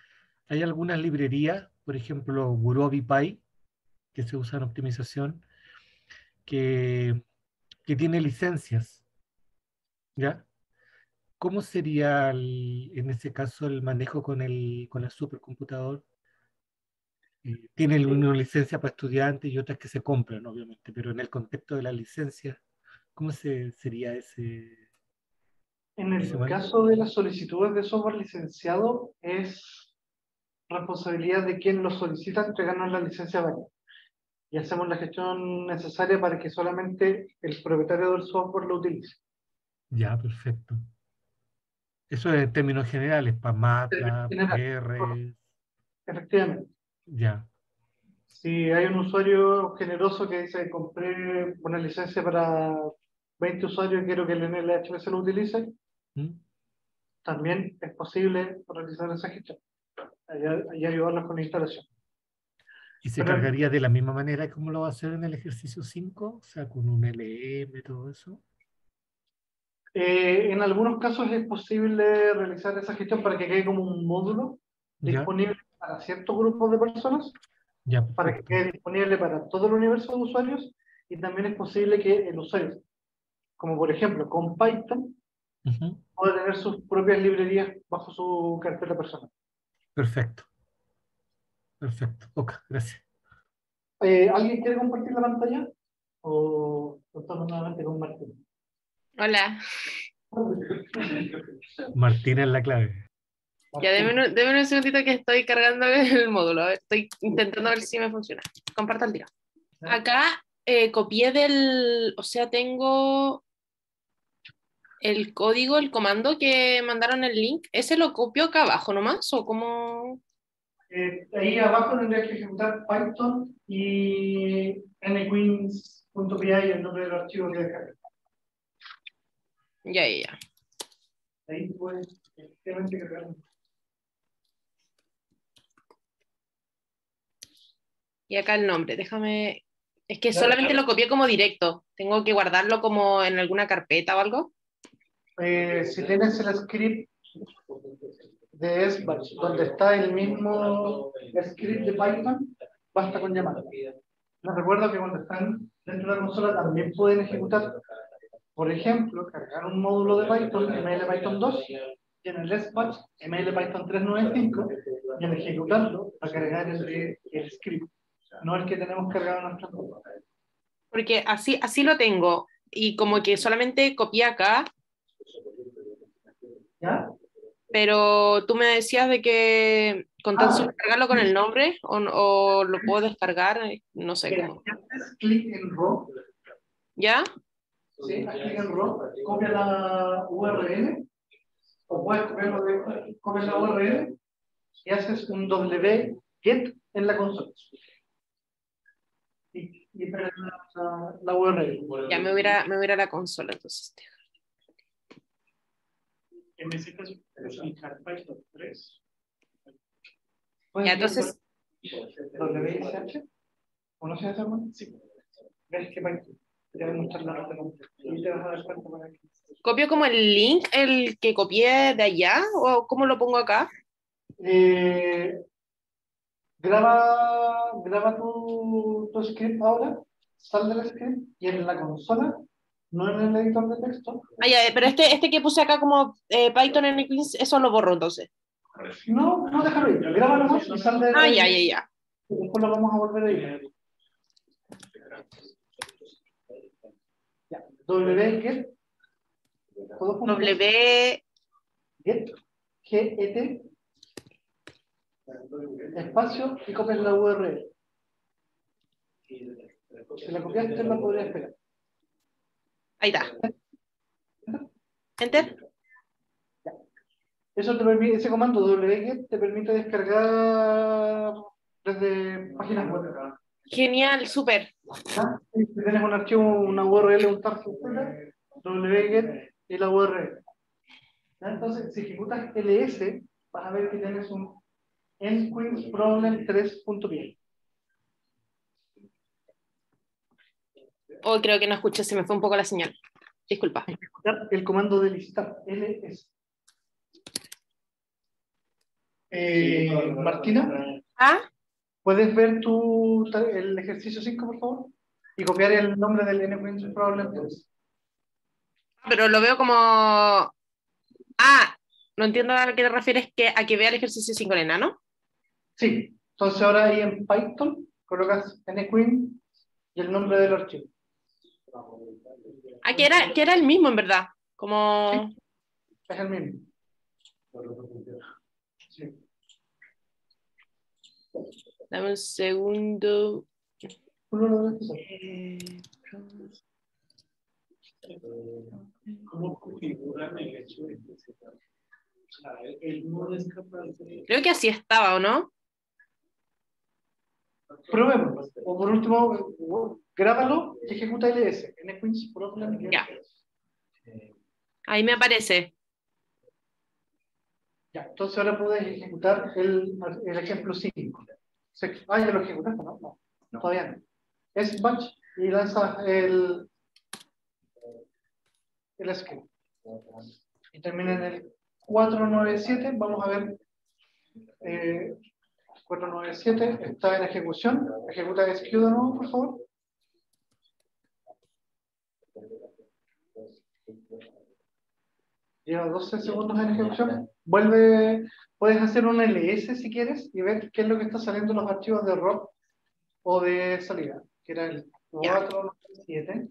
¿hay algunas librerías, por ejemplo, GuroviPy, que se usa en optimización, que, que tiene licencias? ¿Ya? ¿Cómo sería el- en ese caso el manejo con el, con el supercomputador? Eh, Tiene una licencia para estudiantes y otras que se compran, obviamente, pero en el contexto de la licencia, ¿cómo se, sería ese? En el caso de las solicitudes de software licenciado, es responsabilidad de quien lo solicita entregarnos la licencia. Y hacemos la gestión necesaria para que solamente el propietario del software lo utilice. Ya, perfecto. Eso es en términos generales, para MATLAB, general, R, Efectivamente. ya, Si hay un usuario generoso que dice, compré una licencia para 20 usuarios y quiero que el NLHS lo utilice, ¿Mm? también es posible realizar esa gestión y ayudarlos con la instalación. ¿Y se Pero- cargaría de la misma manera como lo va a hacer en el ejercicio 5? O sea, con un LM, todo eso. Eh, en algunos casos es posible realizar esa gestión para que quede como un módulo Ya, disponible para ciertos grupos de personas, ya, para que quede disponible para todo el universo de usuarios y también es posible que el usuario, como por ejemplo con Python, pueda tener sus propias librerías bajo su carpeta personal. Perfecto. Perfecto. Ok, gracias. Eh, ¿Alguien quiere compartir la pantalla? ¿O o estamos nuevamente con Martín? Hola. Martina es la clave. Ya, déme un, déme un segundito que estoy cargando el módulo. A ver, estoy intentando ver si me funciona. Comparto el tiro. Acá eh, copié del, o sea, tengo el código, el comando que mandaron el link. ¿Ese lo copio acá abajo nomás? ¿O cómo? Eh, ahí abajo tendría que ejecutar Python y nqueens.py, el nombre del archivo que descarga. Ya, ya, ya. Ahí puedes efectivamente cargar. Y acá el nombre, déjame. Es que Claro, solamente claro. lo copié como directo. Tengo que guardarlo como en alguna carpeta o algo. Eh, si tienes el script de SBatch, donde está el mismo script de Python, basta con llamar. Les recuerdo que cuando están dentro de la consola también pueden ejecutar, por ejemplo, cargar un módulo de Python, ML Python 2, y en el SBatch, ML Python 395, y al ejecutarlo, va a cargar el, el script, no el que tenemos cargado en nuestro módulo. Porque así, así lo tengo. Y como que solamente copié acá, ¿Ya? Pero tú me decías de que con tan Ah. solo cargarlo con el nombre o, o lo puedo descargar, eh, no sé cómo. si haces clic en Raw, ¿Ya? ¿sí? Clic en Raw, copia la URL, o puedes copiarlo de, copias la URL y haces un W get en la consola. Y, y pegas la, la, URL. Ya me voy, a, me voy a la consola entonces. En ese caso, aplicar Python 3. Puedes Ya, entonces, WSH, ¿o no se hace hermano? Sí. Ves que Python te va a mostrar la nota completa. Y te vas a dar cuenta para que. ¿copio como el link, el que copié de allá? ¿O cómo lo pongo acá? Eh, graba, graba tu, tu script ahora, sal del script y en la consola, no en el editor de texto, Ah, ya, pero este, este que puse acá como eh, Python en Eclipse, eso lo borro entonces. no, no déjalo ir, graba nomás y sal de Ah, ya, ya, ya. y Después lo vamos a volver a ir. Ya, W get, W, get, G-E-T, espacio y copias la URL. Si la copiaste, la podrías pegar. Ahí está. Enter. Eso te permite, ese comando wget te permite descargar desde páginas web. Genial, súper. ¿ya? Si tienes un archivo, una URL, un tag, wget y la URL. Entonces, si ejecutas ls, vas a ver que tienes un nqueensproblem3.py. Oh, creo que no escuché, se me fue un poco la señal. Disculpa. El comando de listar, ls. Eh, Martina, ¿Ah? ¿puedes ver tu, el ejercicio 5, por favor? Y copiar el nombre del NQueen Problem. Pero lo veo como. Ah, no entiendo a qué te refieres que a que vea el ejercicio 5 en ¿no? Sí, entonces ahora ahí en Python colocas NQueen y el nombre del archivo. Ah, que era, que era el mismo en verdad. Como. Es el mismo. Sí. Dame un segundo. Eh, ¿Cómo configuran el hecho de que se o sea, él no es capaz de... Creo que así estaba, ¿o no? Probemos. O por último, grábalo y ejecuta ls. Problem. Ya. Ahí me aparece. Ya, entonces ahora puedes ejecutar el, el ejemplo 5. Ah, ya lo ejecutaste, ¿no? No, no todavía no. Es batch y lanza el, el script. Y termina en el 497. Vamos a ver. Eh, 497 está en ejecución. Ejecuta SQ de nuevo, por favor. Lleva 12 segundos en ejecución. Vuelve, puedes hacer un ls si quieres y ver qué es lo que está saliendo en los archivos de error o de salida, que era el 497.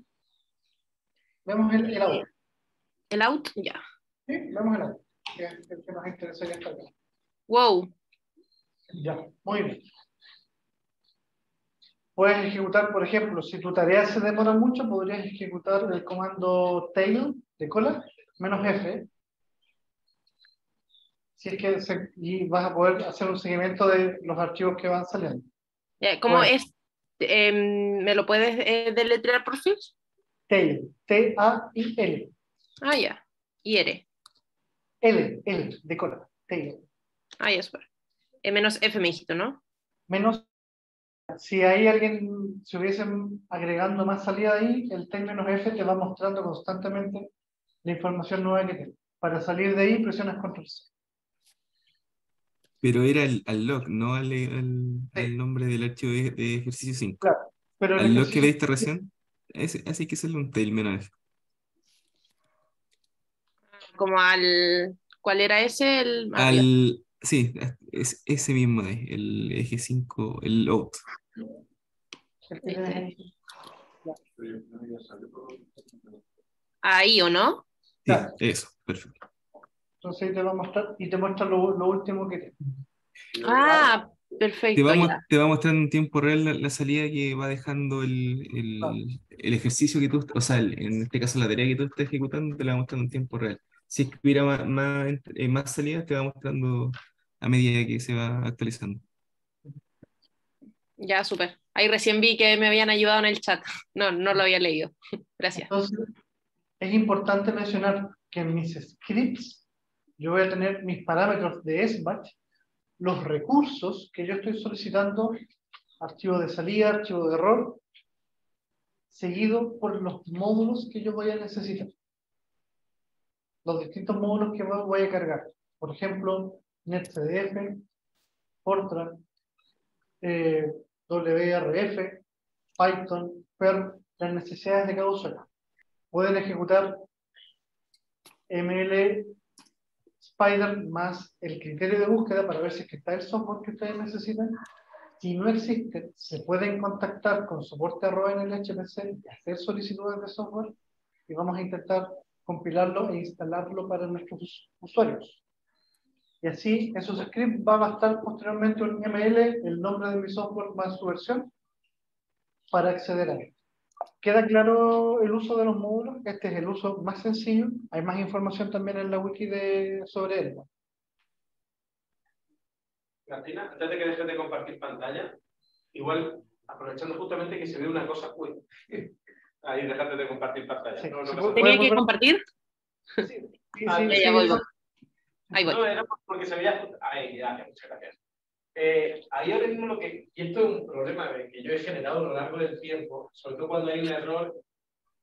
Vemos el, el out. ¿El out? Ya. Sí, vemos el out. Que es el que nos interesaría esta vez. Wow. Ya, muy bien. Puedes ejecutar, por ejemplo, si tu tarea se demora mucho, podrías ejecutar el comando tail de cola menos F. Si es que se, y vas a poder hacer un seguimiento de los archivos que van saliendo. Ya, ¿Cómo Bueno. es? Em, ¿Me lo puedes eh, deletrear por fin? Tail, T-A-I-L. Ah, ya. Y R. L, L, de cola. Tail. Ah, ya, super. Eh, menos F me dijiste, ¿no? Menos, si hay alguien, si hubiesen agregando más salida ahí, el tail menos F te va mostrando constantemente la información nueva que tiene. Para salir de ahí, presionas control C. Pero era al, al log, no al, al- al nombre del archivo de, de ejercicio 5. Claro. Pero el Al log que leíste recién, ese, así que hacerle un tail menos F. Como al. ¿Cuál era ese? El... ah. Al, sí, es, ese mismo es, el eje 5, el tiene- Ahí, ¿o no? Sí, Claro. eso, perfecto. Entonces ahí te va a mostrar y te muestra lo, lo último que. Ah, Te perfecto. va, mo- ya. te va mostrando en tiempo real la, la salida que va dejando el, el, el ejercicio que tú, o sea, el- en este caso la tarea que tú estás ejecutando, te la va mostrando en tiempo real. Si es que hubiera más, más, eh, más salidas, te va mostrando a medida que se va actualizando. Ya, súper. Ahí recién vi que me habían ayudado en el chat. No, no lo había leído. Gracias. Entonces, es importante mencionar que en mis scripts yo voy a tener mis parámetros de SBatch, los recursos que yo estoy solicitando, archivo de salida, archivo de error, seguido por los módulos que yo voy a necesitar. Los distintos módulos que voy a cargar. Por ejemplo, NetCDF, Fortran, eh, WRF, Python, Perl, las necesidades de cada usuario. Pueden ejecutar ML Spider más el criterio de búsqueda para ver si es que está el software que ustedes necesitan. Si no existe, se pueden contactar con soporte arroba en el HPC y hacer solicitudes de software y vamos a intentar compilarlo e instalarlo para nuestros us- usuarios. Y así, en sus scripts va a bastar posteriormente un ML, el nombre de mi software más su versión, para acceder a él. ¿Queda claro el uso de los módulos? Este es el uso más sencillo. Hay más información también en la wiki de, sobre él. Martina, antes de que dejes de compartir pantalla, igual aprovechando justamente que se ve una cosa, uy, ahí déjate de compartir pantalla. Sí, No, no. ¿Tenía que compartir? Sí, Ah, sí, Ya, sí, ya vuelvo. sí. Ahí voy. No, era porque se veía. Ahí, ya, muchas gracias. Eh, ahí ahora mismo lo que, y esto es un problema que yo he generado a lo largo del tiempo, sobre todo cuando hay un error,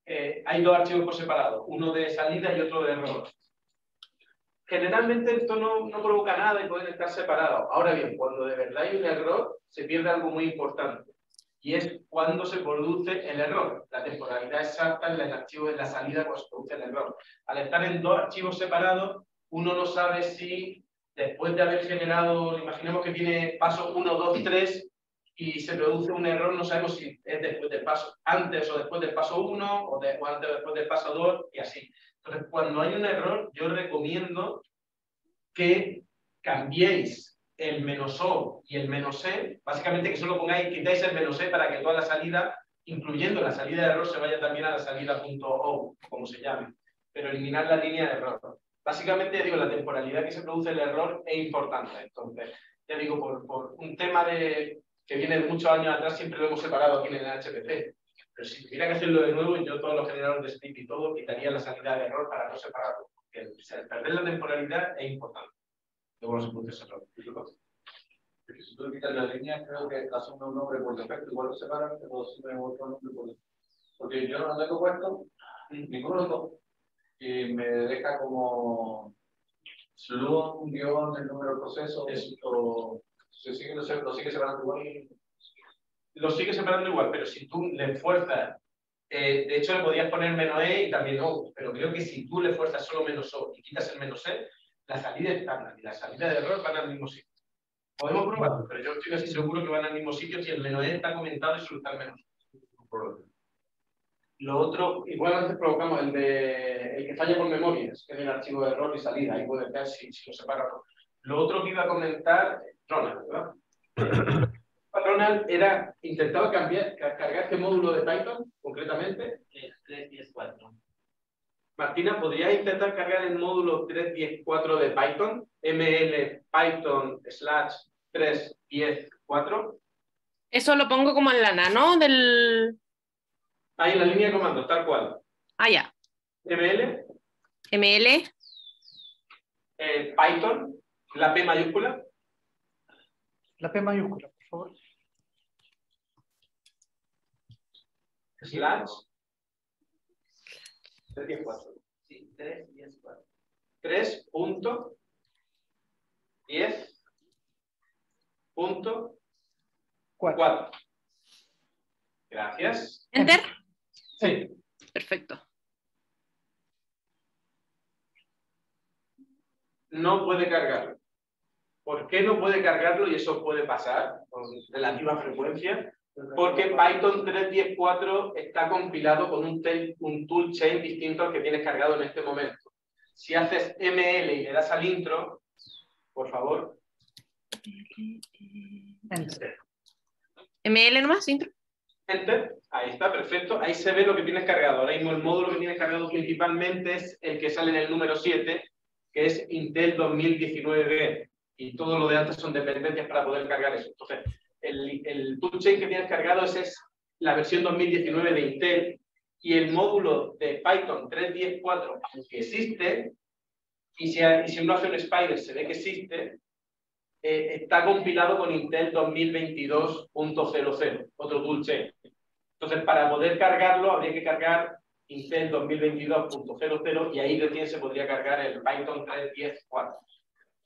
eh, hay dos archivos por separado, uno de salida y otro de error. Generalmente esto no, no provoca nada y pueden estar separados. Ahora bien, cuando de verdad hay un error, se pierde algo muy importante y es cuando se produce el error, la temporalidad exacta en el archivo de la salida cuando se produce el error. Al estar en dos archivos separados, uno no sabe si después de haber generado, imaginemos que tiene paso 1, 2, 3 y se produce un error, no sabemos si es después del paso, antes o después del paso 1 o, antes o después del paso 2 y así. Entonces, cuando hay un error, yo recomiendo que cambiéis el menos O y el menos E, básicamente que solo pongáis, quitáis el menos E para que toda la salida, incluyendo la salida de error, se vaya también a la salida punto .o, como se llame, pero eliminar la línea de error. Básicamente, digo, la temporalidad que se produce el error es importante. Entonces, ya digo, por, por un tema de, que viene de muchos años atrás, siempre lo hemos separado aquí en el HPC. Pero si tuviera que hacerlo de nuevo, yo todos los generadores de script y todo, quitaría la salida de error para no separarlo. Porque perder la temporalidad es importante. Luego no se produce ese error. Porque si tú quitas la línea, creo que asume un nombre por defecto, igual lo separan, pero asume otro nombre por defecto. Porque yo no tengo puesto ninguno de los dos. Y me deja como slum, guion, el número de proceso, o se sigue, lo sigue separando igual. Lo sigue separando igual, pero si tú le fuerzas, eh, de hecho le podías poner menos E y también O, pero creo que si tú le fuerzas solo menos O y quitas el menos E, la salida estándar y la salida de error van al mismo sitio. Podemos probarlo, pero yo estoy casi seguro que van al mismo sitio si el menos E está comentado y el menos. Lo otro, igual antes provocamos el, de, el que falla por memorias, que es el archivo de error y salida, ahí puede ver si, si lo separa. Lo otro que iba a comentar, Ronald, ¿verdad? Ronald era, intentaba cambiar, cargar este módulo de Python, concretamente. 3.10.4. Martina, ¿podrías intentar cargar el módulo 3.10.4 de Python? ml python slash 3.10.4. Eso lo pongo como en la nano del... Ahí en la línea de comando, tal cual. Ah, ya. ML. ML. Eh, Python, la P mayúscula. La P mayúscula, por favor. Slash. 3, 4. Sí, 3, 10, 4. 3 punto 10 punto 4. Gracias. Enter. Sí. Perfecto. No puede cargarlo. ¿Por qué no puede cargarlo? Y eso puede pasar con relativa frecuencia. Porque Python 3.10.4 está compilado con un, un toolchain distinto al que tienes cargado en este momento. Si haces ML y le das al intro, por favor. ML nomás, intro. Enter, ahí está, perfecto. Ahí se ve lo que tienes cargado. Ahora mismo el módulo que tienes cargado principalmente es el que sale en el número 7, que es Intel 2019 Y todo lo de antes son dependencias para poder cargar eso. Entonces, el, el toolchain que tienes cargado es, es la versión 2019 de Intel y el módulo de Python 3.10.4, que existe, y si, y si uno hace un spider se ve que existe, eh, está compilado con Intel 2022.00, otro toolchain. Entonces, para poder cargarlo, habría que cargar Intel 2022.00 y ahí recién se podría cargar el Python 3.10.4.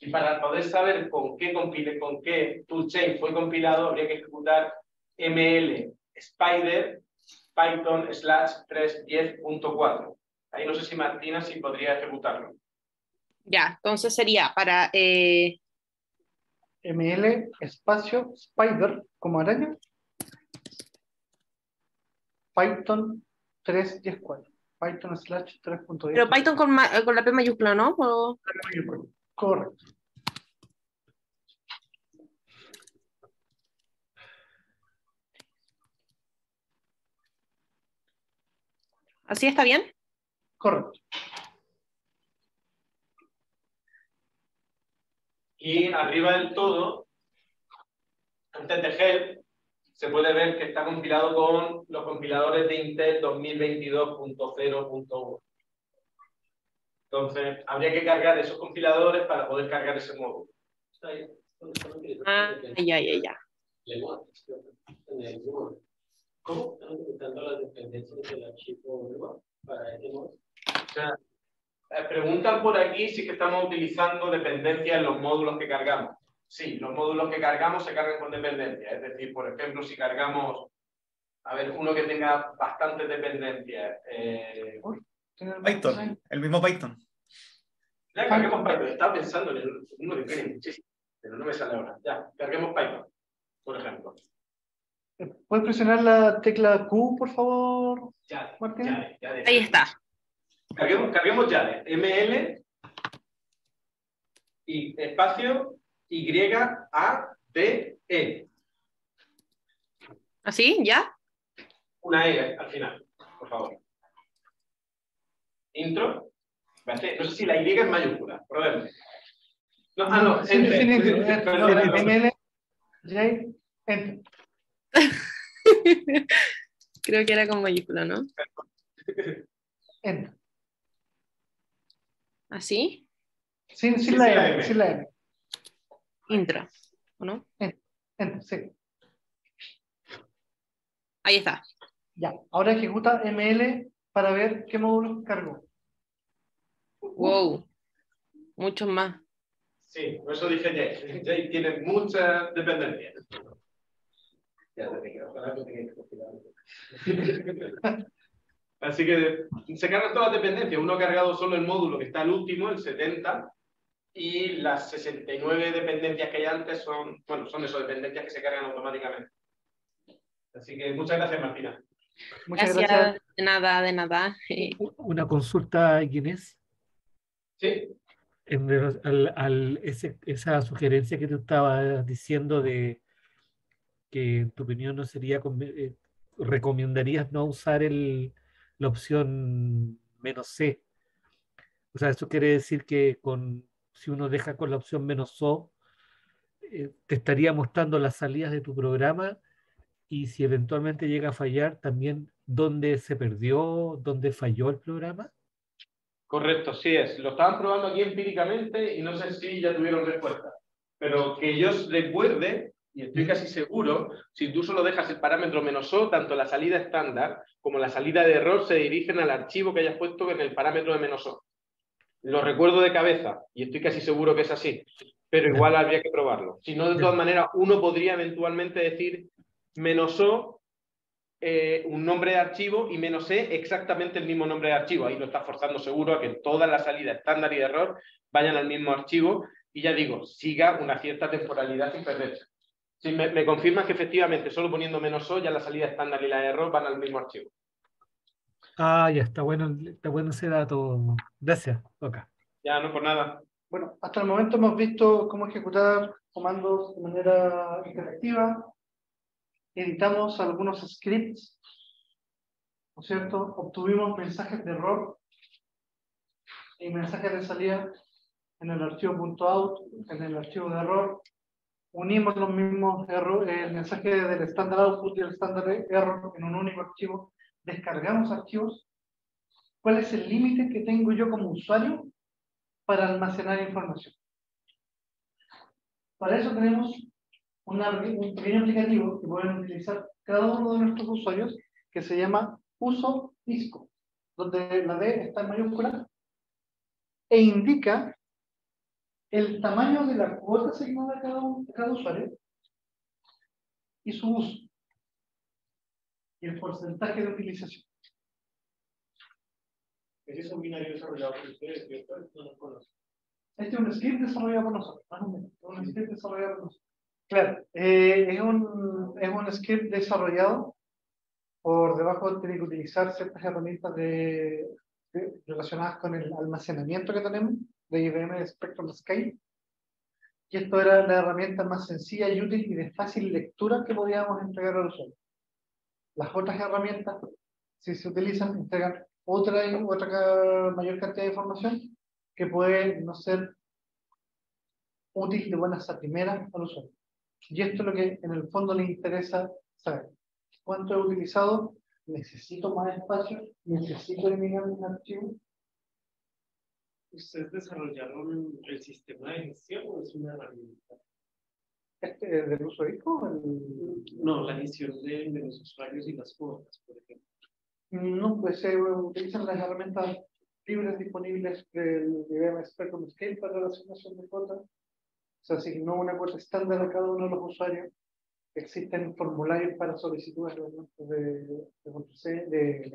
Y para poder saber con qué, compile, con qué toolchain fue compilado, habría que ejecutar ml spider python slash 3.10.4. Ahí no sé si Martina si podría ejecutarlo. Ya, entonces sería para eh, ml espacio spider como araña python 3.10.4 python slash 3.10 pero python con, con, la p mayúscula no ¿O? correcto ¿Así está bien? Correcto. Y arriba del todo, antes de help, se puede ver que está compilado con los compiladores de Intel 2022.0.1. Entonces, habría que cargar esos compiladores para poder cargar ese módulo. Ah, ya, ya, ya. ¿Cómo están utilizando las dependencias del archivo para este modo? O sea, eh, preguntan por aquí si que estamos utilizando dependencias en los módulos que cargamos. Sí, los módulos que cargamos se cargan con dependencias. Es decir, por ejemplo, si cargamos, a ver, uno que tenga bastantes dependencias. Eh, Python, el mismo Python. ya carguemos Python. Estaba pensando en el- uno que tiene muchísimo, pero no me sale ahora. Ya, carguemos Python, por ejemplo. ¿Puedes presionar la tecla Q, por favor, Ya, Martín? ya, ya. Ahí está. Carguemos, carguemos ya ML y espacio Y A D E. ¿Así? ¿Ya? Una E al final, por favor. Intro. No sé si la Y es mayúscula. Probemos. No, ah, no, enter. sí, sí, sí, Perdón, J, Enter. Creo que era con mayúscula, ¿no? Enter. ¿Así? Sin, sin Sí, la sí, la M, M. sin la M. Intro. ¿O no? Sí. Ahí está. Ya. Ahora ejecuta ML para ver qué módulos cargó. Wow. Muchos más. Sí, por eso dije Jay. Jay tiene muchas dependencias. Ya te. Así que se cargan todas las dependencias. Uno ha cargado solo el módulo que está al último, el 70, y las 69 dependencias que hay antes son, bueno, son esas dependencias que se cargan automáticamente. Así que muchas gracias, Martina. Muchas Gracias. gracias. De nada, de nada. Una consulta, Inés. Sí, En al, al- ese- esa sugerencia que tú estabas diciendo de que en tu opinión no sería, eh, recomendarías no usar el, la opción menos C. O sea, eso quiere decir que con, si uno deja con la opción menos O, eh, te estaría mostrando las salidas de tu programa y si eventualmente llega a fallar, también dónde se perdió, dónde falló el programa. correcto, sí es. Lo estaban probando aquí empíricamente y no sé si ya tuvieron respuesta. Pero que yo recuerde, y estoy casi seguro, si tú solo dejas el parámetro menos O, tanto la salida estándar como la salida de error se dirigen al archivo que hayas puesto en el parámetro de menos O. Lo recuerdo de cabeza y estoy casi seguro que es así, pero igual habría que probarlo. Si no, de todas maneras, uno podría eventualmente decir menos O, eh, un nombre de archivo y menos E exactamente el mismo nombre de archivo. Ahí lo está forzando seguro a que todas las salidas estándar y de error vayan al mismo archivo y ya digo, siga una cierta temporalidad sin perderse. Si me, me confirmas que efectivamente solo poniendo menos O ya la salida estándar y la de error van al mismo archivo. Ah, ya está bueno, está bueno ese dato. Gracias, Oka. Ya no por nada. Bueno, hasta el momento hemos visto cómo ejecutar comandos de manera interactiva. Editamos algunos scripts, ¿no es cierto? Obtuvimos mensajes de error y mensajes de salida en el archivo .out, en el archivo de error. Unimos los mismos error, el mensaje del standard output y el standard error en un único archivo. Descargamos archivos. ¿Cuál es el límite que tengo yo como usuario para almacenar información. Para eso tenemos una- un pequeño aplicativo que pueden utilizar cada uno de nuestros usuarios que se llama uso disco, donde la D está en mayúscula e indica el tamaño de la cuota asignada a cada, usuario y su uso y el porcentaje de utilización. Ese es un binario desarrollado por ustedes, ¿cierto? No lo conozco. Este es un script desarrollado por nosotros. más o menos, Un script desarrollado por nosotros. Claro, eh, es, un, es un script desarrollado. Por debajo tiene que utilizar ciertas herramientas de, de- relacionadas con el almacenamiento que tenemos de IBM Spectrum Scale. Y esto era la herramienta más sencilla y útil y de fácil lectura que podíamos entregar al usuario. Las otras herramientas, si se utilizan, entregan otra, otra mayor cantidad de información que puede no ser útil de buenas a primeras al usuario. Y esto es lo que en el fondo le interesa saber. ¿Cuánto he utilizado? ¿Necesito más espacio? ¿Necesito eliminar un archivo? ¿Ustedes desarrollaron el sistema de gestión o es una herramienta? Este del uso disco? El... No, la gestión de, de, los usuarios y las cuotas, por ejemplo. No, pues se utilizan las herramientas libres disponibles del IBM Spectrum Scale para la asignación de cuotas. Se asignó una cuota estándar a cada uno de los usuarios. Existen formularios para solicitudes de, de, de,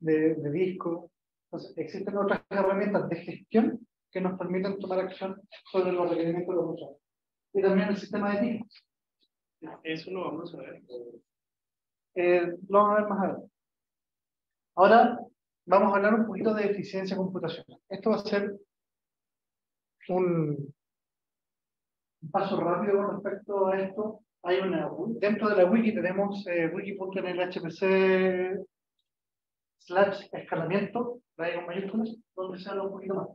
de, de disco. Entonces, existen otras herramientas de gestión que nos permiten tomar acción sobre los requerimientos de los usuarios. Y también el sistema de tickets. Eso lo vamos a ver. Eh, lo vamos a ver más adelante. Ahora vamos a hablar un poquito de eficiencia computacional. Esto va a ser un, paso rápido con respecto a esto. Hay una, dentro de la wiki tenemos eh, wiki.nlhpc slash escalamiento, con mayúsculas, donde se habla un poquito más.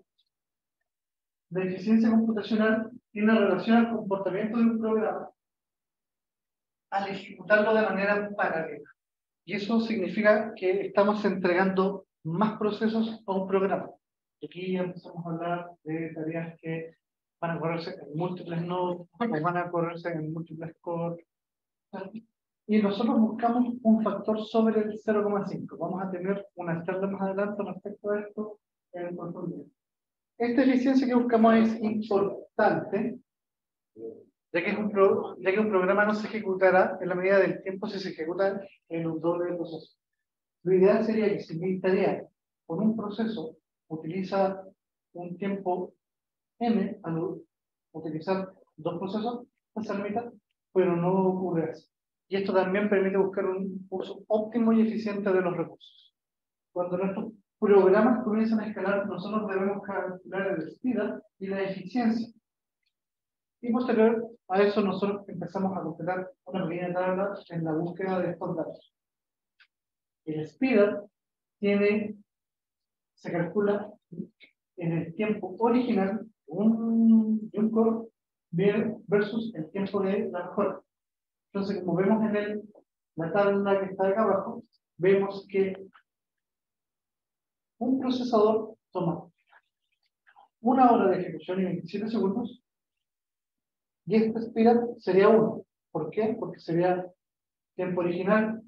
La eficiencia computacional tiene relación al comportamiento de un programa al ejecutarlo de manera paralela. Y eso significa que estamos entregando más procesos a un programa. Aquí ya empezamos a hablar de tareas que van a correrse en múltiples nodos, van a correrse en múltiples cores. Y nosotros buscamos un factor sobre el 0,5. Vamos a tener una charla más adelante respecto a esto en profundidad. Esta eficiencia que buscamos es importante ya que, un ya que un programa no se ejecutará en la medida del tiempo si se ejecuta en un doble proceso. Lo ideal sería que si mi tarea con un proceso utiliza un tiempo n al utilizar dos procesos, pasa la mitad, pero no ocurre así. Y esto también permite buscar un uso óptimo y eficiente de los recursos. Cuando nuestros programas comienzan a escalar, nosotros debemos calcular el speed y la eficiencia y posterior a eso nosotros empezamos a completar una pequeña tabla en la búsqueda de estos datos. El speed tiene, se calcula en el tiempo original un, de un core versus el tiempo de la mejora. Entonces, como vemos en el, la tabla que está acá abajo, vemos que un procesador toma una hora de ejecución y 27 segundos y esta espiral sería 1. ¿Por qué? Porque sería tiempo original,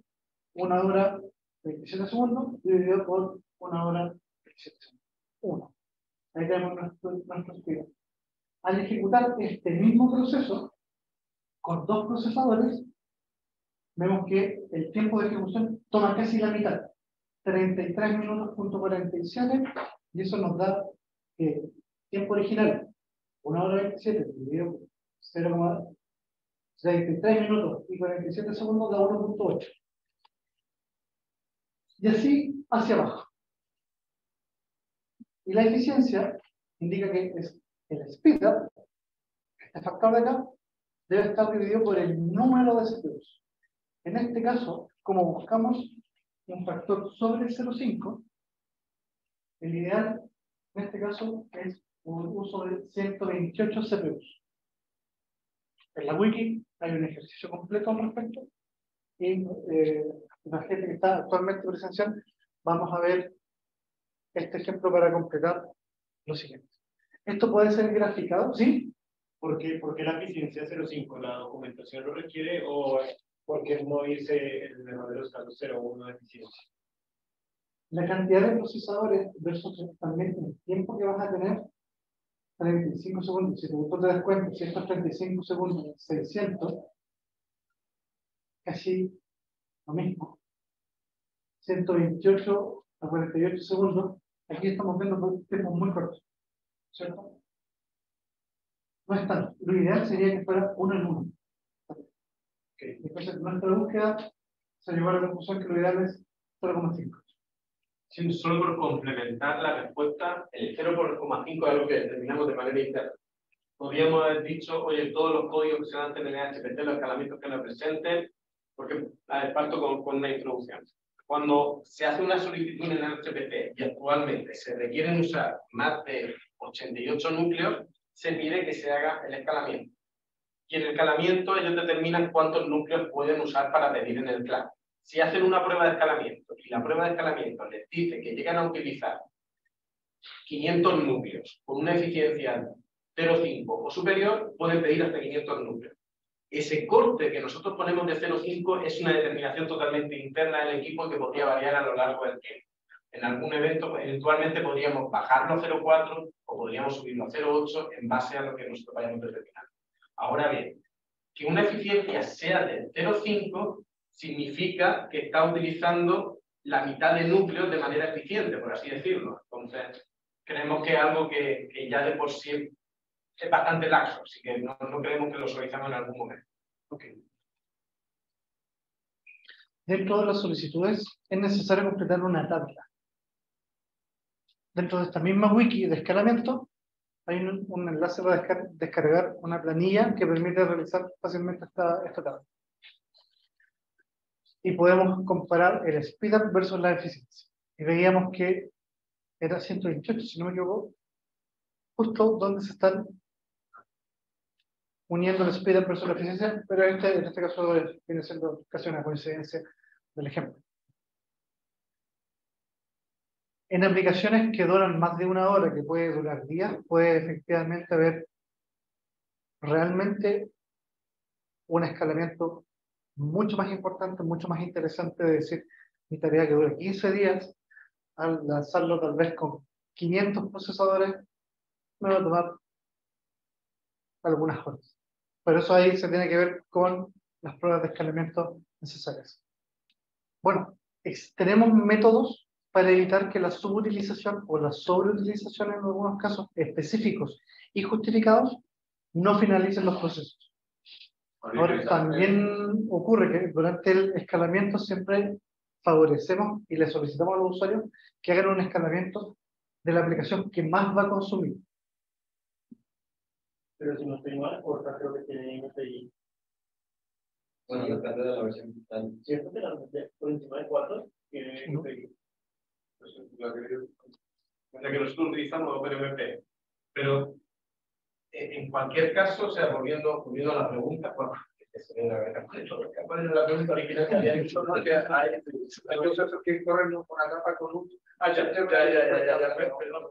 1 hora 27 segundos, dividido por 1 hora 27 segundos. 1. Ahí tenemos nuestro, nuestro espiral. Al ejecutar este mismo proceso, con dos procesadores, vemos que el tiempo de ejecución toma casi la mitad. 33 minutos punto 47 y eso nos da que tiempo original 1 hora 27 dividido por 0,33 minutos y 47 segundos da 1.8. Y así hacia abajo. Y la eficiencia indica que es el speed up, este factor de acá, debe estar dividido por el número de CPUs. En este caso, como buscamos un factor sobre 0,5, el ideal en este caso es un uso de 128 CPUs. En la wiki hay un ejercicio completo al respecto y eh, la gente que está actualmente presencial, vamos a ver este ejemplo para completar lo siguiente. Esto puede ser graficado, ¿sí? ¿Por qué, porque la eficiencia 0.5? ¿La documentación lo requiere o porque no dice el verdadero estatus 0.1 de eficiencia? La cantidad de procesadores versus también el tiempo que vas a tener 35 segundos, si tú te das cuenta, si estos 35 segundos, 600, casi lo mismo. 128 a 48 segundos, aquí estamos viendo tiempos muy cortos, ¿cierto? No es tanto. Lo ideal sería que fuera uno en uno. Okay. Entonces, nuestra búsqueda se llevó a la conclusión que lo ideal es 0,5 solo por complementar la respuesta, el 0,5 es algo que determinamos de manera interna. Podríamos haber dicho, oye, todos los códigos que se dan en el HPT, los escalamientos que nos presenten, porque parto con, con una introducción. Cuando se hace una solicitud en el HPT y actualmente se requieren usar más de 88 núcleos, se pide que se haga el escalamiento. Y en el escalamiento ellos determinan cuántos núcleos pueden usar para pedir en el clan si hacen una prueba de escalamiento y la prueba de escalamiento les dice que llegan a utilizar 500 núcleos con una eficiencia 0,5 o superior, pueden pedir hasta 500 núcleos. ese corte que nosotros ponemos de 0,5 es una determinación totalmente interna del equipo que podría variar a lo largo del tiempo. En algún evento, pues, eventualmente podríamos bajarlo a 0,4 o podríamos subirlo a 0,8 en base a lo que nosotros vayamos determinando. Ahora bien, que una eficiencia sea de 0,5 significa que está utilizando la mitad de núcleos de manera eficiente, por así decirlo. Entonces, creemos que es algo que, ya de por sí es bastante laxo, así que no, no creemos que lo solicitamos en algún momento. Okay. Dentro de las solicitudes es necesario completar una tabla. Dentro de esta misma wiki de escalamiento hay un, un enlace para descar descargar una planilla que permite realizar fácilmente esta, esta tabla. Y podemos comparar el speed up versus la eficiencia. Y veíamos que era 128, si no me equivoco, justo donde se están uniendo el speed up versus la eficiencia, pero este, en este caso viene siendo casi una coincidencia del ejemplo. En aplicaciones que duran más de una hora, que puede durar días, puede efectivamente haber realmente un escalamiento mucho más importante, mucho más interesante de decir, mi tarea que dura 15 días, al lanzarlo tal vez con 500 procesadores, me va a tomar algunas horas. Pero eso ahí se tiene que ver con las pruebas de escalamiento necesarias. Bueno, tenemos métodos para evitar que la subutilización o la sobreutilización en algunos casos específicos y justificados no finalicen los procesos. Ahora, también ocurre que durante el escalamiento siempre favorecemos y le solicitamos a los usuarios que hagan un escalamiento de la aplicación que más va a consumir. Pero si no estoy mal, corta creo que tiene MPI. Bueno, depende de la versión está. Si la por encima de 4, tiene MPI. Sea que nosotros utilizamos OpenMP. Pero en cualquier caso, o sea, volviendo, volviendo a la pregunta, ¿cuál es la pregunta original que había hecho? No, que hay, hay cosas que corren por la capa con un... Ah, ya, ya, ya, ya, ya, ya, perdón,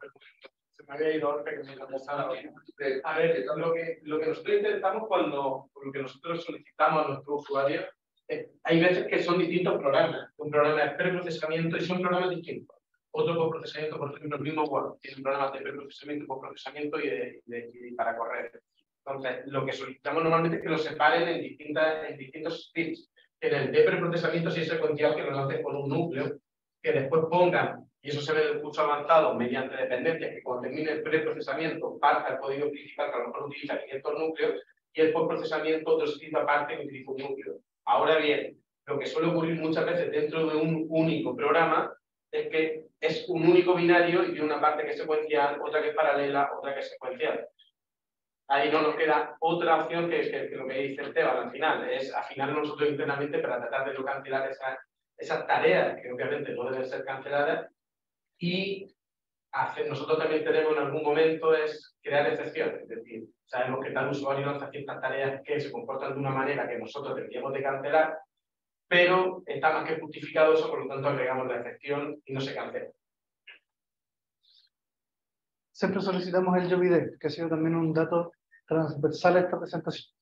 se me había ido que me A ver, lo que, lo que nosotros intentamos cuando, lo que nosotros solicitamos a nuestros usuarios, eh, hay veces que son distintos programas. Un programa de preprocesamiento y son programas distintos. Otro por procesamiento, por ejemplo, el mismo Word, tiene programas de preprocesamiento, por procesamiento y, de, de, y para correr. Entonces, lo que solicitamos normalmente es que lo separen en, distintas, en distintos scripts. En el de preprocesamiento sí es secuencial que lo lancen con un núcleo, que después pongan y eso se ve en el curso avanzado mediante dependencias que cuando termine el preprocesamiento parta el código principal que a lo mejor utiliza 500 núcleos y el postprocesamiento otro script aparte que utiliza un núcleo. Ahora bien, lo que suele ocurrir muchas veces dentro de un único programa es que es un único binario y tiene una parte que es secuencial, otra que es paralela, otra que es secuencial. Ahí no nos queda otra opción que, que, que lo que dice Esteban al final, es afinar nosotros internamente para tratar de no cancelar esas, esas tareas que obviamente no deben ser canceladas y nosotros también tenemos en algún momento es crear excepciones, es decir, sabemos que tal usuario hace ciertas tareas que se comportan de una manera que nosotros deberíamos de cancelar, pero está más que justificado eso, por lo tanto agregamos la excepción y no se cancela. Siempre solicitamos el JOVID, que ha sido también un dato transversal a esta presentación.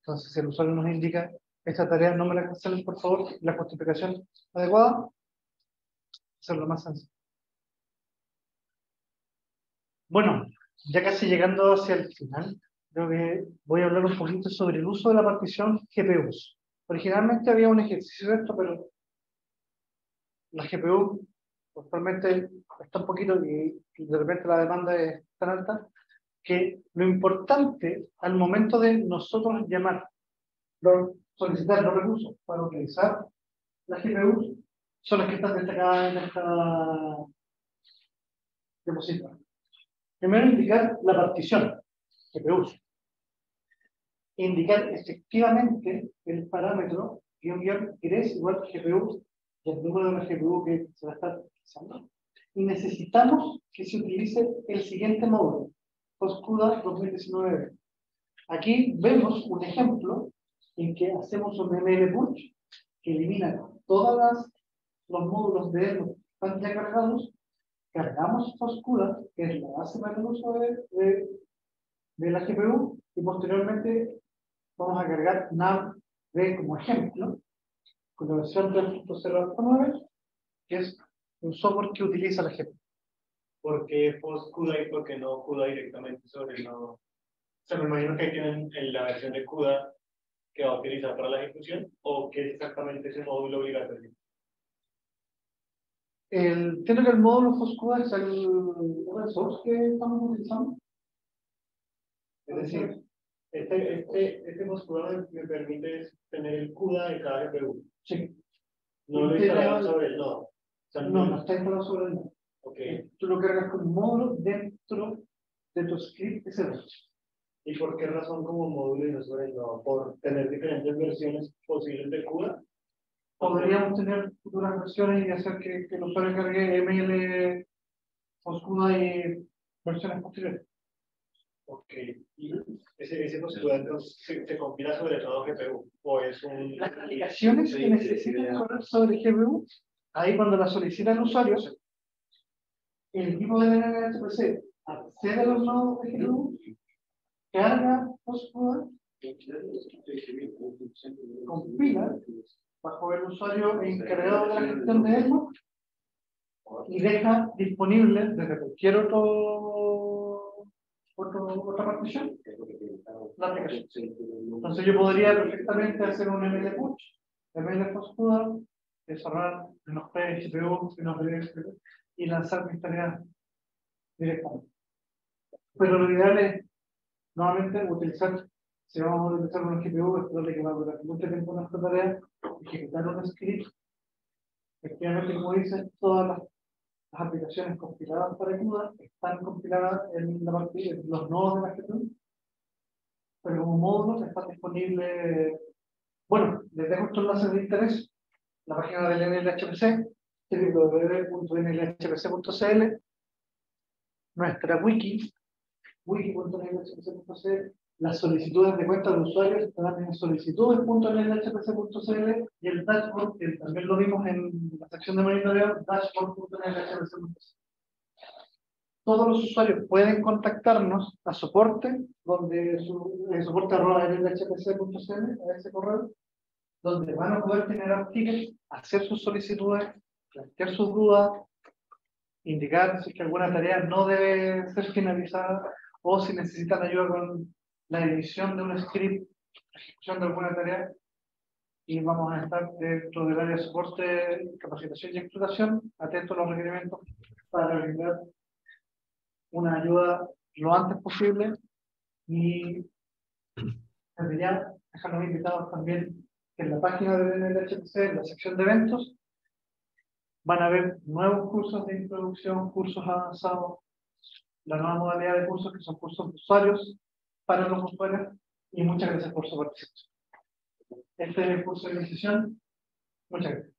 Entonces, si el usuario nos indica esta tarea, no me la cancelen, por favor, la justificación adecuada, hacerlo más sencillo. Bueno, ya casi llegando hacia el final, creo que voy a hablar un poquito sobre el uso de la partición GPUs. Originalmente había un ejercicio de esto, pero la GPU actualmente está un poquito y, de repente la demanda es tan alta que lo importante al momento de nosotros llamar, solicitar los recursos para utilizar la GPU son las que están destacadas en esta diapositiva. Primero, indicar la partición GPU. Indicar efectivamente el parámetro guion guion igual a GPU y el número de la GPU que se va a estar utilizando. Y necesitamos que se utilice el siguiente módulo, PostCUDA 2019. Aquí vemos un ejemplo en que hacemos un ML Purge que elimina todos los módulos de ELO que están ya cargados cargamos Foscura, que es la base para el uso de, de, la GPU, y posteriormente vamos a cargar nav de como ejemplo, con la versión 3.0.9, que es un software que utiliza la GPU. ¿Por qué post CUDA y por qué no CUDA directamente sobre el nodo? O sea, me imagino que tienen en la versión de CUDA que va a utilizar para la ejecución o qué es exactamente ese módulo obligatorio. El, entiendo que el módulo FOSCUDA es el open source que estamos utilizando. Es decir, este, este, este FOSCUDA me, permite tener el CUDA de cada GPU. Sí. No lo instalado sobre el nodo. No, no está instalado sobre el nodo. Ok. Tú lo cargas con un módulo dentro de tu script SSH. ¿Y por qué razón como módulo y no sobre el nodo? ¿Por tener diferentes versiones posibles de CUDA? Podríamos tener futuras versiones y hacer que, que el usuario cargue ML, FOSCUDA y versiones posteriores. Ok. ¿Y ese, ese se, se compila sobre todo GPU? ¿O es un...? Las aplicaciones que necesitan correr sobre GPU, ahí cuando las solicita el usuario, el equipo de NHPC accede a los nodos de GPU, carga FOSCUDA, compila bajo el usuario encargado de la gestión de ESMO y deja disponible desde cualquier otro, otro otra partición la aplicación. Entonces yo podría perfectamente hacer un ML push, ML FOSCUDA, desarrollar unos PGPU, unos PGPU y lanzar mis tareas directamente. Pero lo ideal es, nuevamente, utilizar, si vamos a utilizar un GPU, es probable que va a durar mucho tiempo nuestra tarea, ejecutar un script. Efectivamente, como dicen, todas las, las aplicaciones compiladas para CUDA están compiladas en la parte, los nodos de la GPU, pero como módulo está disponible, bueno, les dejo estos enlaces de interés, la página del NLHPC, www.nlhpc.cl, nuestra wiki, wiki.nlhpc.cl, las solicitudes de cuenta de usuarios están en solicitudes.nlhpc.cl y el dashboard, que también lo vimos en la sección de monitoreo, dashboard.nlhpc.cl. Todos los usuarios pueden contactarnos a soporte, donde su, eh, a ese correo, donde van a poder generar tickets, hacer sus solicitudes, plantear sus dudas, indicar si es que alguna tarea no debe ser finalizada o si necesitan ayuda con la edición de un script, ejecución de alguna tarea. Y vamos a estar dentro del área de soporte, capacitación y explotación, atentos a los requerimientos para brindar una ayuda lo antes posible y desde ya dejarnos invitados también en la página del NLHPC, en la sección de eventos, van a haber nuevos cursos de introducción, cursos avanzados, la nueva modalidad de cursos que son cursos de usuarios para los usuarios y muchas gracias por su participación. Este curso de iniciación. Muchas gracias.